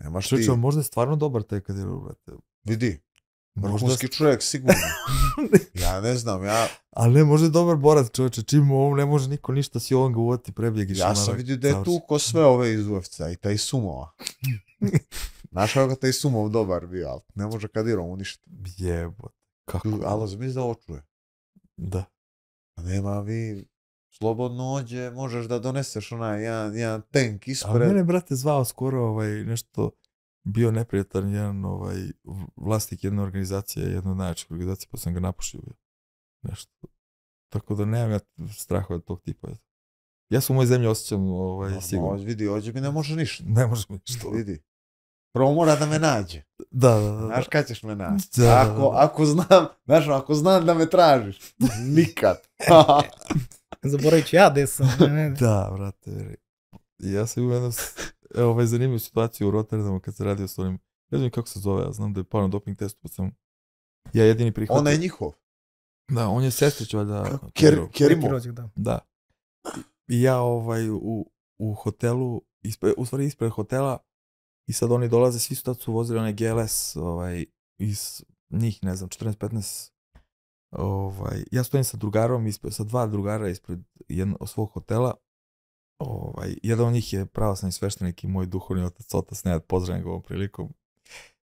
Nemaš ti, možda je stvarno dobar taj kad je, vidi, vrhunski čovjek sigurno. Ja ne znam, ja, ali ne, možda je dobar borac čovječe, čim mu ovom ne može niko ništa, si on ga uvati prebjeg i ja sam vidio da je tu ko sve ove iz UFC-a i taj sumova. Znaš kako taj sumov dobar bio, ali ne može Kadirom uništiti. Jebote. Kako? Ali zamisli da očuje. Da. Pa Nema vi slobodno ođe, možeš da doneseš onaj jedan, jedan tank A ispred. mene, brate, zvao skoro ovaj, nešto, bio neprijatan jedan ovaj, vlasnik jedne organizacije, jedne od najjačih organizacija, pa sam ga napušio. Nešto. Tako da nemam ja straha od tog tipa. Ja se u mojoj zemlji osjećam ovaj, Normalno, sigurno. vidi, ođe mi ne može ništa. Ne može mi što. Vidi. Prvo mora da me nađe. Da, da, da. da. Znaš kad ćeš me naći? Da, da, Ako, da. ako znam, znaš, ako znam da me tražiš. Nikad. Zaboravit ću ja gde sam. Ne, ne. Da, brate. Ja sam imao jednu ovaj, zanimljivu situaciju u Rotterdamu kad se radio s onim, ne znam kako se zove, ja znam da je pao na doping testu, pa sam ja jedini prihvatio. Ona je njihov. Da, on je sestrić valjda. Ker- rođak, da. Da. I ja ovaj u, u hotelu, ispred, u stvari ispred hotela i sad oni dolaze, svi su tad su vozili onaj GLS ovaj, iz njih, ne znam, 14-15 ovaj, ja stojim sa drugarom, ispred, sa dva drugara ispred jedno, svog hotela. Ovaj, jedan od njih je pravoslavni sveštenik i moj duhovni otac, otac Nenad, pozdravim ga ovom prilikom.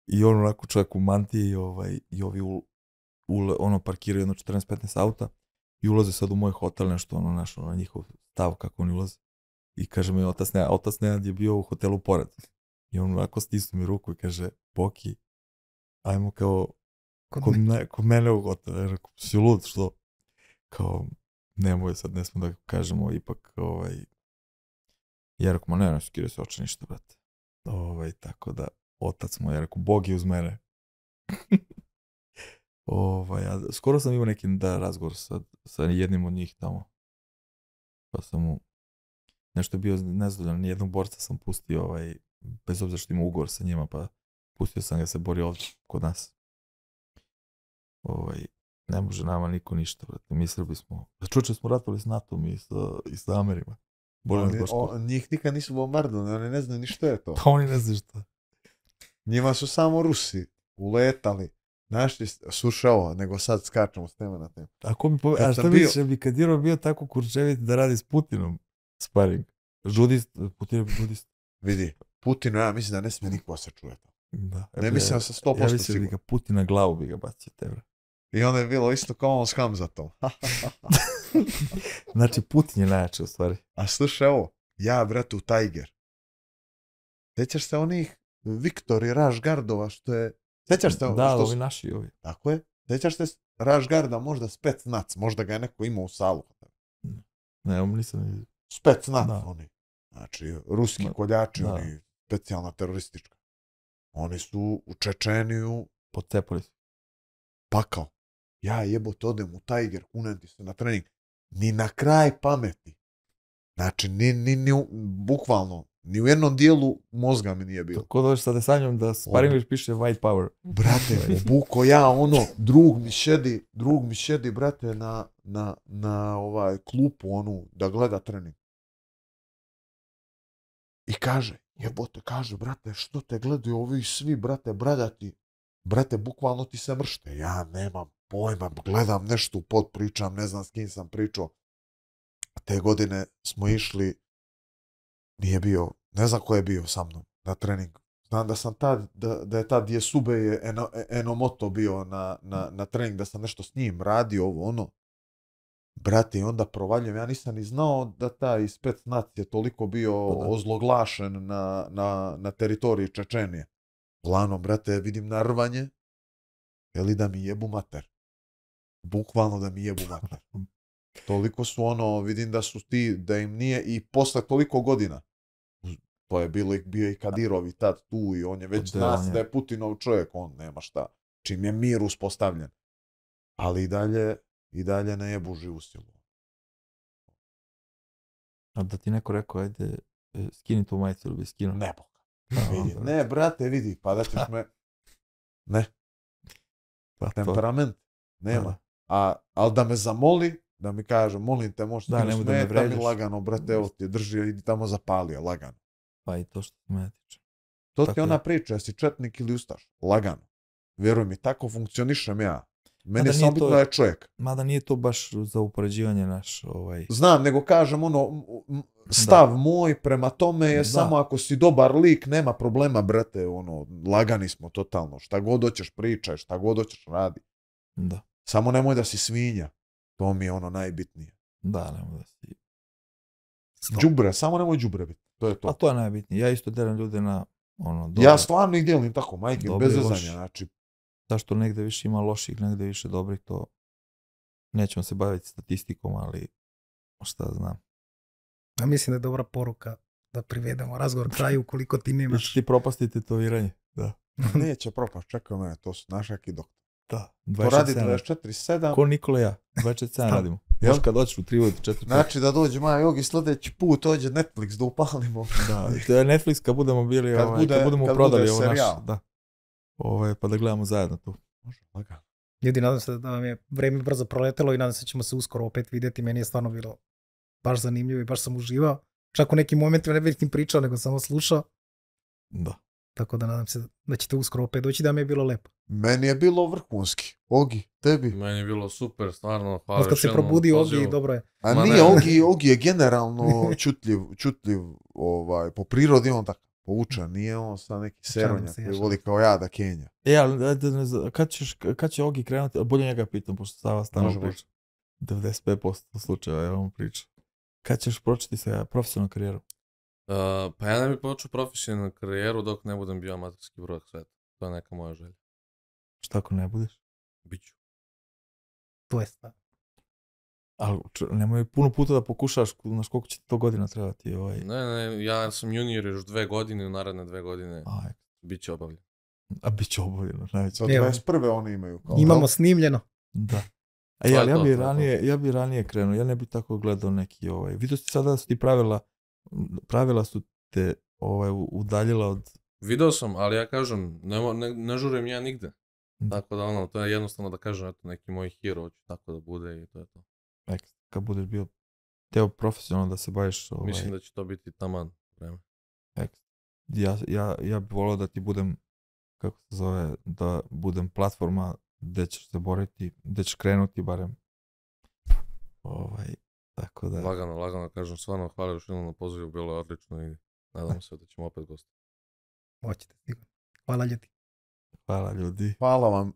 I on onako čovjek u mantiji ovaj, i ovi u, ule, ono parkiraju jedno 14-15 auta i ulaze sad u moj hotel nešto ono naš ono njihov stav kako oni ulaze. I kaže mi otac Nenad, otac Nenad je bio u hotelu pored. I on onako stisnu mi ruku i kaže Boki ajmo kao Kod kod, me, kod mene u hotel ja rekao si lud što kao nemoj sad ne smo da kažemo ipak ovaj ja rekao ma ne ne skire se oče ništa brate ovaj tako da otac moj ja rekao Bog je uz mene ovaj, a skoro sam imao neki da, razgovor sa, sa jednim od njih tamo. Pa sam mu nešto je bio nezadovoljan, nijednog borca sam pustio, ovaj, bez obzira što ima ugovor sa njima, pa pustio sam ga se bori ovdje kod nas. Ovaj, ne može nama niko ništa, brate. Mi Srbi smo, čuče smo ratovali s NATO-om i sa, i sa Amerima. Nas Oni, o, njih nikad nisu bombardovani, oni ne znaju ni što je to. Pa oni ne znaju šta. Njima su samo Rusi uletali, našli, slušaj ovo, nego sad skačemo s teme na temu. A, ko bi pove... A šta bio- da bi Kadirov bio tako kurčevit da radi s Putinom? Sparing. Žudist, Putin je žudist. Vidi, Putinu ja mislim da ne smije niko se čuje. Da. Ne mislim da sam 100% Ja mislim da bi siguran. ga Putin na glavu bi ga bacio tebe. I onda je bilo isto kao on s Hamzatom. Znači Putin je najjači u stvari. A slušaj ovo, ja bratu Tiger. Sjećaš se onih Viktor i Raš Gardova što je... Sjećaš se Da, što ovi naši ovi. Tako je. Sjećaš se Raš Garda možda Specnac, možda ga je neko imao u salu. Ne, ovo nisam. Specnac Da. oni. Znači, ruski Da. koljači, Da. oni specijalna teroristička. Oni su u Čečeniju Pocepali su. pakao. Ja jebote odem u Tiger, kunem ti se na trening. Ni na kraj pameti. Znači, ni, ni, ni, bukvalno, ni u jednom dijelu mozga mi nije bilo. Ko dođeš sa desanjom da Sparingliš piše white power. Brate, obuko ja ono, drug mi šedi, drug mi šedi, brate, na, na, na ovaj klupu onu, da gleda trening. I kaže, jebote, kaže, brate, što te gledaju ovi svi, brate, bradati, brate, bukvalno ti se mršte. Ja nemam pojma, gledam nešto u pod pričam, ne znam s kim sam pričao. Te godine smo išli, nije bio, ne znam ko je bio sa mnom na trening. Znam da sam tad, da, da je tad je Sube je eno, Enomoto bio na, na, na trening, da sam nešto s njim radio, ovo ono. Brate, onda provaljujem, ja nisam ni znao da taj specnac je toliko bio Pa da. ozloglašen na, na, na teritoriji Čečenije. Uglavnom, brate, vidim narvanje, ili da mi jebu mater. Bukvalno da mi jebu mater. Toliko su ono, vidim da su ti, da im nije i posle toliko godina. To je bilo, bio i Kadirov i tad tu i on je već Da, zna je- da je Putinov čovjek, on nema šta. Čim je mir uspostavljen. Ali i dalje, i dalje ne jebu živu silu. A da ti neko rekao, ajde, e, skini tu majicu ili bi skinuo. Ne, boga. Vidi, ne, brate, vidi, pa da ćeš me... Ne, pa temperament, nema. Da. A, ali da me zamoli, da mi kaže, molim te, možeš Da, da, da me smeta mi vređaš. lagano, brate, evo ti drži, idi tamo zapali je, lagano. Pa i to što mene tiče. To Tako ti je. ona priča, jesi četnik ili ustaš, lagano. Vjeruj mi, tako funkcionišem ja. Meni da je samo bitno da je čovjek. Mada nije to baš za upoređivanje naš, ovaj... Znam, nego kažem ono, stav moj prema tome je Da. samo ako si dobar lik, nema problema, brate, ono, lagani smo totalno. Šta god hoćeš pričaj, šta god hoćeš radi. Da, Samo nemoj da si svinja. To mi je ono najbitnije. da, nemoj da si... Stop. Đubre, samo nemoj đubre biti. To je to. Pa to je najbitnije. Ja isto deram ljude na ono, dobro. Ja stvarno ih dijelim tako, majke, Dobri bez i zezanja. Znači, Zašto negde više ima loših, negde više dobrih, to nećemo se baviti statistikom, ali šta znam. Ja mislim da je dobra poruka da privedemo razgovor kraju ukoliko ti nemaš. ti propasti tetoviranje. Da. neće propast, čekaj me, to su našaki doktor. Da. To radi 27. 24-7. Ko Nikola ja. 27 radimo. Jel? Još kad dođeš u 3 od 4. Znači da dođe Maja Jogi sljedeći put, dođe Netflix da upalimo. Da, to je Netflix kad budemo bili, Kad ovaj, bude- kad budemo kad prodali bude ovo naše. Da. Ovaj, pa da gledamo zajedno tu. Može, lagano. Ljudi, nadam se da vam je vreme brzo proletelo i nadam se da ćemo se uskoro opet vidjeti. Meni je stvarno bilo baš zanimljivo i baš sam uživao. Čak u nekim momentima ne bih tim pričao, nego samo slušao. Da. Tako da nadam se da ćete uskoro opet doći da mi je bilo lepo. Meni je bilo vrhunski. Ogi, tebi. Meni je bilo super, stvarno. Hvala Od kad se probudi pozivu. ovdje i dobro je. A Ma nije, ne. Ogi, Ogi je generalno čutljiv, čutljiv ovaj, po prirodi on tako povučen, nije on sa neki seronja se, koji voli kao ja da Kenja. E, ali znam, kad, ćeš, kad će Ogi krenuti, bolje njega pitam, pošto Može, može. priča. 95% slučajeva je on priča. Kad ćeš početi sa profesionalnom karijerom? Uh, pa ja ne bih počeo profesionalnu karijeru dok ne budem bio amaterski prvak sveta. To je neka moja želja. Šta ako ne budeš? Biću. To je stav. Ali nemoj puno puta da pokušaš, znaš koliko će ti to godina trebati. Ovaj. Ne, ne, ja sam junior još dve godine, u naredne dve godine A, bit će obavljen. a bit će oboljeno, najveće. Evo. 21. oni imaju. Kao, Imamo snimljeno. Da. A To je ja, ja bi ranije, ja bi ranije krenuo, ja ne bi tako gledao neki ovaj. Vidio si sada da su ti pravila, pravila su te ovaj, udaljila od Video sam, ali ja kažem, ne, ne, ne žurim ja nigde. Da. Tako da ono, to je jednostavno da kažem, eto, neki moj hero hoće tako da bude i to je to. ek- kad budeš bio teo profesionalno da se baviš ovaj, Mislim da će to biti taman vreme. ek- ja, ja, ja bi volio da ti budem kako se zove, da budem platforma gde ćeš se boriti, gde ćeš krenuti barem ovaj, Tako da, Lagano, lagano, kažem, stvarno hvala još jednom na pozivu, bilo je odlično i nadam se da ćemo opet gostiti. Hoćete sigurno. Hvala ljudi. hvala ljudi. Hvala vam